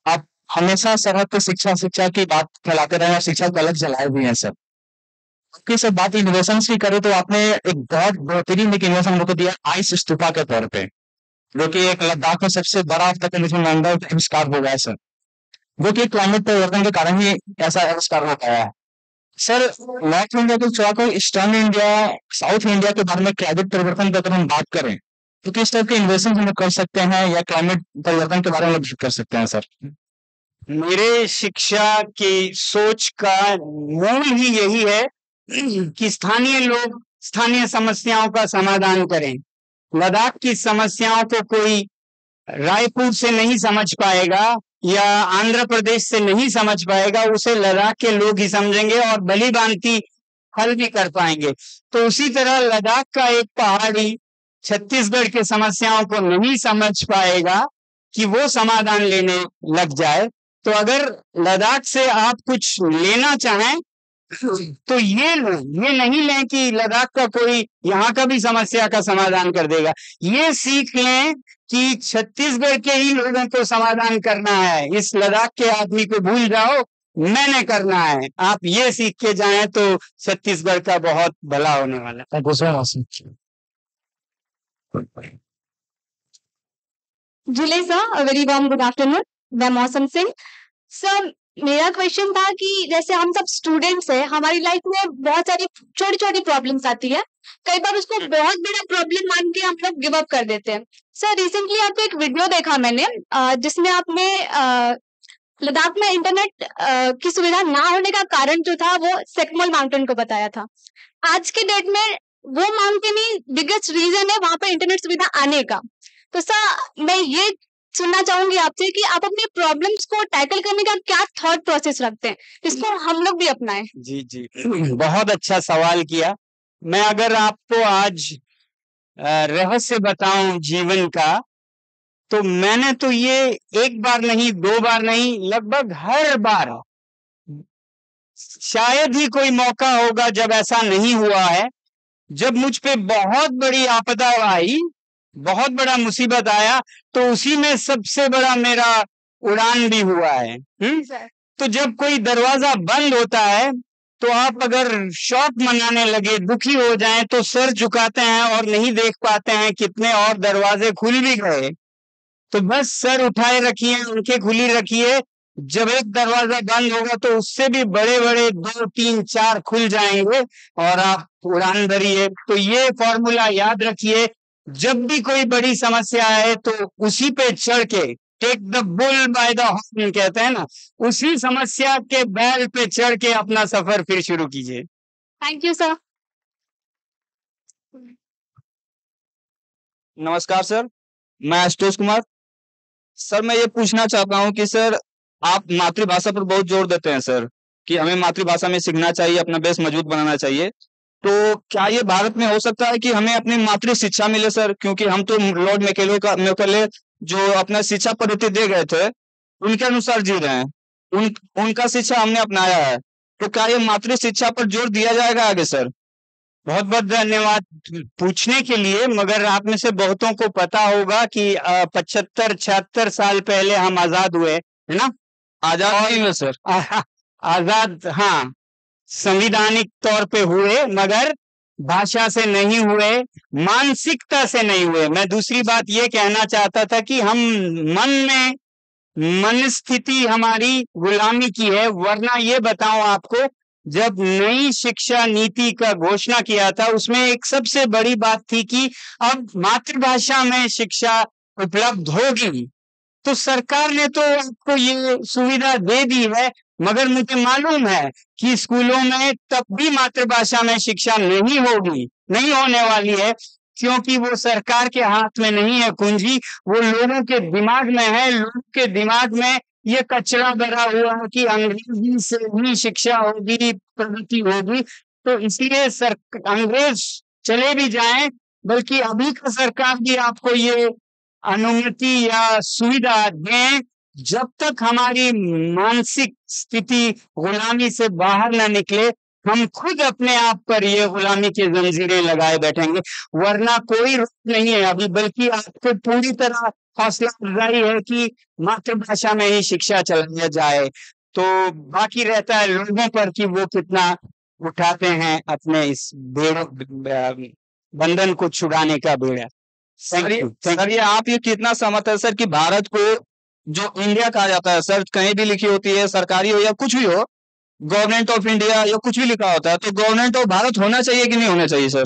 आप हमेशा सरहद पर शिक्षा शिक्षा की बात फैलाते रहे और शिक्षा को अलग जलाए भी हैं सर आपकी सर बात इनोवेशन की करें तो आपने एक बहुत बेहतरीन एक इनोवेशन हमको दिया, आइस स्तूपा के तौर पर जो कि एक लद्दाख में सबसे बड़ा अब तक आविष्कार हो गया है, सर। जो कि क्लाइमेट परिवर्तन के कारण ही ऐसा आविष्कार हो पाया है। सर नॉर्थ इंडिया के को ईस्टर्न इंडिया साउथ इंडिया के बारे में क्लाइमेट परिवर्तन की अगर हम बात करें तो किस टाइप के इन्वेस्टमेंट हम लोग कर सकते हैं या क्लाइमेट परिवर्तन के बारे में कर सकते हैं सर मेरे शिक्षा की सोच का मूल ही यही है कि स्थानीय लोग स्थानीय समस्याओं का समाधान करें। लद्दाख की समस्याओं को कोई रायपुर से नहीं समझ पाएगा या आंध्र प्रदेश से नहीं समझ पाएगा, उसे लद्दाख के लोग ही समझेंगे और भली भांति हल भी कर पाएँगे। तो उसी तरह लद्दाख का एक पहाड़ी छत्तीसगढ़ की समस्याओं को नहीं समझ पाएगा कि वो समाधान लेने लग जाए। तो अगर लद्दाख से आप कुछ लेना चाहें तो ये ये नहीं लें कि लद्दाख का कोई यहाँ का भी समस्या का समाधान कर देगा। ये सीख लें कि छत्तीसगढ़ के ही लोगों को समाधान करना है। इस लद्दाख के आदमी को भूल जाओ, मैंने करना है। आप ये सीख के जाएँ तो छत्तीसगढ़ का बहुत भला होने वाला है। Julie sir very warm good afternoon मैं मौसम सिंह। सर मेरा क्वेश्चन था कि जैसे हम सब स्टूडेंट्स हैं हमारी लाइफ में बहुत सारी छोटी छोटी प्रॉब्लम्स आती है। कई बार उसको बहुत बड़ा प्रॉब्लम मान के हम लोग गिव अप कर देते हैं। सर रिसेंटली आपका एक वीडियो देखा मैंने जिसमें आपने लद्दाख में इंटरनेट की सुविधा ना होने का कारण जो था वो सेकमोल माउंटेन को बताया था। आज के डेट में वो माउंटेन ही बिगेस्ट रीजन है वहाँ पर इंटरनेट सुविधा आने का। तो सर मैं ये सुनना चाहूँगी आपसे कि आप अपनी प्रॉब्लम्स को टैकल करने का क्या थॉट प्रोसेस रखते हैं? जिसको हम लोग भी अपनाएँ। जी जी। [CLEARS THROAT] बहुत अच्छा सवाल किया। मैं अगर आपको आज रहस्य बताऊँ जीवन का तो मैंने तो ये एक बार नहीं, दो बार नहीं, लगभग हर बार शायद ही कोई मौका होगा जब ऐसा नहीं हुआ है। जब मुझ पे बहुत बड़ी आपदा आई बहुत बड़ा मुसीबत आया तो उसी में सबसे बड़ा मेरा उड़ान भी हुआ है। हम्म? तो जब कोई दरवाज़ा बंद होता है तो आप अगर शौक मनाने लगे दुखी हो जाएँ तो सर झुकाते हैं और नहीं देख पाते हैं कितने और दरवाजे खुल भी गए। तो बस सर उठाए रखिए उनके खुली रखिए जब एक दरवाज़ा बंद होगा तो उससे भी बड़े बड़े दो तीन चार खुल जाएँगे और आप उड़ान भरिए। तो ये फॉर्मूला याद रखिए। जब भी कोई बड़ी समस्या आए तो उसी पे चढ़ के take the bull by the horn कहते हैं ना उसी समस्या के बैल पे चढ़ के अपना सफ़र फिर शुरू कीजिए। थैंक यू सर नमस्कार सर मैं आशुतोष कुमार। सर मैं ये पूछना चाहता हूँ कि सर आप मातृभाषा पर बहुत ज़ोर देते हैं, सर, कि हमें मातृभाषा में सीखना चाहिए, अपना बेस मज़बूत बनाना चाहिए। तो क्या ये भारत में हो सकता है कि हमें अपनी मातृ शिक्षा मिले, सर? क्योंकि हम तो लॉर्ड मैकेले का मैकेले जो अपना शिक्षा पद्धति दे गए थे, उनके अनुसार जी रहे हैं। उन, उनका शिक्षा हमने अपनाया है। तो क्या ये मातृ शिक्षा पर ज़ोर दिया जाएगा आगे, सर? बहुत बहुत धन्यवाद पूछने के लिए, मगर आप में से बहुतों को पता होगा कि पचहत्तर, छिहत्तर साल पहले हम आज़ाद हुए, है ना? आज़ाद नहीं हुए सर। आ- आज़ाद हाँ संविधानिक तौर पे हुए मगर भाषा से नहीं हुए मानसिकता से नहीं हुए। मैं दूसरी बात ये कहना चाहता था कि हम मन में मन स्थिति हमारी गुलामी की है वरना ये बताऊँ आपको जब नई शिक्षा नीति का घोषणा किया था उसमें एक सबसे बड़ी बात थी कि अब मातृभाषा में शिक्षा उपलब्ध होगी। तो सरकार ने तो आपको ये सुविधा दे दी है, मगर मुझे मालूम है कि स्कूलों में तब भी मातृभाषा में शिक्षा नहीं होगी, नहीं होने वाली है, क्योंकि वो सरकार के हाथ में नहीं है कुंजी, वो लोगों के दिमाग में है, लोगों के दिमाग में ये कचरा भरा हुआ है कि अंग्रेज़ी से ही शिक्षा होगी, प्रगति होगी तो इसलिए सर अंग्रेज़ चले भी जाएँ, बल्कि अभी का सरकार भी आपको ये अनुमति या सुविधा दें जब तक हमारी मानसिक स्थिति गुलामी से बाहर न निकले, हम खुद अपने आप पर ये गुलामी की जंजीरें लगाए बैठेंगे। वरना कोई रोक नहीं है अभी, बल्कि आपको पूरी तरह हौसला अफजाई है कि मातृभाषा में ही शिक्षा चलाया जाए। तो बाकी रहता है लोगों पर कि वो कितना उठाते हैं अपने इस बेड़ बंधन को छुड़ाने का बेड़ा। सर ये सर ये आप ये कितना सहमत है सर कि भारत को जो इंडिया कहा जाता है सर कहीं भी लिखी होती है सरकारी हो या कुछ भी हो गवर्नमेंट ऑफ़ इंडिया या कुछ भी लिखा होता है तो गवर्नमेंट ऑफ़ भारत होना चाहिए कि नहीं होना चाहिए सर?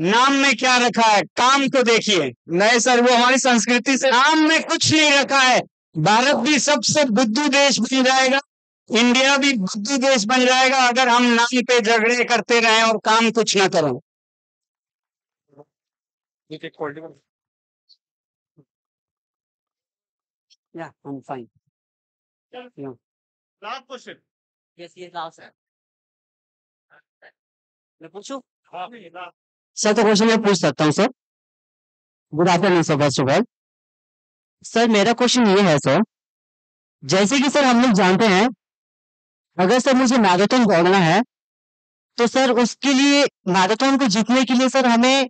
नाम में क्या रखा है? काम को देखिए। नहीं सर वो हमारी संस्कृति से नाम में कुछ नहीं रखा है। भारत भी सबसे बुद्धू देश बन जाएगा। इंडिया भी बुद्धू देश बन जाएगा अगर हम नाम पे झगड़े करते रहें और काम कुछ ना करें। Yeah, I'm fine. Yeah. Last question Yes, yes, now, sir. मैं पूछूँ हाँ सर तो क्वेश्चन मैं पूछ सकता हूँ sir good afternoon sir first of all sir मेरा क्वेश्चन ये है सर जैसे कि सर हम लोग जानते हैं अगर सर मुझे मैराथन दौड़ना है तो सर उसके लिए मैराथन को जीतने के लिए सर हमें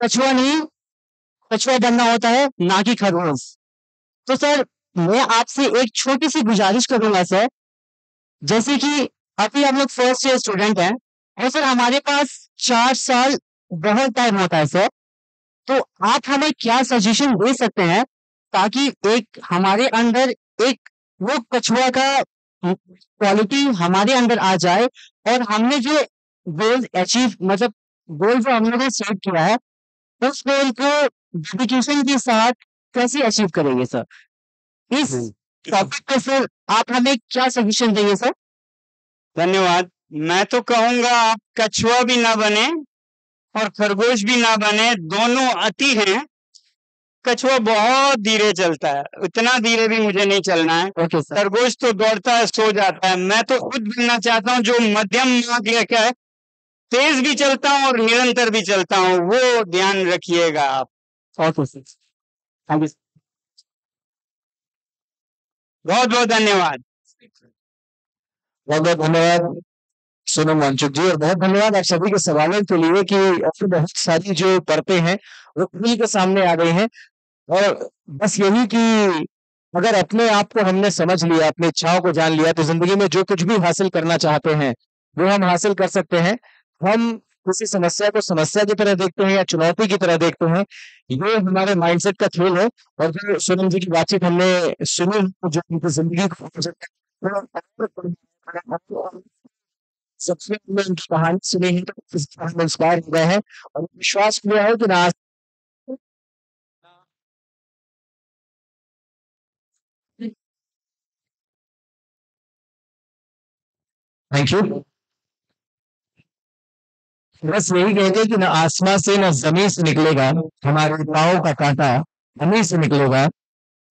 कछुआ नहीं, कछुआ बनना होता है, ना कि खरगोश तो सर, मैं आपसे एक छोटी सी गुजारिश करूँगा, सर। जैसे कि अभी हम लोग फ़र्स्ट ईयर स्टूडेंट हैं, और सर, हमारे पास चार साल बहुत टाइम होता है, सर। तो आप हमें क्या सजेशन दे सकते हैं, ताकि एक हमारे अंदर एक वो कछुआ का क्वालिटी हमारे अंदर आ जाए, और हमने जो गोल अचीव मतलब गोल जो हम लोगों ने सेट किया है उस गोल को डेडिकेशन के साथ कैसे अचीव करेंगे सर इस टॉपिक पे सर आप हमें क्या सजेशन देंगे सर धन्यवाद। मैं तो कहूँगा आप कछुआ भी ना बने और खरगोश भी ना बने दोनों अति हैं। कछुआ बहुत धीरे चलता है उतना धीरे भी मुझे नहीं चलना है। सर खरगोश तो दौड़ता है सो जाता है। मैं तो खुद बनना चाहता हूँ जो मध्यम मार्ग लेकर है तेज भी चलता हूँ और निरंतर भी चलता हूँ। वो ध्यान रखिएगा आप। थैंक यू बहुत बहुत धन्यवाद। बहुत बहुत धन्यवाद। सोनम वांचुक जी और बहुत धन्यवाद आप सभी के सवालों के लिए कि और बहुत सारी जो परतें हैं वो खुली के सामने आ गई हैं। और बस यही कि अगर अपने आप को हमने समझ लिया अपनी इच्छाओं को जान लिया तो ज़िंदगी में जो कुछ भी हासिल करना चाहते हैं वो हम हासिल कर सकते हैं। हम किसी समस्या को समस्या की तरह देखते हैं या चुनौती की तरह देखते हैं, ये हमारे माइंडसेट का खेल है। और जो सोनम जी की बातचीत हमने सुनी, जो उनकी ज़िंदगी तो सबसे उनकी कहानी सुनी है तो हम इंस्पायर हो गए हैं। और विश्वास किया है कि ना थैंक यू बस यही कहेंगे कि न आसमां से न ज़मीन से निकलेगा, हमारे पाँव का कांटा हमी से निकलेगा।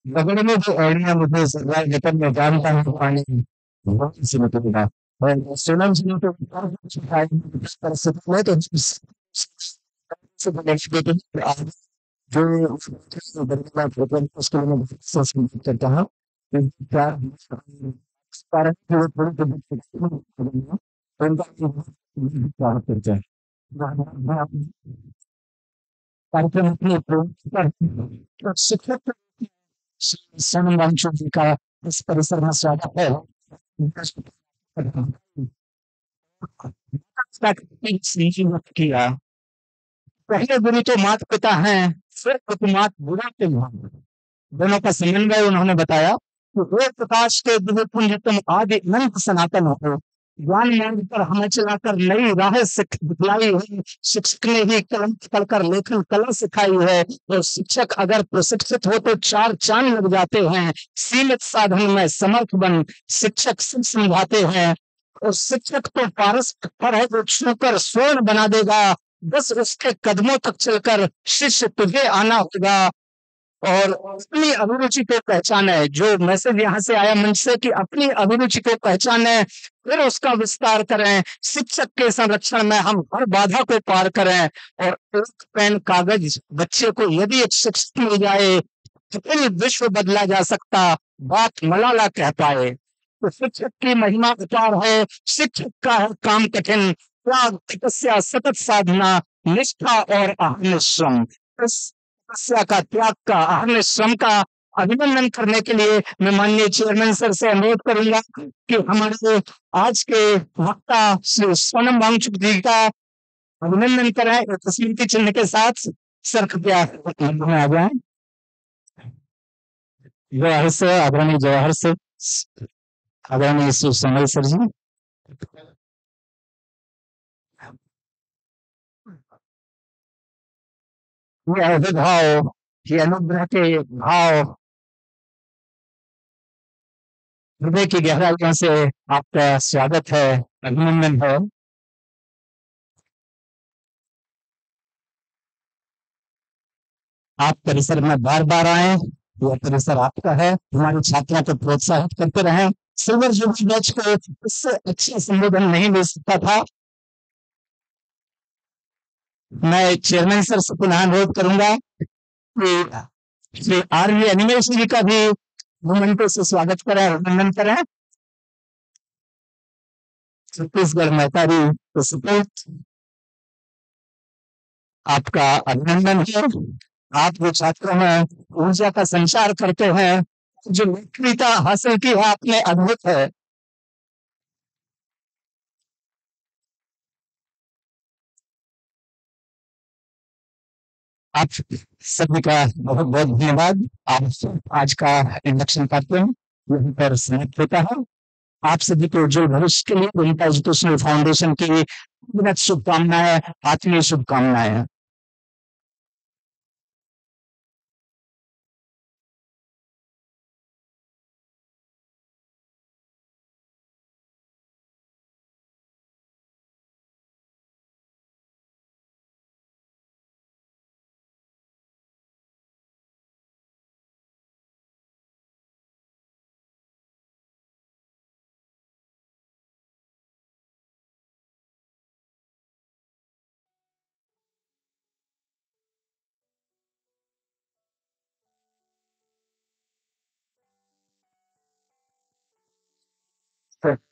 बगड़ में जो एड़िया मुझे सरदार वतन में जानता हूँ, पानी वहीं से निकलेगा। सोनम तो तो प्रोग्राम उसके लिए मैं करता हूँ। कारण तो उनका करता है। है पहले गुरु तो मात पिता हैं, फिर उपमात बुरा के दोनों का समन्वय उन्होंने बताया कि वे प्रकाश के दिव्य पुंज तुम आदि अनंत सनातन हो ज्ञान मार्ग पर हमें चलाकर नई राह दिखलाई है। शिक्षक ने ही कलम पढ़कर लेखन कला सिखाई है। और शिक्षक अगर प्रशिक्षित हो तो चार चाँद लग जाते हैं। सीमित साधन में समर्थ बन शिक्षक सब समझाते हैं। और शिक्षक तो पारस पर है जो छूकर स्वर्ण बना देगा। बस उसके कदमों तक चलकर शिष्य तुझे आना होगा। और अपनी अभिरुचि को पहचान। है जो मैसेज यहाँ से आया मंच से कि अपनी अभिरुचि को पहचाने, फिर उसका विस्तार करें। शिक्षक के संरक्षण में हम हर बाधा को पार करें और एक पेन कागज़ बच्चे को यदि एक शिक्षक मिल जाए तो फिर विश्व बदला जा सकता, बात मलाला कह पाए। तो शिक्षक की महिमा विचार है, शिक्षक का है काम कठिन। तपस्या, सतत साधना, निष्ठा और अहम श्रम इस तपस्या का त्याग का अहम श्रम का अभिनंदन करने के लिए मैं माननीय चेयरमैन सर से अनुरोध करूँगा कि हमारे आज के वक्ता श्री सोनम वांगचुक जी का अभिनंदन करें एक स्मृति चिन्ह के साथ सर कृपया आ जाए जवाहर से आदरणीय जवाहर से आदरणीय सोनल सर जी। ये ये अनुग्रह के भाव। हृदय की गहराइयों से आपका स्वागत है, अभिनंदन है। आप परिसर में बार बार आए, यह परिसर आपका है। हमारे छात्रों को प्रोत्साहित करते रहे। सिल्वर जुबली बैच को इससे अच्छा संबोधन नहीं मिल सकता था। मैं चेयरमैन सर से पुनः अनुरोध करूँगा। कि श्री आर वी अनिमेश जी का भी मोमेंटो से स्वागत करें अभिनंदन करें। छत्तीसगढ़ मैतारी तो सपोर्ट आपका अभिनंदन है। आप जो छात्रों में ऊर्जा का संचार करते हैं जो लोकप्रियता हासिल की है आपने अद्भुत है। आप सभी का बहुत बहुत धन्यवाद। आप आज का इंडक्शन कार्यक्रम यहीं पर समाप्त होता है। आप सभी को उज्जवल भविष्य के लिए एजुकेशनल फाउंडेशन की शुभकामनाएँ आत्मीय शुभकामनाएँ।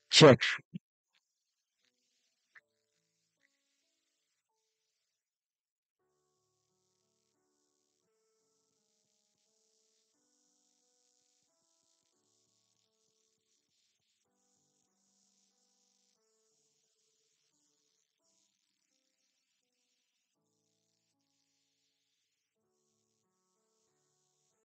Check